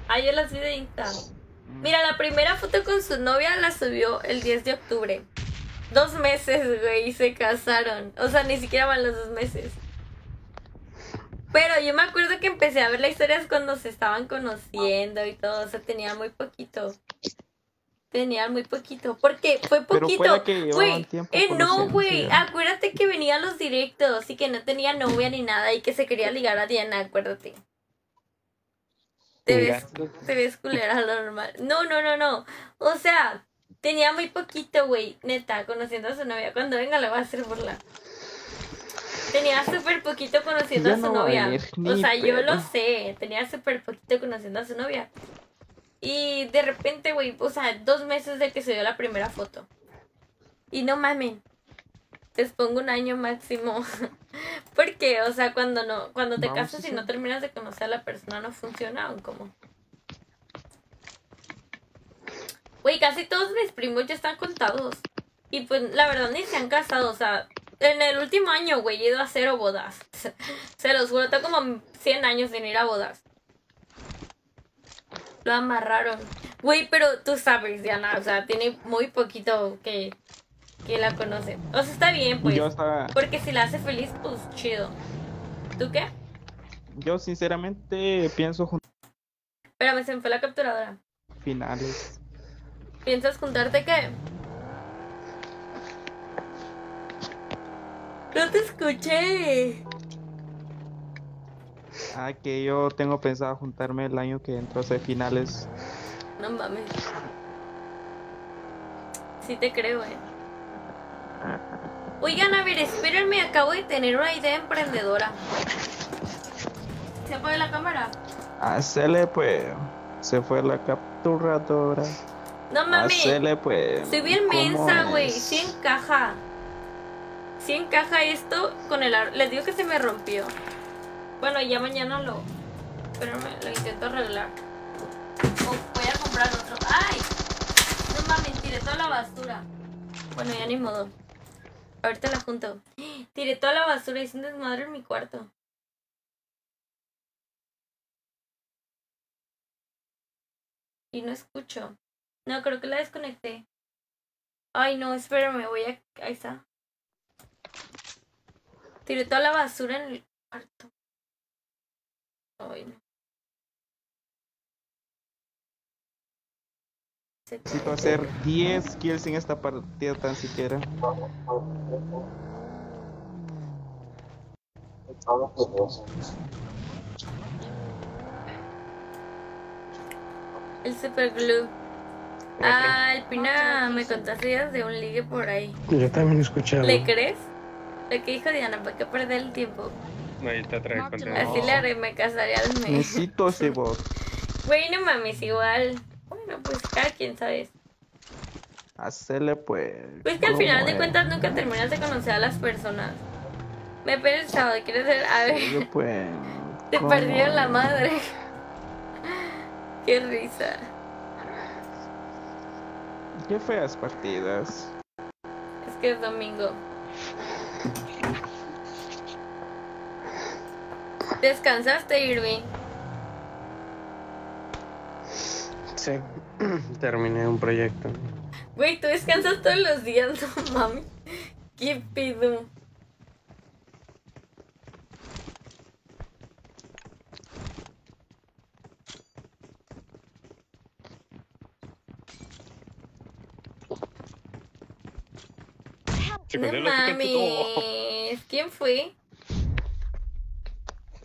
Speaker 1: Ah, yo las vi de Insta. Mira, la primera foto con su novia la subió el 10 de octubre. Dos meses, güey, y se casaron. O sea, ni siquiera van los dos meses. Pero yo me acuerdo que empecé a ver las historias cuando se estaban conociendo y todo. O sea, tenían muy poquito. Tenían muy poquito. Porque fue poquito. Güey, eh, no, güey. Acuérdate que venían los directos y que no tenía novia ni nada y que se quería ligar a Diana, acuérdate. Te ves, te ves culera lo normal. No, no, no, no. O sea, tenía muy poquito, güey. Neta, conociendo a su novia. Cuando venga le voy a hacer burla. tenía súper poquito conociendo
Speaker 3: Ya
Speaker 1: a su
Speaker 3: no va a
Speaker 1: novia.
Speaker 3: venir
Speaker 1: O sea, yo lo sé, tenía súper poquito conociendo a su novia. Y de repente, güey, o sea, dos meses de que se dio la primera foto. Y no mamen. Les pongo un año máximo. Porque, o sea, cuando no, cuando te
Speaker 3: Vamos
Speaker 1: casas y no terminas de conocer a la persona, no funciona o cómo. Güey, casi todos mis primos ya están contados. Y pues la verdad ni se han casado, o sea, en el último año, güey, he ido a cero bodas. Se los juro, tengo como 100 años sin ir a bodas. Lo amarraron. Güey, pero tú sabes, Diana, o sea, tiene muy poquito que, que la conoce. O sea, está bien, pues.
Speaker 3: Yo hasta,
Speaker 1: Porque si la hace feliz, pues chido. ¿Tú qué?
Speaker 3: yo sinceramente pienso juntar
Speaker 1: Espérame, se me fue la capturadora.
Speaker 3: finales.
Speaker 1: ¿Piensas juntarte qué? No te escuché.
Speaker 3: Ah, que yo tengo pensado juntarme el año que entró, o sea, finales.
Speaker 1: No mames. Sí te creo, eh. Oigan, a ver, espérenme, acabo de tener una idea emprendedora. ¿Se apaga la cámara?
Speaker 3: Hacele pues, se fue la capturadora.
Speaker 1: No mames.
Speaker 3: Hacele pues.
Speaker 1: Soy bien
Speaker 3: ¿cómo
Speaker 1: mensa, güey. Sí encaja. Sí encaja esto con el... ar- Les digo que se me rompió. Bueno, ya mañana lo... Pero me lo intento arreglar. Voy a comprar otro. ¡Ay! No mames, tiré toda la basura. Bueno, ya ni modo. Ahorita la junto. Tiré toda la basura y un desmadre en mi cuarto. Y no escucho. No, creo que la desconecté. Ay, no, espérame, voy a... Ahí está. Tiré toda la basura en el cuarto. Ay,
Speaker 3: Necesito hacer 10 kills en esta partida tan siquiera.
Speaker 1: El super glue. Ah, el Pina me contaste días de un ligue por ahí.
Speaker 6: Yo también escuché algo.
Speaker 1: ¿Le crees? Lo que dijo Diana, ¿para qué perder el tiempo?
Speaker 4: Ahí está atrás
Speaker 5: Mark
Speaker 4: contra
Speaker 1: Así le haré, me casaré al mes.
Speaker 3: Necesito ese bot.
Speaker 1: Güey, no mames, igual. Bueno, pues cada quien sabes.
Speaker 3: Hacele pues.
Speaker 1: Pues que al final
Speaker 3: ¿cómo
Speaker 1: de cuentas nunca terminas de conocer a las personas. Me he pensado, ¿quieres ser? A
Speaker 3: Yo,
Speaker 1: ver,
Speaker 3: pues.
Speaker 1: te
Speaker 3: ¿cómo
Speaker 1: perdieron la madre. Qué risa.
Speaker 3: Qué feas partidas.
Speaker 1: Es que es domingo. ¿Descansaste, Irving?
Speaker 6: Sí, terminé un proyecto.
Speaker 1: Güey, tú descansas todos los días, no mami. ¿Qué pido? No mames. ¿Quién fue?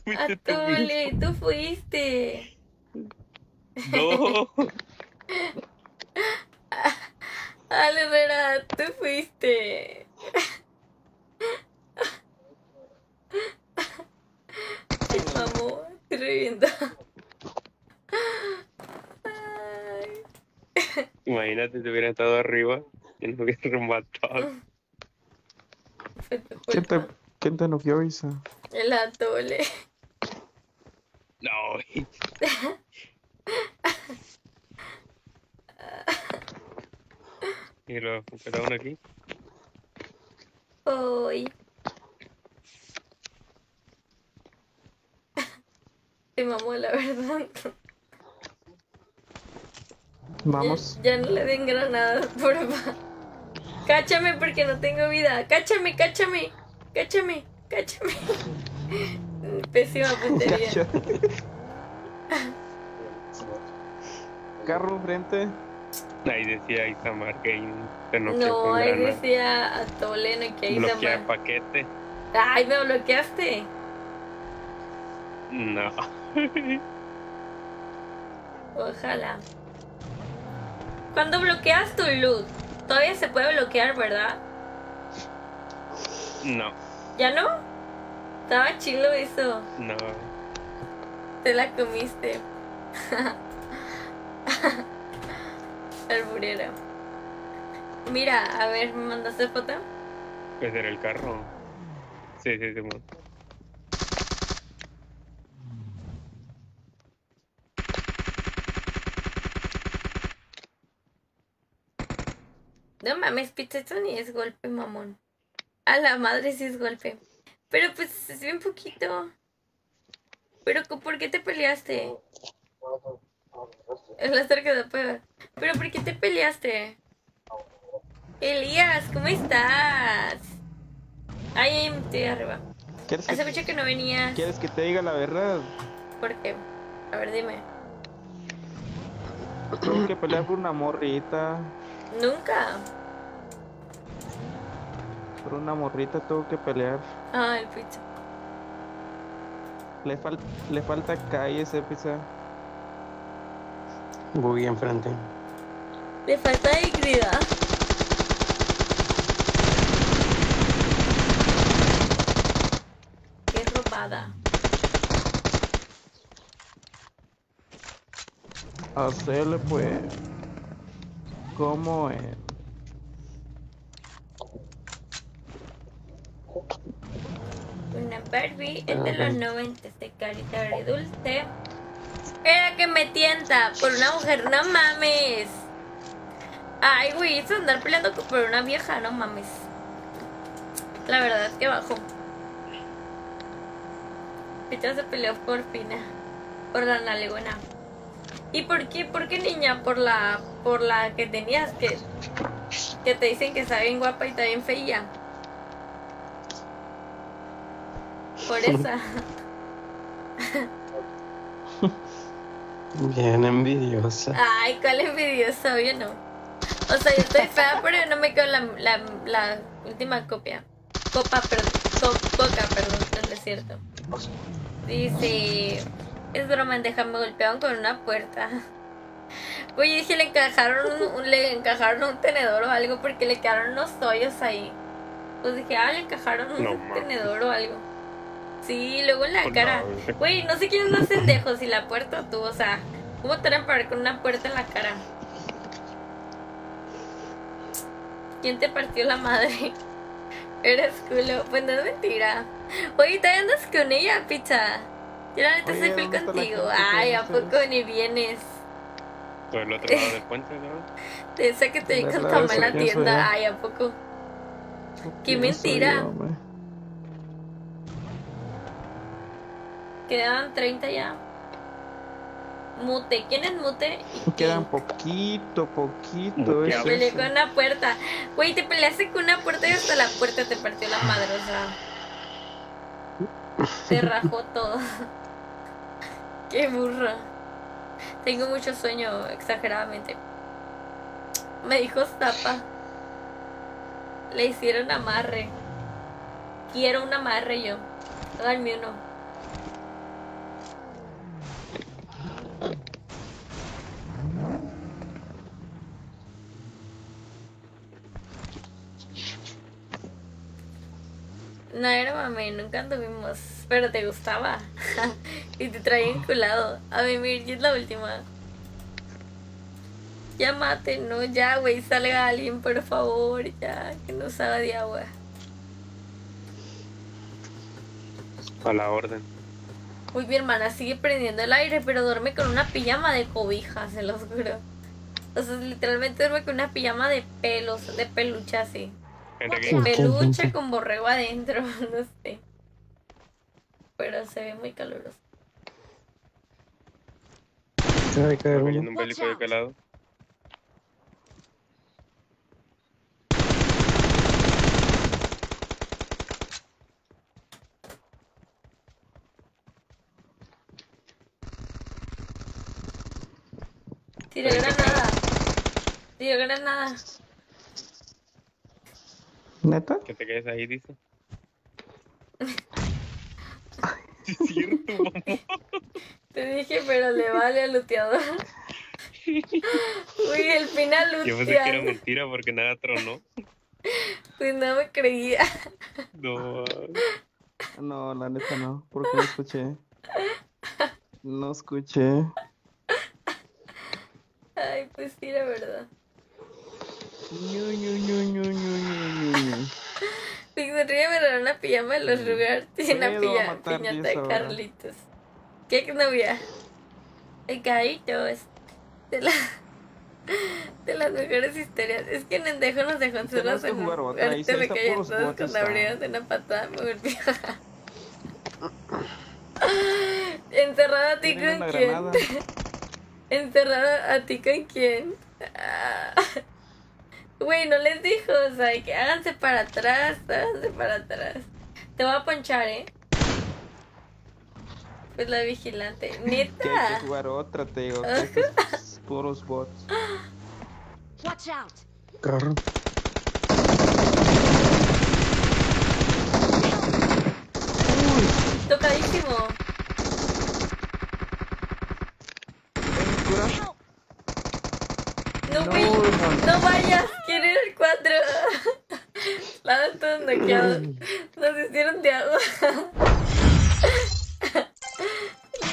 Speaker 4: Fuiste tú
Speaker 1: Atole, tú fuiste.
Speaker 4: No.
Speaker 1: Ale Herrera, tú fuiste. Ay, mamó, estoy reviendo. Ay,
Speaker 4: Imagínate si hubiera estado arriba y no hubiera rematado.
Speaker 1: fue tu
Speaker 3: ¿Quién te, quién te noqueó, Isa?
Speaker 1: El atole.
Speaker 4: No. Y lo esperaban aquí.
Speaker 1: Hoy. Te mamó, la verdad.
Speaker 3: Vamos.
Speaker 1: Ya, ya no le den granadas, porfa. Cáchame porque no tengo vida. Cáchame, cáchame. Cáchame, cáchame. Pésima puntería.
Speaker 3: Carro frente.
Speaker 4: Ahí decía Isamar que se no
Speaker 1: No, ahí decía Atole, no que ahí
Speaker 4: Bloquear
Speaker 1: se
Speaker 4: paquete.
Speaker 1: Ay, me bloqueaste.
Speaker 4: No.
Speaker 1: Ojalá. Cuando bloqueas tu loot, todavía se puede bloquear, ¿verdad?
Speaker 4: No.
Speaker 1: ¿Ya no? Estaba chilo eso.
Speaker 4: No.
Speaker 1: Te la comiste. Alburera. Mira, a ver, ¿me mandaste foto?
Speaker 4: Ese era el carro. Sí, sí, sí.
Speaker 1: No mames, pizza, esto ni es golpe, mamón. A la madre sí es golpe. Pero pues es bien poquito. Pero ¿co- ¿por qué te peleaste? Es la cerca de prueba. Pero ¿por qué te peleaste? Elías, ¿cómo estás? Ay, estoy arriba.
Speaker 3: ¿Quieres
Speaker 1: Hace
Speaker 3: que,
Speaker 1: mucho que no venías.
Speaker 3: ¿Quieres que te diga la verdad?
Speaker 1: ¿Por qué? A ver, dime.
Speaker 3: Tengo que pelear por una morrita.
Speaker 1: Nunca.
Speaker 3: Por una morrita tengo que pelear.
Speaker 1: Ah, el pizza.
Speaker 3: Le, fal- le falta calle ese pizza.
Speaker 6: Buggy enfrente.
Speaker 1: Le falta dignidad. Qué robada.
Speaker 3: Hacerle pues. ¿Cómo es?
Speaker 1: Una Barbie es de los 90 de carita verde dulce. Era que me tienta por una mujer, no mames. Ay, güey, eso andar peleando por una vieja, no mames. La verdad es que bajo. Ella se peleó por Pina, por la nalegona. ¿Y por qué? ¿Por qué niña? Por la, por la que tenías que, que te dicen que está bien guapa y está bien fea. Por esa.
Speaker 6: Bien envidiosa.
Speaker 1: Ay, cuál envidioso, yo no. O sea, yo estoy fea, pero no me quedo la, la, la última copia. Copa, perdón. Co- coca, perdón, no es cierto. Dice, es broma, déjame golpearon con una puerta. Oye, dije, le encajaron un, le encajaron un tenedor o algo porque le quedaron unos hoyos ahí. Pues dije, ah, le encajaron un
Speaker 4: No,
Speaker 1: tenedor o algo. Sí, luego en la
Speaker 4: Pues
Speaker 1: cara. Güey, no sé quién es más pendejo, si la puerta o tú, o sea, ¿cómo te van a parar con una puerta en la cara? ¿Quién te partió la madre? Eres culo, pues no es mentira. Oye, ¿todavía andas con ella, pizza? Yo la neta soy fiel
Speaker 3: ¿dónde está la
Speaker 1: contigo. Ay, ¿a poco ni vienes?
Speaker 4: Por el otro lado del puente, ¿no?
Speaker 1: De esa que te vi
Speaker 3: De
Speaker 1: con tu
Speaker 3: verdad,
Speaker 1: mamá en la tienda. Ay, ¿a poco? Qué
Speaker 3: ¿Quién soy
Speaker 1: Quedaban 30 ya. Mute, ¿quién es Mute?
Speaker 3: Quedan poquito, poquito.
Speaker 1: Me peleé con una puerta. Güey, te peleaste con una puerta y hasta la puerta te partió la madre, o sea. Se rajó todo. Qué burra. Tengo mucho sueño, exageradamente. Me dijo Zapa. Le hicieron amarre. Quiero un amarre yo. Háganme uno. No era mami, nunca anduvimos, pero te gustaba. y te traía enculado. A mí, es la última. Ya mate, no, ya, güey, salga alguien, por favor, ya, que nos haga de agua.
Speaker 4: A la orden.
Speaker 1: Uy, mi hermana sigue prendiendo el aire, pero duerme con una pijama de cobijas, se los juro. O sea, literalmente duerme con una pijama de pelos, de peluche así.
Speaker 4: Que
Speaker 1: peluche con borrego adentro, no sé. Pero se ve muy caluroso.
Speaker 4: Está
Speaker 6: uno.
Speaker 4: cayendo un bélico de calado.
Speaker 1: Tiro granada. Tiro granada.
Speaker 3: ¿Neta?
Speaker 4: Que te quedes ahí, dice. Es cierto, mamá.
Speaker 1: Te dije, pero le vale al luteador. Uy, el final
Speaker 4: Yo pensé que era
Speaker 1: luteando.
Speaker 4: mentira porque nada tronó.
Speaker 1: Pues no me creía.
Speaker 4: No.
Speaker 3: No, la neta no, porque no escuché. No escuché.
Speaker 1: Ay, pues sí, la verdad. Río me regaló una pijama de los Rugrats y una pilla- piñata de. Carlitos. ¿Qué novia? El Carlitos. De, la, de las mejores historias. Es que Nendejo nos dejó en
Speaker 3: ahí
Speaker 1: cuarto,
Speaker 3: sí
Speaker 1: me caí todos con
Speaker 3: esta.
Speaker 1: abridas de una patada, me golpeó. Encerrada a ti con quién?
Speaker 3: granada.
Speaker 1: Encerrada a ti con quién? Güey, no les dijo, o sea, que háganse para atrás, háganse para atrás. Te voy a ponchar, ¿eh? Pues la vigilante. Neta.
Speaker 3: que jugar otra, te digo. puros bots.
Speaker 5: Watch out.
Speaker 6: Carro.
Speaker 1: Tocadísimo. No, güey. No vayas. 4. Estaban todos noqueados. Nos hicieron de agua.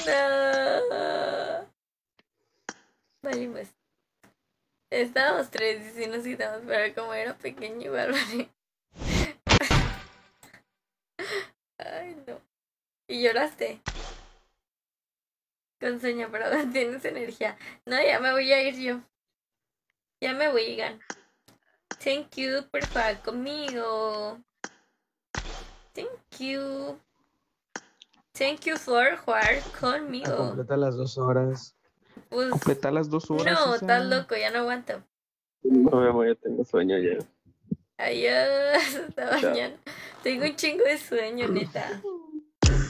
Speaker 1: No. Valimos. Estábamos tres y sí nos quitamos, pero como era pequeño y bárbaro. Ay, no. ¿Y lloraste? Con sueño, pero tienes energía. No, ya me voy a ir yo. Ya me voy, Igan. Thank you por jugar conmigo. Thank you. Thank you for jugar
Speaker 6: A
Speaker 1: conmigo.
Speaker 6: completa las dos horas.
Speaker 1: Pues,
Speaker 3: Completar las dos horas.
Speaker 1: no, estás loco, ya no aguanto.
Speaker 4: No, mi amor, ya tengo sueño ya.
Speaker 1: Adiós, hasta mañana. Tengo un chingo de sueño, neta.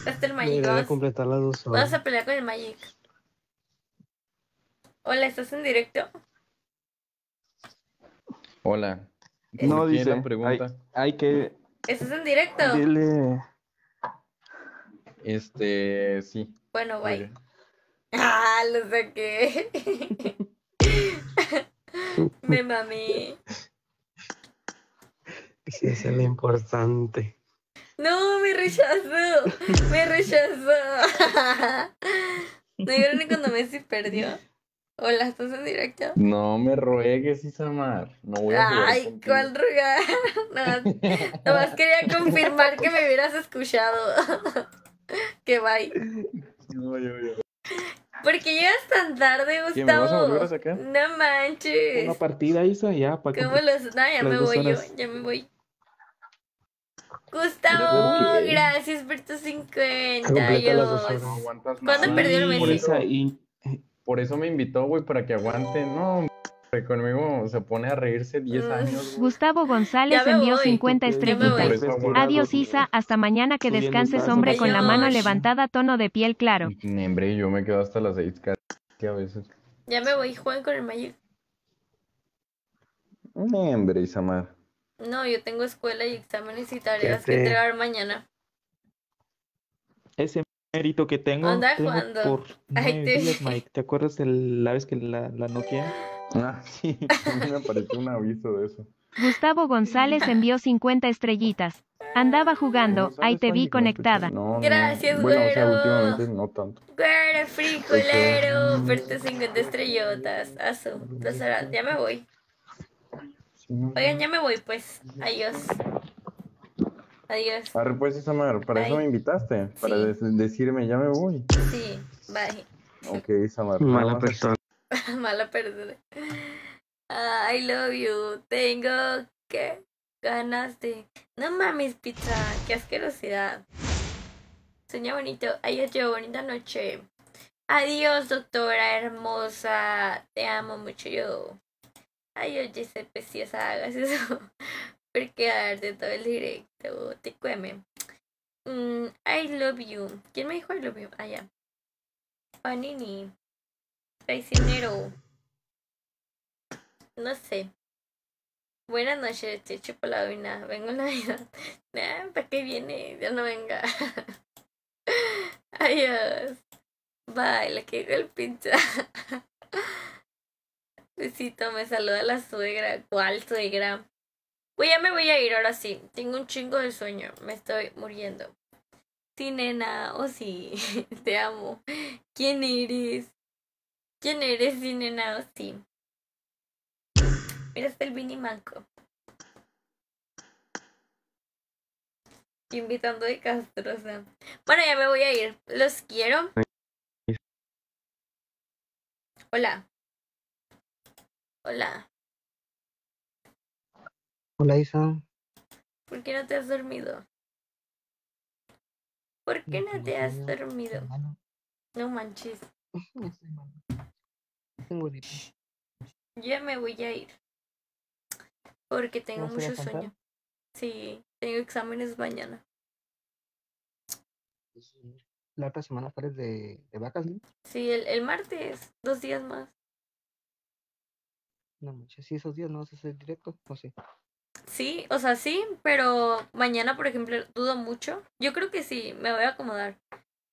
Speaker 1: Hasta el Magic. Vamos,
Speaker 6: completar las dos
Speaker 1: vamos
Speaker 6: horas.
Speaker 1: a pelear con el Magic. Hola, ¿estás en directo?
Speaker 7: Hola.
Speaker 3: No,
Speaker 7: ¿Por qué
Speaker 3: dice.
Speaker 7: la
Speaker 3: Hay,
Speaker 7: pregunta?
Speaker 3: hay que.
Speaker 1: ¿Estás en directo?
Speaker 3: Dile.
Speaker 7: Este, sí.
Speaker 1: Bueno, bye.
Speaker 7: Oye,
Speaker 1: Ah, lo saqué. Me mamé.
Speaker 6: Sí, es lo importante.
Speaker 1: No, me rechazó. Me rechazó. ¿No vieron ni cuando Messi perdió? Hola, ¿estás en directo?
Speaker 7: No me ruegues, Isamar. No voy a
Speaker 1: Ay. ¿cuál rogar? No, nomás quería confirmar que me hubieras escuchado. Que bye.
Speaker 7: No, yo, yo.
Speaker 1: ¿Por qué llegas tan tarde,
Speaker 7: ¿Qué, me vas a
Speaker 1: Gustavo?
Speaker 7: volver a sacar?
Speaker 1: No manches.
Speaker 3: Una partida, Isa, ya. Para
Speaker 1: ¿Cómo los.? No, ya me voy yo, ya me voy. Gustavo, gracias por tus 50.
Speaker 6: Completa las dos
Speaker 1: Dios.
Speaker 6: horas.
Speaker 7: aguantas
Speaker 1: ¿Cuándo perdió el Messi?
Speaker 7: Por eso me invitó, güey, para que aguante. No, conmigo se pone a reírse 10
Speaker 1: Mm.
Speaker 7: años.
Speaker 2: Gustavo González envió
Speaker 1: voy.
Speaker 2: 50
Speaker 3: Ya me
Speaker 2: estrellitas. Adiós Isa, hasta mañana que descanses hombre con la mano levantada, tono de piel claro.
Speaker 7: Hombre, yo me quedo hasta las 6 que a veces.
Speaker 1: Ya me voy, juegan con el.
Speaker 7: Ni, Hombre, Isamar.
Speaker 1: No, yo tengo escuela y exámenes y tareas que entregar mañana.
Speaker 3: ese mérito que tengo,
Speaker 1: Anda
Speaker 3: tengo
Speaker 1: jugando.
Speaker 3: por nueve
Speaker 1: te-
Speaker 3: días, Mike. ¿Te acuerdas de la vez que la, la Nokia?
Speaker 7: Ah, sí, a mí me apareció un aviso de eso.
Speaker 2: Gustavo González envió 50 estrellitas. Andaba jugando,
Speaker 7: ¿Cómo
Speaker 2: ahí te vi conectada.
Speaker 7: No, no.
Speaker 1: Gracias,
Speaker 7: Bueno, o sea,
Speaker 1: güero.
Speaker 7: últimamente no tanto.
Speaker 1: Güero, frijolero, por tus 50 estrellotas. Asu, dos horas. Ya me voy. Oigan, ya me voy, pues. Adiós. Adiós.
Speaker 7: Arre, pues, Isamar, para eso me invitaste, para
Speaker 1: Sí.
Speaker 7: decirme ya me voy.
Speaker 1: Sí, bye.
Speaker 7: Ok, Isamar.
Speaker 6: Mala persona.
Speaker 1: Mala persona. I love you. Tengo que ganas de. No mames, pizza. Qué asquerosidad. Sueña bonito. Adiós, yo. Bonita noche. Adiós, doctora hermosa. Te amo mucho yo. Adiós, Jesse preciosa. Hagas eso. Por quedarte todo el directo. Te cueme. Mm, I love you. ¿Quién me dijo I love you? Ah, ya. Panini. Traicionero. No sé. Buenas noches, te chupo la vaina. Vengo en Navidad. Nah, ¿para qué viene? Ya no venga. Adiós. Bye, le quedó el pincha. Besito, me saluda la suegra. ¿Cuál suegra? Pues ya me voy a ir ahora sí. Tengo un chingo de sueño. Me estoy muriendo. Sí, nena, oh sí, te amo. ¿Quién eres? ¿Quién eres, sí, nena, oh sí? Mira, está el Vini Manco. Invitando de castrosa. Bueno, ya me voy a ir. Los quiero. Hola. Hola.
Speaker 8: Hola Isa.
Speaker 1: ¿Por qué no te has dormido? ¿Por qué no te has dormido? No manches.
Speaker 8: Tengo gripe.
Speaker 1: Ya me voy a ir. Porque tengo
Speaker 8: ¿Vas a ir a
Speaker 1: mucho sueño. Sí, tengo exámenes mañana.
Speaker 8: La otra semana sales de, de vacas, ¿no?
Speaker 1: Sí, el, el martes, dos días más.
Speaker 8: No manches, sí, esos días no vas a hacer directo, no sé.
Speaker 1: Sí, o sea, sí, pero mañana, por ejemplo, dudo mucho. Yo creo que sí, me voy a acomodar.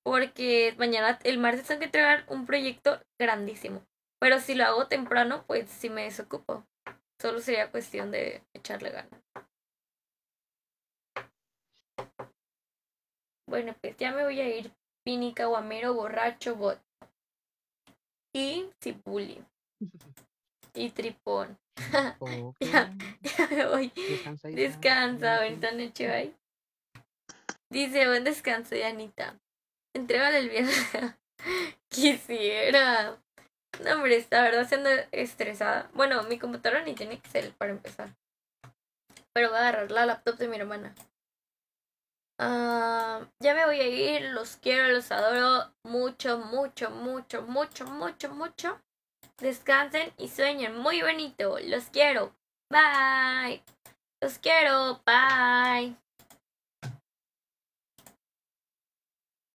Speaker 1: Porque mañana, el martes, tengo que entregar un proyecto grandísimo. Pero si lo hago temprano, pues sí me desocupo. Solo sería cuestión de echarle ganas. Bueno, pues ya me voy a ir. Pini, Caguamero, Borracho, Bot. Y Cipuli. Y Tripón. Ya, ya me voy.
Speaker 8: Descansa.
Speaker 1: Descansa, bonita noche, bye. Dice, buen descanso, Yanita. Entrégale el viernes. Quisiera. No, hombre, está verdad siendo estresada. Bueno, mi computadora ni tiene Excel para empezar. Pero voy a agarrar la laptop de mi hermana. Ah, ya me voy a ir, los quiero, los adoro mucho, mucho, mucho, mucho, mucho, mucho. Descansen y sueñen muy bonito. Los quiero. Bye. Los quiero. Bye.